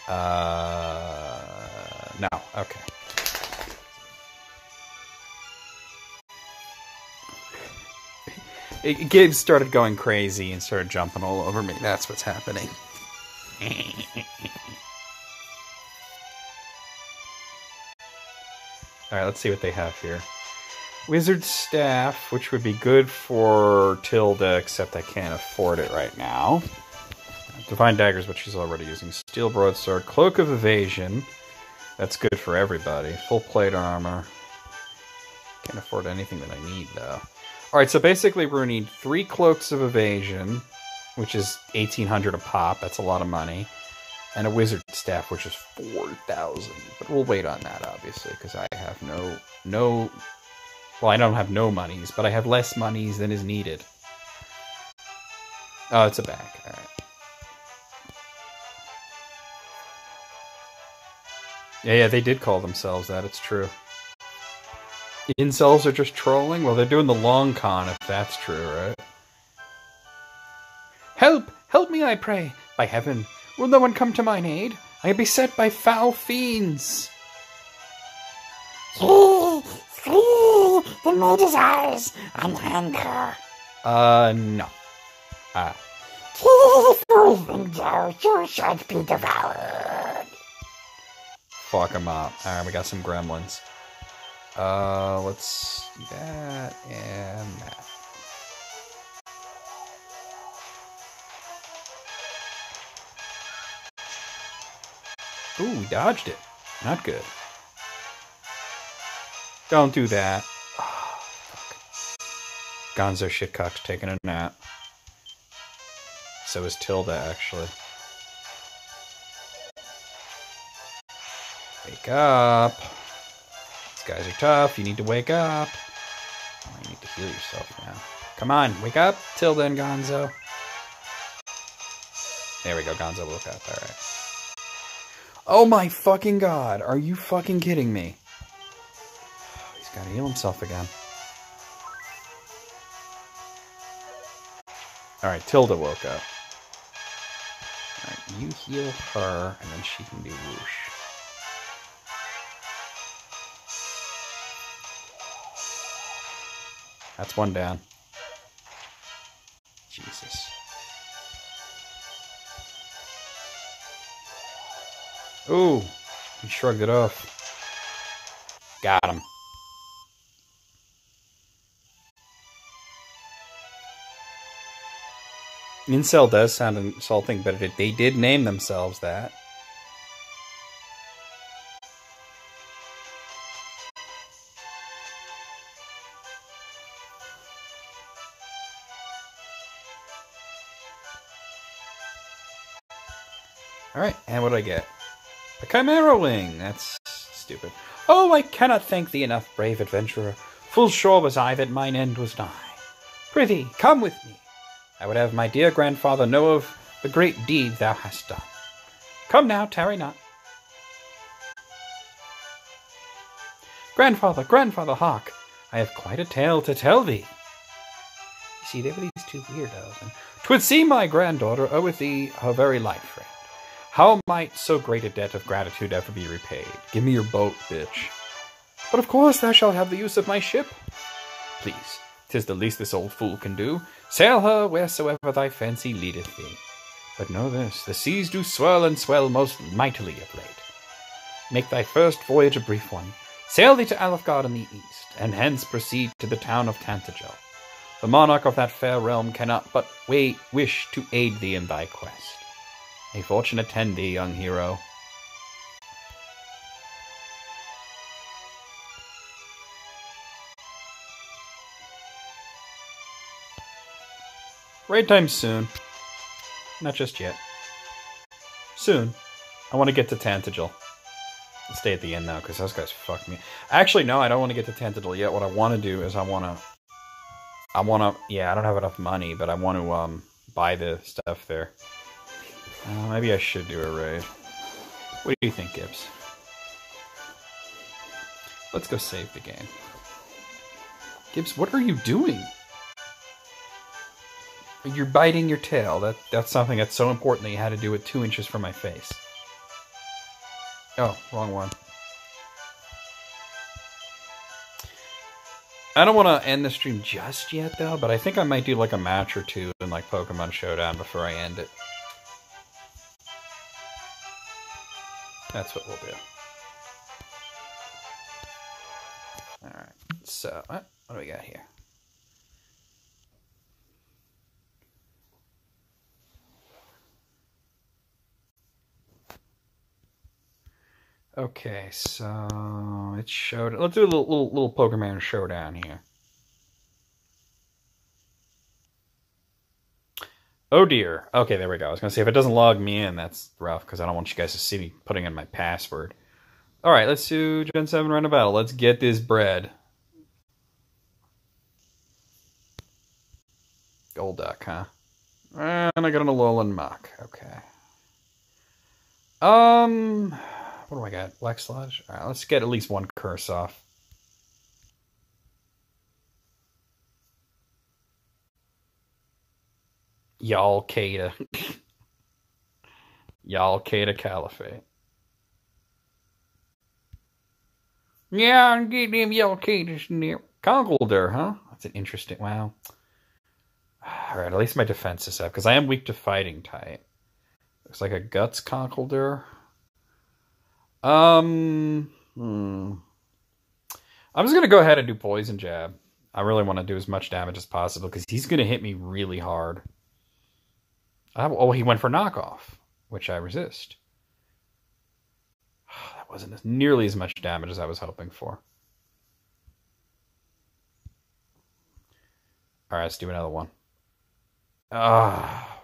Uh, no. Okay. It, Gibbs started going crazy and started jumping all over me. That's what's happening. Alright, let's see what they have here. Wizard Staff, which would be good for Tilda, except I can't afford it right now. Divine Dagger is what she's already using. Steel Broadsword. Cloak of Evasion. That's good for everybody. Full plate armor. Can't afford anything that I need, though. Alright, so basically we're going to need three Cloaks of Evasion, which is 1800 a pop. That's a lot of money. And a Wizard Staff, which is 4000 But we'll wait on that, obviously, because I have no... no... Well, I don't have no monies, but I have less monies than is needed. Oh, it's a bag. Alright. Yeah, yeah, they did call themselves that. It's true. Incels are just trolling? Well, they're doing the long con if that's true, right? Help! Help me, I pray! By heaven, will no one come to mine aid? I am beset by foul fiends! The me desires and hunger. Uh, no. Uh, flee, Joe, you should be devoured. fuck them up. Alright, we got some gremlins. Uh, let's do that and that. Ooh, we dodged it. Not good. Don't do that. Gonzo shitcock's taking a nap. So is Tilda, actually. Wake up. These guys are tough. You need to wake up. Oh, you need to heal yourself now. Come on, wake up, Tilda and Gonzo. There we go, Gonzo woke up. Alright. Oh my fucking god. Are you fucking kidding me? He's gotta heal himself again. Alright, Tilda woke up. Alright, you heal her, and then she can do whoosh. That's one down. Jesus. Ooh, he shrugged it off. Got him. Incel does sound insulting, but it, they did name themselves that. Alright, and what do I get? A Chimera Wing! That's stupid. Oh, I cannot thank thee enough, brave adventurer. Full sure was I that mine end was nigh. Prithee, come with me. I would have my dear grandfather know of the great deed thou hast done. Come now, tarry not. Grandfather, grandfather, hark! I have quite a tale to tell thee. You see, there were these two weirdos, and twould seem my granddaughter oweth thee her very life, friend. How might so great a debt of gratitude ever be repaid? Give me your boat, bitch. But of course thou shalt have the use of my ship. Please, 'tis the least this old fool can do. Sail her wheresoever thy fancy leadeth thee. But know this, the seas do swirl and swell most mightily of late. Make thy first voyage a brief one. Sail thee to Alefgard in the east, and hence proceed to the town of Tantegel. The monarch of that fair realm cannot but wait, wish to aid thee in thy quest. May fortune attend thee, young hero. Raid time soon. Not just yet. Soon. I want to get to Tantegel. Stay at the end now, because those guys fuck me. Actually, no, I don't want to get to Tantegel yet. What I want to do is I want to... I want to... Yeah, I don't have enough money, but I want to um buy the stuff there. Uh, maybe I should do a raid. What do you think, Gibbs? Let's go save the game. Gibbs, what are you doing? You're biting your tail. That that's something that's so important that you had to do it two inches from my face. Oh, wrong one. I don't want to end the stream just yet, though, but I think I might do like a match or two in like Pokemon Showdown before I end it. That's what we'll do. Alright, so, what, what do we got here? Okay, so it showed. Let's do a little little, little Pokemon showdown here. Oh dear. Okay, there we go. I was gonna say if it doesn't log me in, that's rough because I don't want you guys to see me putting in my password. All right, let's do Gen Seven Random Battle. Let's get this bread. Golduck, huh? And I got an Alolan Muk. Okay. Um. What do I got? Black Sludge? Alright, let's get at least one curse off. Y'all Kada. Y'all Kada Caliphate. Yeah, I'm getting them Y'all in there. Conkeldurr, huh? That's an interesting. Wow. Alright, at least my defense is up, because I am weak to fighting type. Looks like a Guts Conkeldurr. Um, hmm. I'm just gonna go ahead and do poison jab. I really want to do as much damage as possible because he's gonna hit me really hard. I, oh, he went for knockoff, which I resist. That wasn't as, nearly as much damage as I was hoping for. All right, let's do another one. Ah.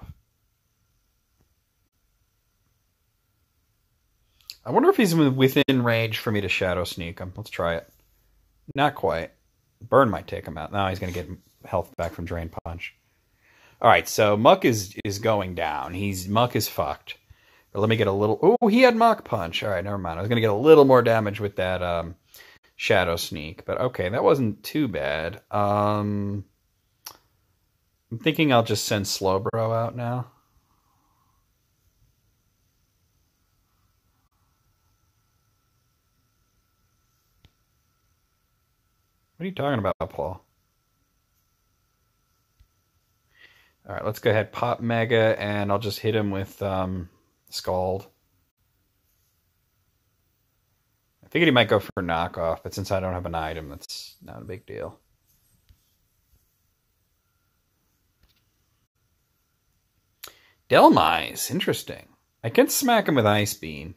I wonder if he's within range for me to shadow sneak him. Let's try it. Not quite. Burn might take him out. Now he's going to get health back from Drain Punch. All right, so Muk is is going down. He's Muk is fucked. Let me get a little. Oh, he had Mach Punch. All right, never mind. I was going to get a little more damage with that um, Shadow Sneak, but okay, that wasn't too bad. Um, I'm thinking I'll just send Slowbro out now. Are you talking about, Paul? All right, let's go ahead, pop Mega, and I'll just hit him with um, Scald. I figured he might go for knockoff, but since I don't have an item, that's not a big deal. Dhelmise, interesting. I can smack him with Ice Beam.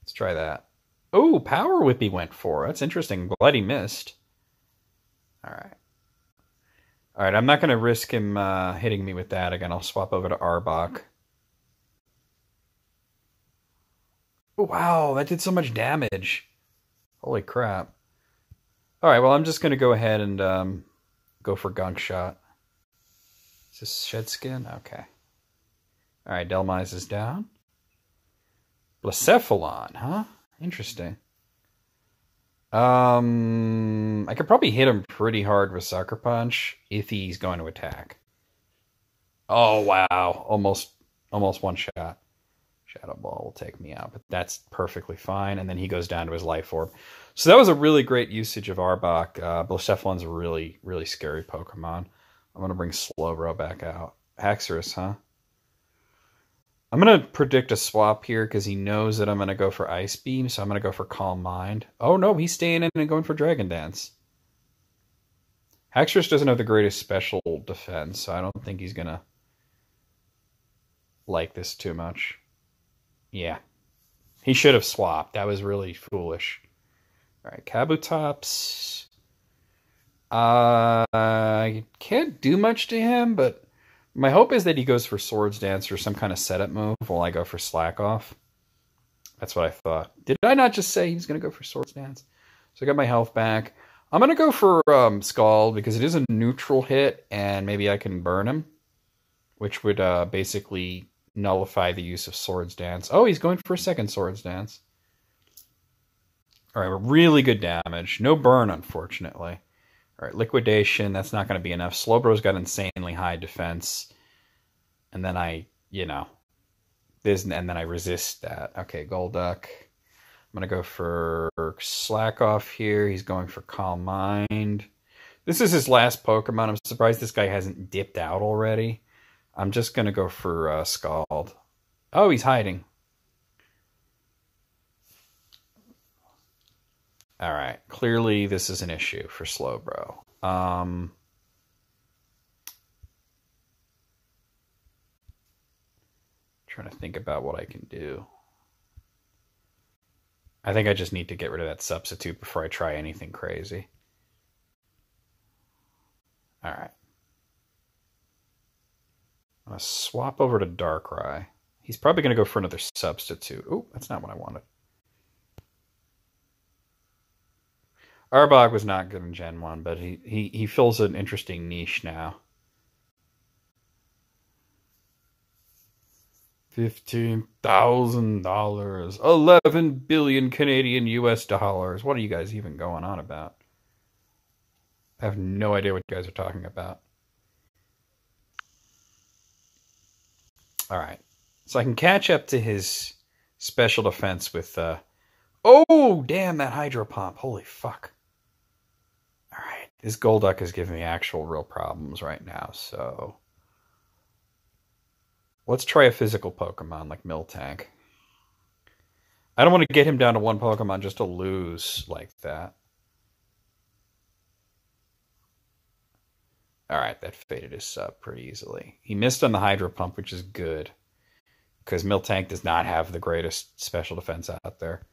Let's try that. Oh, Power Whip he went for. That's interesting. Glad he missed. All right. All right, I'm not going to risk him uh, hitting me with that again. I'll swap over to Arbok. Oh, wow, that did so much damage. Holy crap. All right, well, I'm just going to go ahead and um, go for Gunk Shot. Is this Shed Skin? Okay. All right, Dhelmise is down. Blacephalon, huh? Interesting. Um, I could probably hit him pretty hard with Sucker Punch if he's going to attack. Oh wow, almost almost one shot. Shadow Ball will take me out, but that's perfectly fine. And then he goes down to his Life Orb. So that was a really great usage of Arbok. Uh, Blacephalon's a really really scary Pokemon. I'm gonna bring Slowbro back out. Haxorus, huh? I'm going to predict a swap here because he knows that I'm going to go for Ice Beam, so I'm going to go for Calm Mind. Oh no, he's staying in and going for Dragon Dance. Haxorus doesn't have the greatest special defense, so I don't think he's going to like this too much. Yeah. He should have swapped. That was really foolish. All right, Kabutops. Uh, I can't do much to him, but my hope is that he goes for Swords Dance or some kind of setup move while I go for Slack Off. That's what I thought. Did I not just say he's going to go for Swords Dance? So I got my health back. I'm going to go for um, Scald because it is a neutral hit and maybe I can burn him, which would uh, basically nullify the use of Swords Dance. Oh, he's going for a second Swords Dance. All right, really good damage. No burn, unfortunately. All right, liquidation. That's not going to be enough. Slowbro's got insanely high defense, and then I, you know, this and then I resist that. Okay, Golduck. I'm gonna go for Slack Off here. He's going for Calm Mind. This is his last Pokemon. I'm surprised this guy hasn't dipped out already. I'm just gonna go for uh, Scald. Oh, he's hiding. All right. Clearly, this is an issue for Slowbro. Um, trying to think about what I can do. I think I just need to get rid of that substitute before I try anything crazy. All right. I'm going to swap over to Darkrai. He's probably going to go for another substitute. Oh, that's not what I wanted. Arbok was not good in Gen 1, but he, he, he fills an interesting niche now. Fifteen thousand dollars, eleven billion Canadian U.S. dollars. What are you guys even going on about? I have no idea what you guys are talking about. All right, so I can catch up to his special defense with. Uh... Oh, damn that hydro pump! Holy fuck! This Golduck is giving me actual real problems right now, so let's try a physical Pokemon like Miltank. I don't want to get him down to one Pokemon just to lose like that. Alright, that faded his sub pretty easily. He missed on the Hydro Pump, which is good. Because Miltank does not have the greatest special defense out there.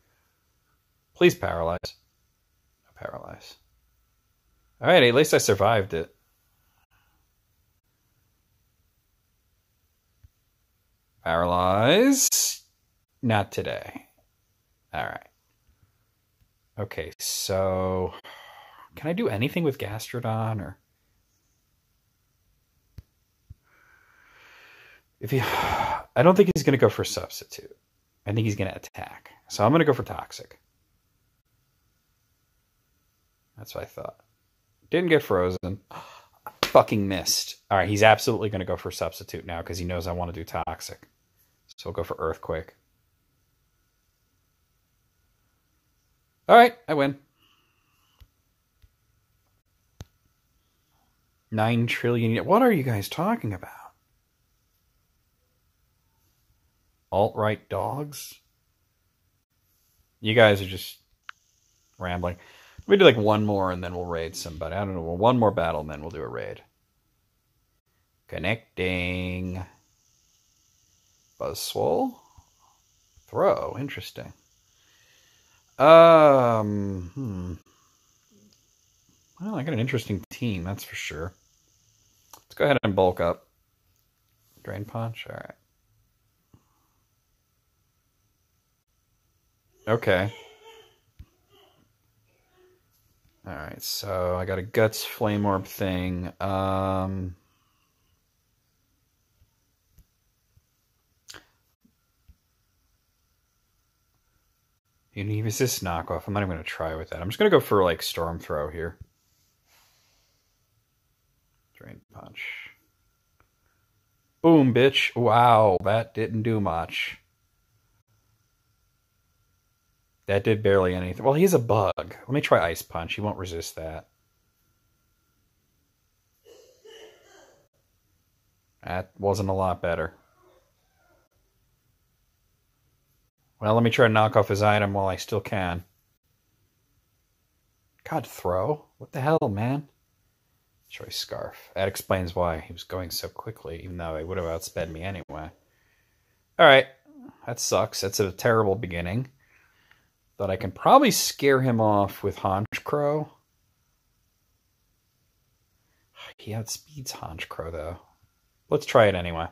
Please paralyze. Paralyze. All right, at least I survived it. Paralyze. Not today. All right. Okay, so can I do anything with Gastrodon or if he I don't think he's going to go for substitute. I think he's going to attack. So I'm going to go for toxic. That's what I thought. Didn't get frozen. Fucking missed. All right, he's absolutely going to go for substitute now because he knows I want to do toxic. So we'll go for earthquake. All right, I win. Nine trillion. What are you guys talking about? Alt right dogs? You guys are just rambling. We do like one more and then we'll raid somebody. I don't know. Well, one more battle and then we'll do a raid. Connecting. Buzzwole. Throw. Interesting. Um. Hmm. Well, I got an interesting team, that's for sure. Let's go ahead and bulk up. Drain punch. All right. Okay. All right, so I got a guts flame orb thing. Um, you need is this knockoff? I'm not even gonna try with that. I'm just gonna go for like storm throw here. Drain punch. Boom, bitch! Wow, that didn't do much. That did barely anything. Well, he's a bug. Let me try Ice Punch. He won't resist that. That wasn't a lot better. Well, let me try to knock off his item while I still can. God, throw? What the hell, man? Choice Scarf. That explains why he was going so quickly, even though he would have outsped me anyway. Alright, that sucks. That's a terrible beginning. But I can probably scare him off with Honchkrow. He outspeeds Honchkrow, though. Let's try it anyway.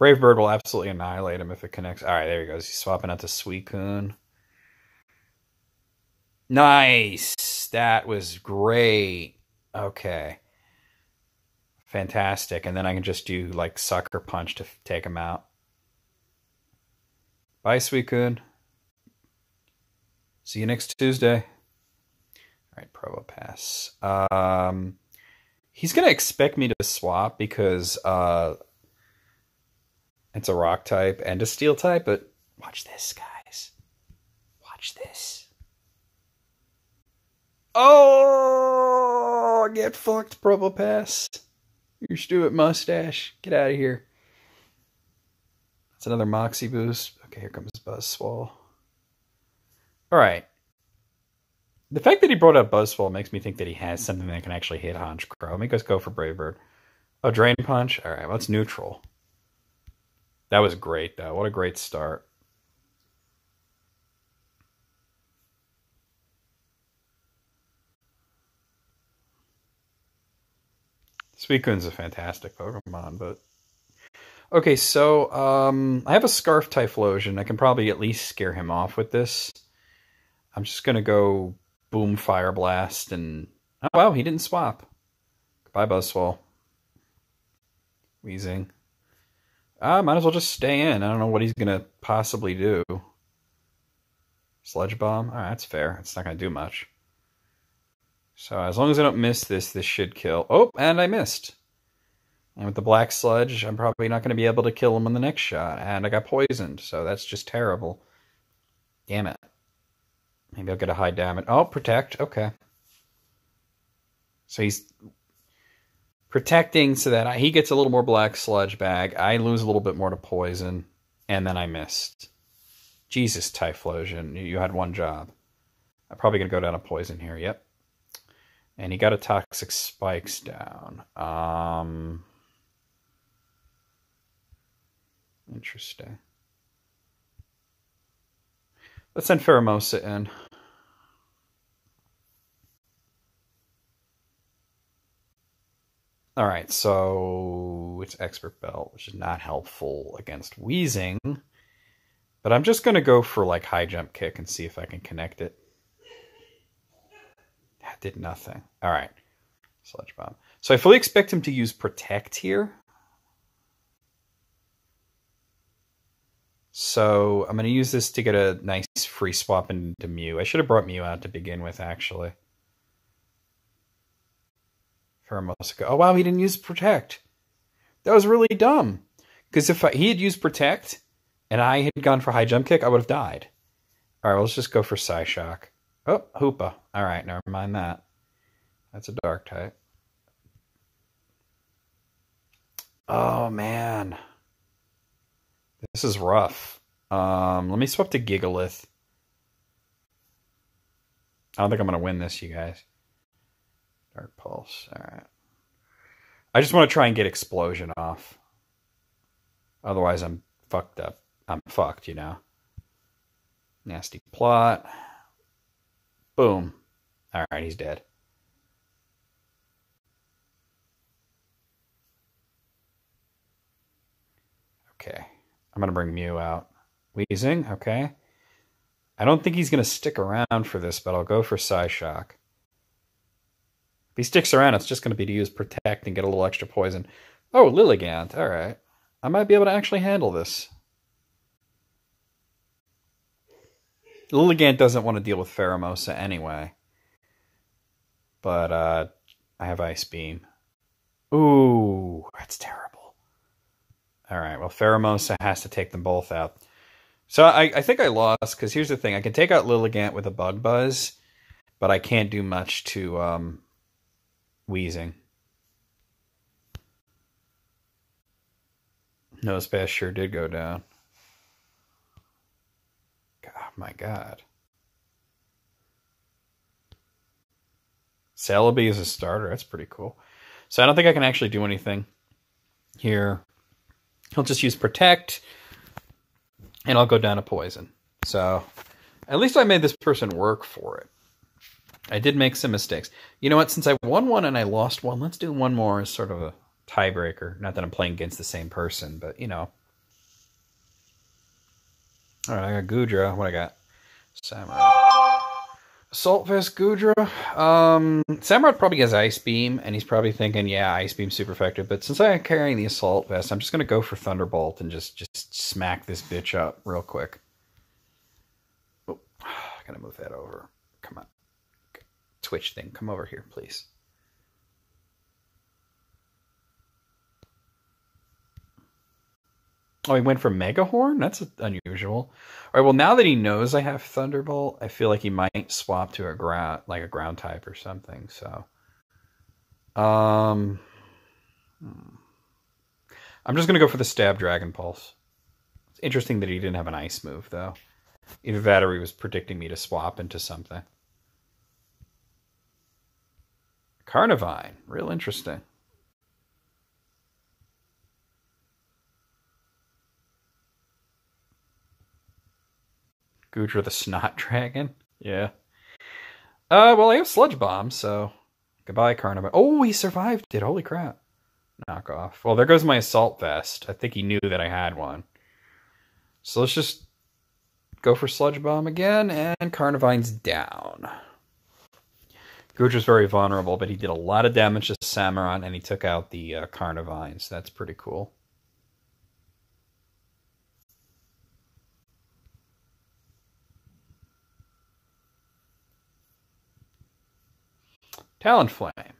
Brave Bird will absolutely annihilate him if it connects. All right, there he goes. He's swapping out to Suicune. Nice. That was great. Okay. Fantastic. And then I can just do like Sucker Punch to take him out. Bye, Suicune. See you next Tuesday. All right, Probopass. Um, he's going to expect me to swap because uh, it's a rock type and a steel type, but watch this, guys. Watch this. Oh, get fucked, Probopass. Your Stewart mustache. Get out of here. That's another Moxie boost. Okay, here comes Buzzwole. Alright. The fact that he brought up Buzzwole makes me think that he has something that can actually hit Honchkrow. Let me just go for Brave Bird. Oh, Drain Punch? Alright, well, it's neutral. That was great, though. What a great start. Suicune's a fantastic Pokemon, but okay. So um, I have a Scarf Typhlosion. I can probably at least scare him off with this. I'm just gonna go Boom Fire Blast and oh wow, he didn't swap. Goodbye, Buzzwole. Wheezing. I might as well just stay in. I don't know what he's gonna possibly do. Sludge Bomb. All right, that's fair. It's not gonna do much. So as long as I don't miss this, this should kill. Oh, and I missed. And with the black sludge, I'm probably not going to be able to kill him on the next shot. And I got poisoned, so that's just terrible. Damn it. Maybe I'll get a high damage. Oh, protect. Okay. So he's protecting so that I, he gets a little more black sludge bag. I lose a little bit more to poison, and then I missed. Jesus, Typhlosion, you had one job. I'm probably going to go down a poison here. Yep. And he got a toxic spikes down. Um, interesting. Let's send Pheromosa in. All right, so it's Expert Belt, which is not helpful against wheezing. But I'm just going to go for like high jump kick and see if I can connect it. Did nothing. All right. Sludge bomb. So I fully expect him to use protect here. So I'm going to use this to get a nice free swap into Mew. I should have brought Mew out to begin with, actually. Pheromosa. Oh, wow, he didn't use protect. That was really dumb. Because if I, he had used protect and I had gone for high jump kick, I would have died. All right, well, let's just go for Psyshock. Oh, Hoopa. All right, never mind that. That's a dark type. Oh, man. This is rough. Um, let me swap to Gigalith. I don't think I'm going to win this, you guys. Dark Pulse. All right. I just want to try and get Explosion off. Otherwise, I'm fucked up. I'm fucked, you know. Nasty plot. Boom. All right, he's dead. Okay. I'm going to bring Mew out. Wheezing, okay. I don't think he's going to stick around for this, but I'll go for Psyshock. If he sticks around, it's just going to be to use Protect and get a little extra poison. Oh, Lilligant. All right. I might be able to actually handle this. Lilligant doesn't want to deal with Pheromosa anyway. But uh, I have Ice Beam. Ooh, that's terrible. All right, well, Pheromosa has to take them both out. So I, I think I lost, because here's the thing. I can take out Lilligant with a Bug Buzz, but I can't do much to um, Wheezing. Nosepass sure did go down. My God. Celebi is a starter. That's pretty cool. So I don't think I can actually do anything here. He'll just use Protect, and I'll go down to Poison. So at least I made this person work for it. I did make some mistakes. You know what? Since I won one and I lost one, let's do one more as sort of a tiebreaker. Not that I'm playing against the same person, but you know. All right, I got Goodra. What I got? Samurai. Assault Vest Goodra. Um, Samurott probably has Ice Beam, and he's probably thinking, yeah, Ice Beam super effective. But since I'm carrying the Assault Vest, I'm just going to go for Thunderbolt and just, just smack this bitch up real quick. Oh, I got to move that over. Come on. Twitch thing. Come over here, please. Oh, he went for Megahorn? That's unusual. All right, well, now that he knows I have Thunderbolt, I feel like he might swap to a ground, like a ground type or something. So, um, hmm. I'm just gonna go for the Stab Dragon Pulse. It's interesting that he didn't have an Ice move, though. Or he was predicting me to swap into something. Carnivine, real interesting. Goodra the Snot Dragon. Yeah. Uh, well, I have Sludge Bomb, so goodbye, Carnivine. Oh, he survived it. Holy crap. Knock off. Well, there goes my Assault Vest. I think he knew that I had one. So let's just go for Sludge Bomb again, and Carnivine's down. Goodra's very vulnerable, but he did a lot of damage to Samurott, and he took out the uh, Carnivine, so that's pretty cool. Talonflame.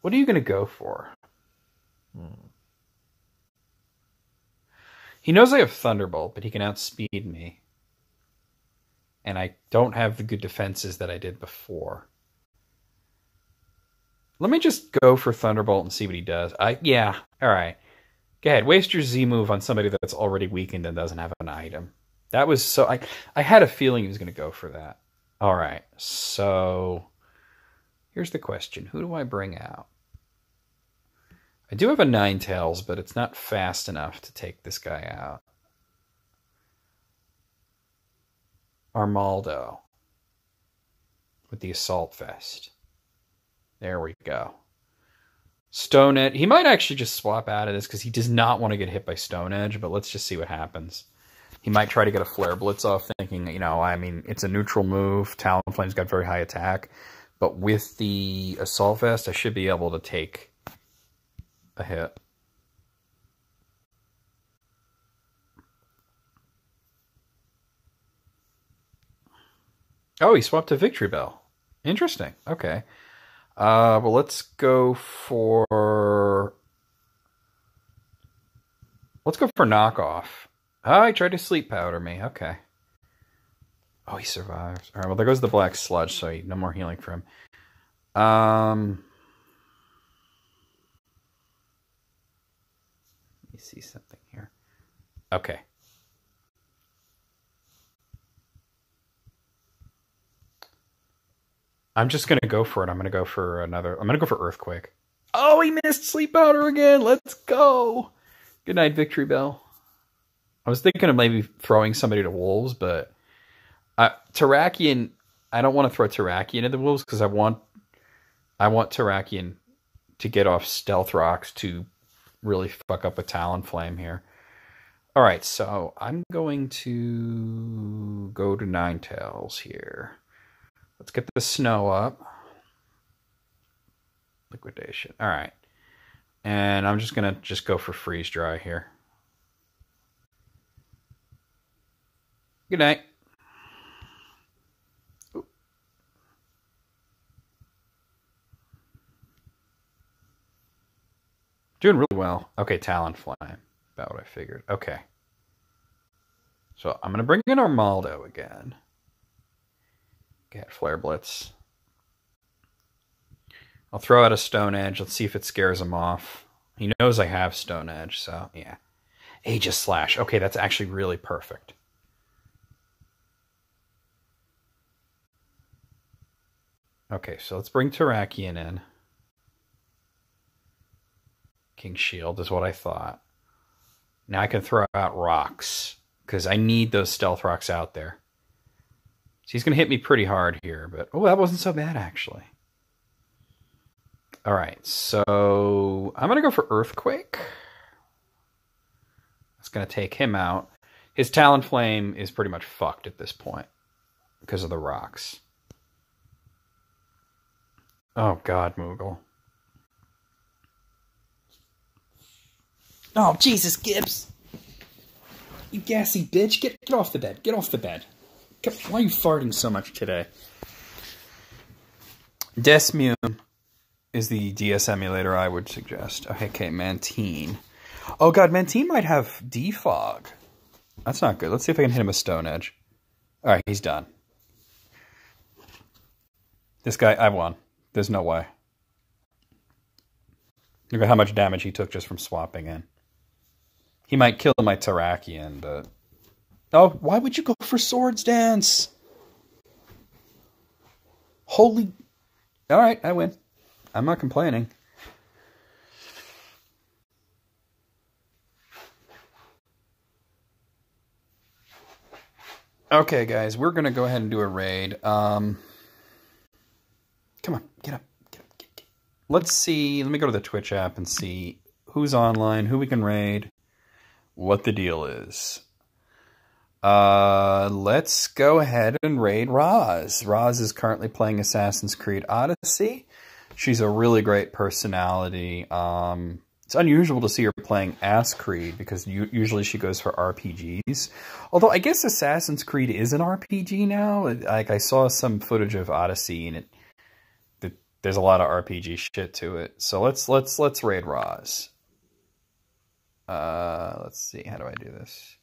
What are you going to go for? Hmm. He knows I have Thunderbolt, but he can outspeed me. And I don't have the good defenses that I did before. Let me just go for Thunderbolt and see what he does. I yeah, all right. Go ahead, waste your Z move on somebody that's already weakened and doesn't have an item. That was so I I had a feeling he was going to go for that. All right, so here's the question Who do I bring out? I do have a Ninetales, but it's not fast enough to take this guy out. Armaldo with the Assault Vest. There we go. Stone Edge. He might actually just swap out of this because he does not want to get hit by Stone Edge, but let's just see what happens. He might try to get a Flare Blitz off, thinking, you know, I mean, it's a neutral move. Talonflame's got very high attack. But with the Assault Vest, I should be able to take a hit. Oh, he swapped to Victreebel. Interesting. Okay. Uh, well, let's go for... Let's go for knockoff. Oh, he tried to sleep powder me. Okay. Oh, he survives. All right, well, there goes the black sludge, so no more healing for him. Um, Let me see something here. Okay. I'm just gonna go for it. I'm gonna go for another. I'm gonna go for earthquake. Oh, he missed sleep powder again. Let's go. Good night, Victreebel. I was thinking of maybe throwing somebody to wolves, but uh, Terrakion. I don't want to throw Terrakion to the wolves because I want I want Terrakion to get off stealth rocks to really fuck up a Talonflame here. All right, so I'm going to go to Ninetales here. Let's get the snow up. Liquidation. All right. And I'm just going to just go for freeze dry here. Good night. Doing really well. Okay, Talonflame. About what I figured. Okay. So I'm going to bring in Armaldo again. Get Flare Blitz. I'll throw out a Stone Edge. Let's see if it scares him off. He knows I have Stone Edge, so yeah. Aegis Slash. Okay, that's actually really perfect. Okay, so let's bring Terrakion in. King Shield is what I thought. Now I can throw out rocks because I need those stealth rocks out there. So he's going to hit me pretty hard here, but oh, that wasn't so bad actually. All right, so I'm going to go for Earthquake. It's going to take him out. His Talonflame is pretty much fucked at this point because of the rocks. Oh, God, Moogle. Oh, Jesus, Gibbs. You gassy bitch. Get, get off the bed. Get off the bed. Get, why are you farting so much today? Desmume is the DS emulator I would suggest. Okay, Mantine. Oh, God, Mantine might have defog. That's not good. Let's see if I can hit him with Stone Edge. All right, he's done. This guy, I won. There's no way. Look at how much damage he took just from swapping in. He might kill my Terrakion, but... Oh, why would you go for Swords Dance? Holy... Alright, I win. I'm not complaining. Okay, guys, we're going to go ahead and do a raid. Um, come on, get up. Get up get, get. Let's see. Let me go to the Twitch app and see who's online, who we can raid, what the deal is. Uh, let's go ahead and raid Roz. Roz is currently playing Assassin's Creed Odyssey. She's a really great personality. Um, it's unusual to see her playing Ass Creed because usually she goes for RPGs. Although I guess Assassin's Creed is an RPG now. Like I saw some footage of Odyssey and it, it there's a lot of RPG shit to it. So let's let's let's raid Roz. Uh, let's see. How do I do this?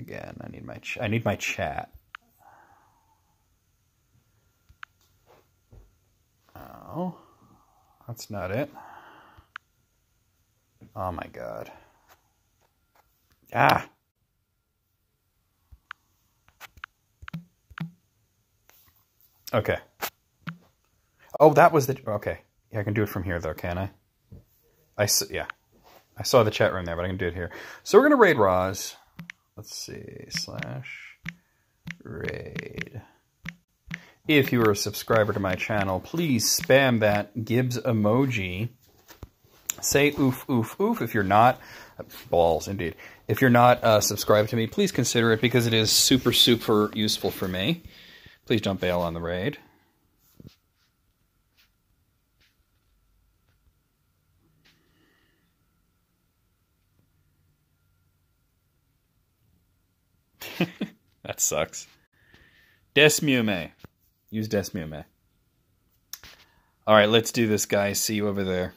Again, I need my I need my chat. Oh, that's not it. Oh my god. Ah! Okay. Oh, that was the... Okay. Yeah, I can do it from here, though, can I? I... Yeah. I saw the chat room there, but I can do it here. So we're going to raid Roz. Let's see. Slash raid. If you are a subscriber to my channel, please spam that Gibbs emoji. Say oof, oof, oof. If you're not, balls indeed. If you're not uh, subscribed to me, please consider it because it is super, super useful for me. Please don't bail on the raid. that sucks. Desmume. Use Desmume. All right, let's do this, guys. See you over there.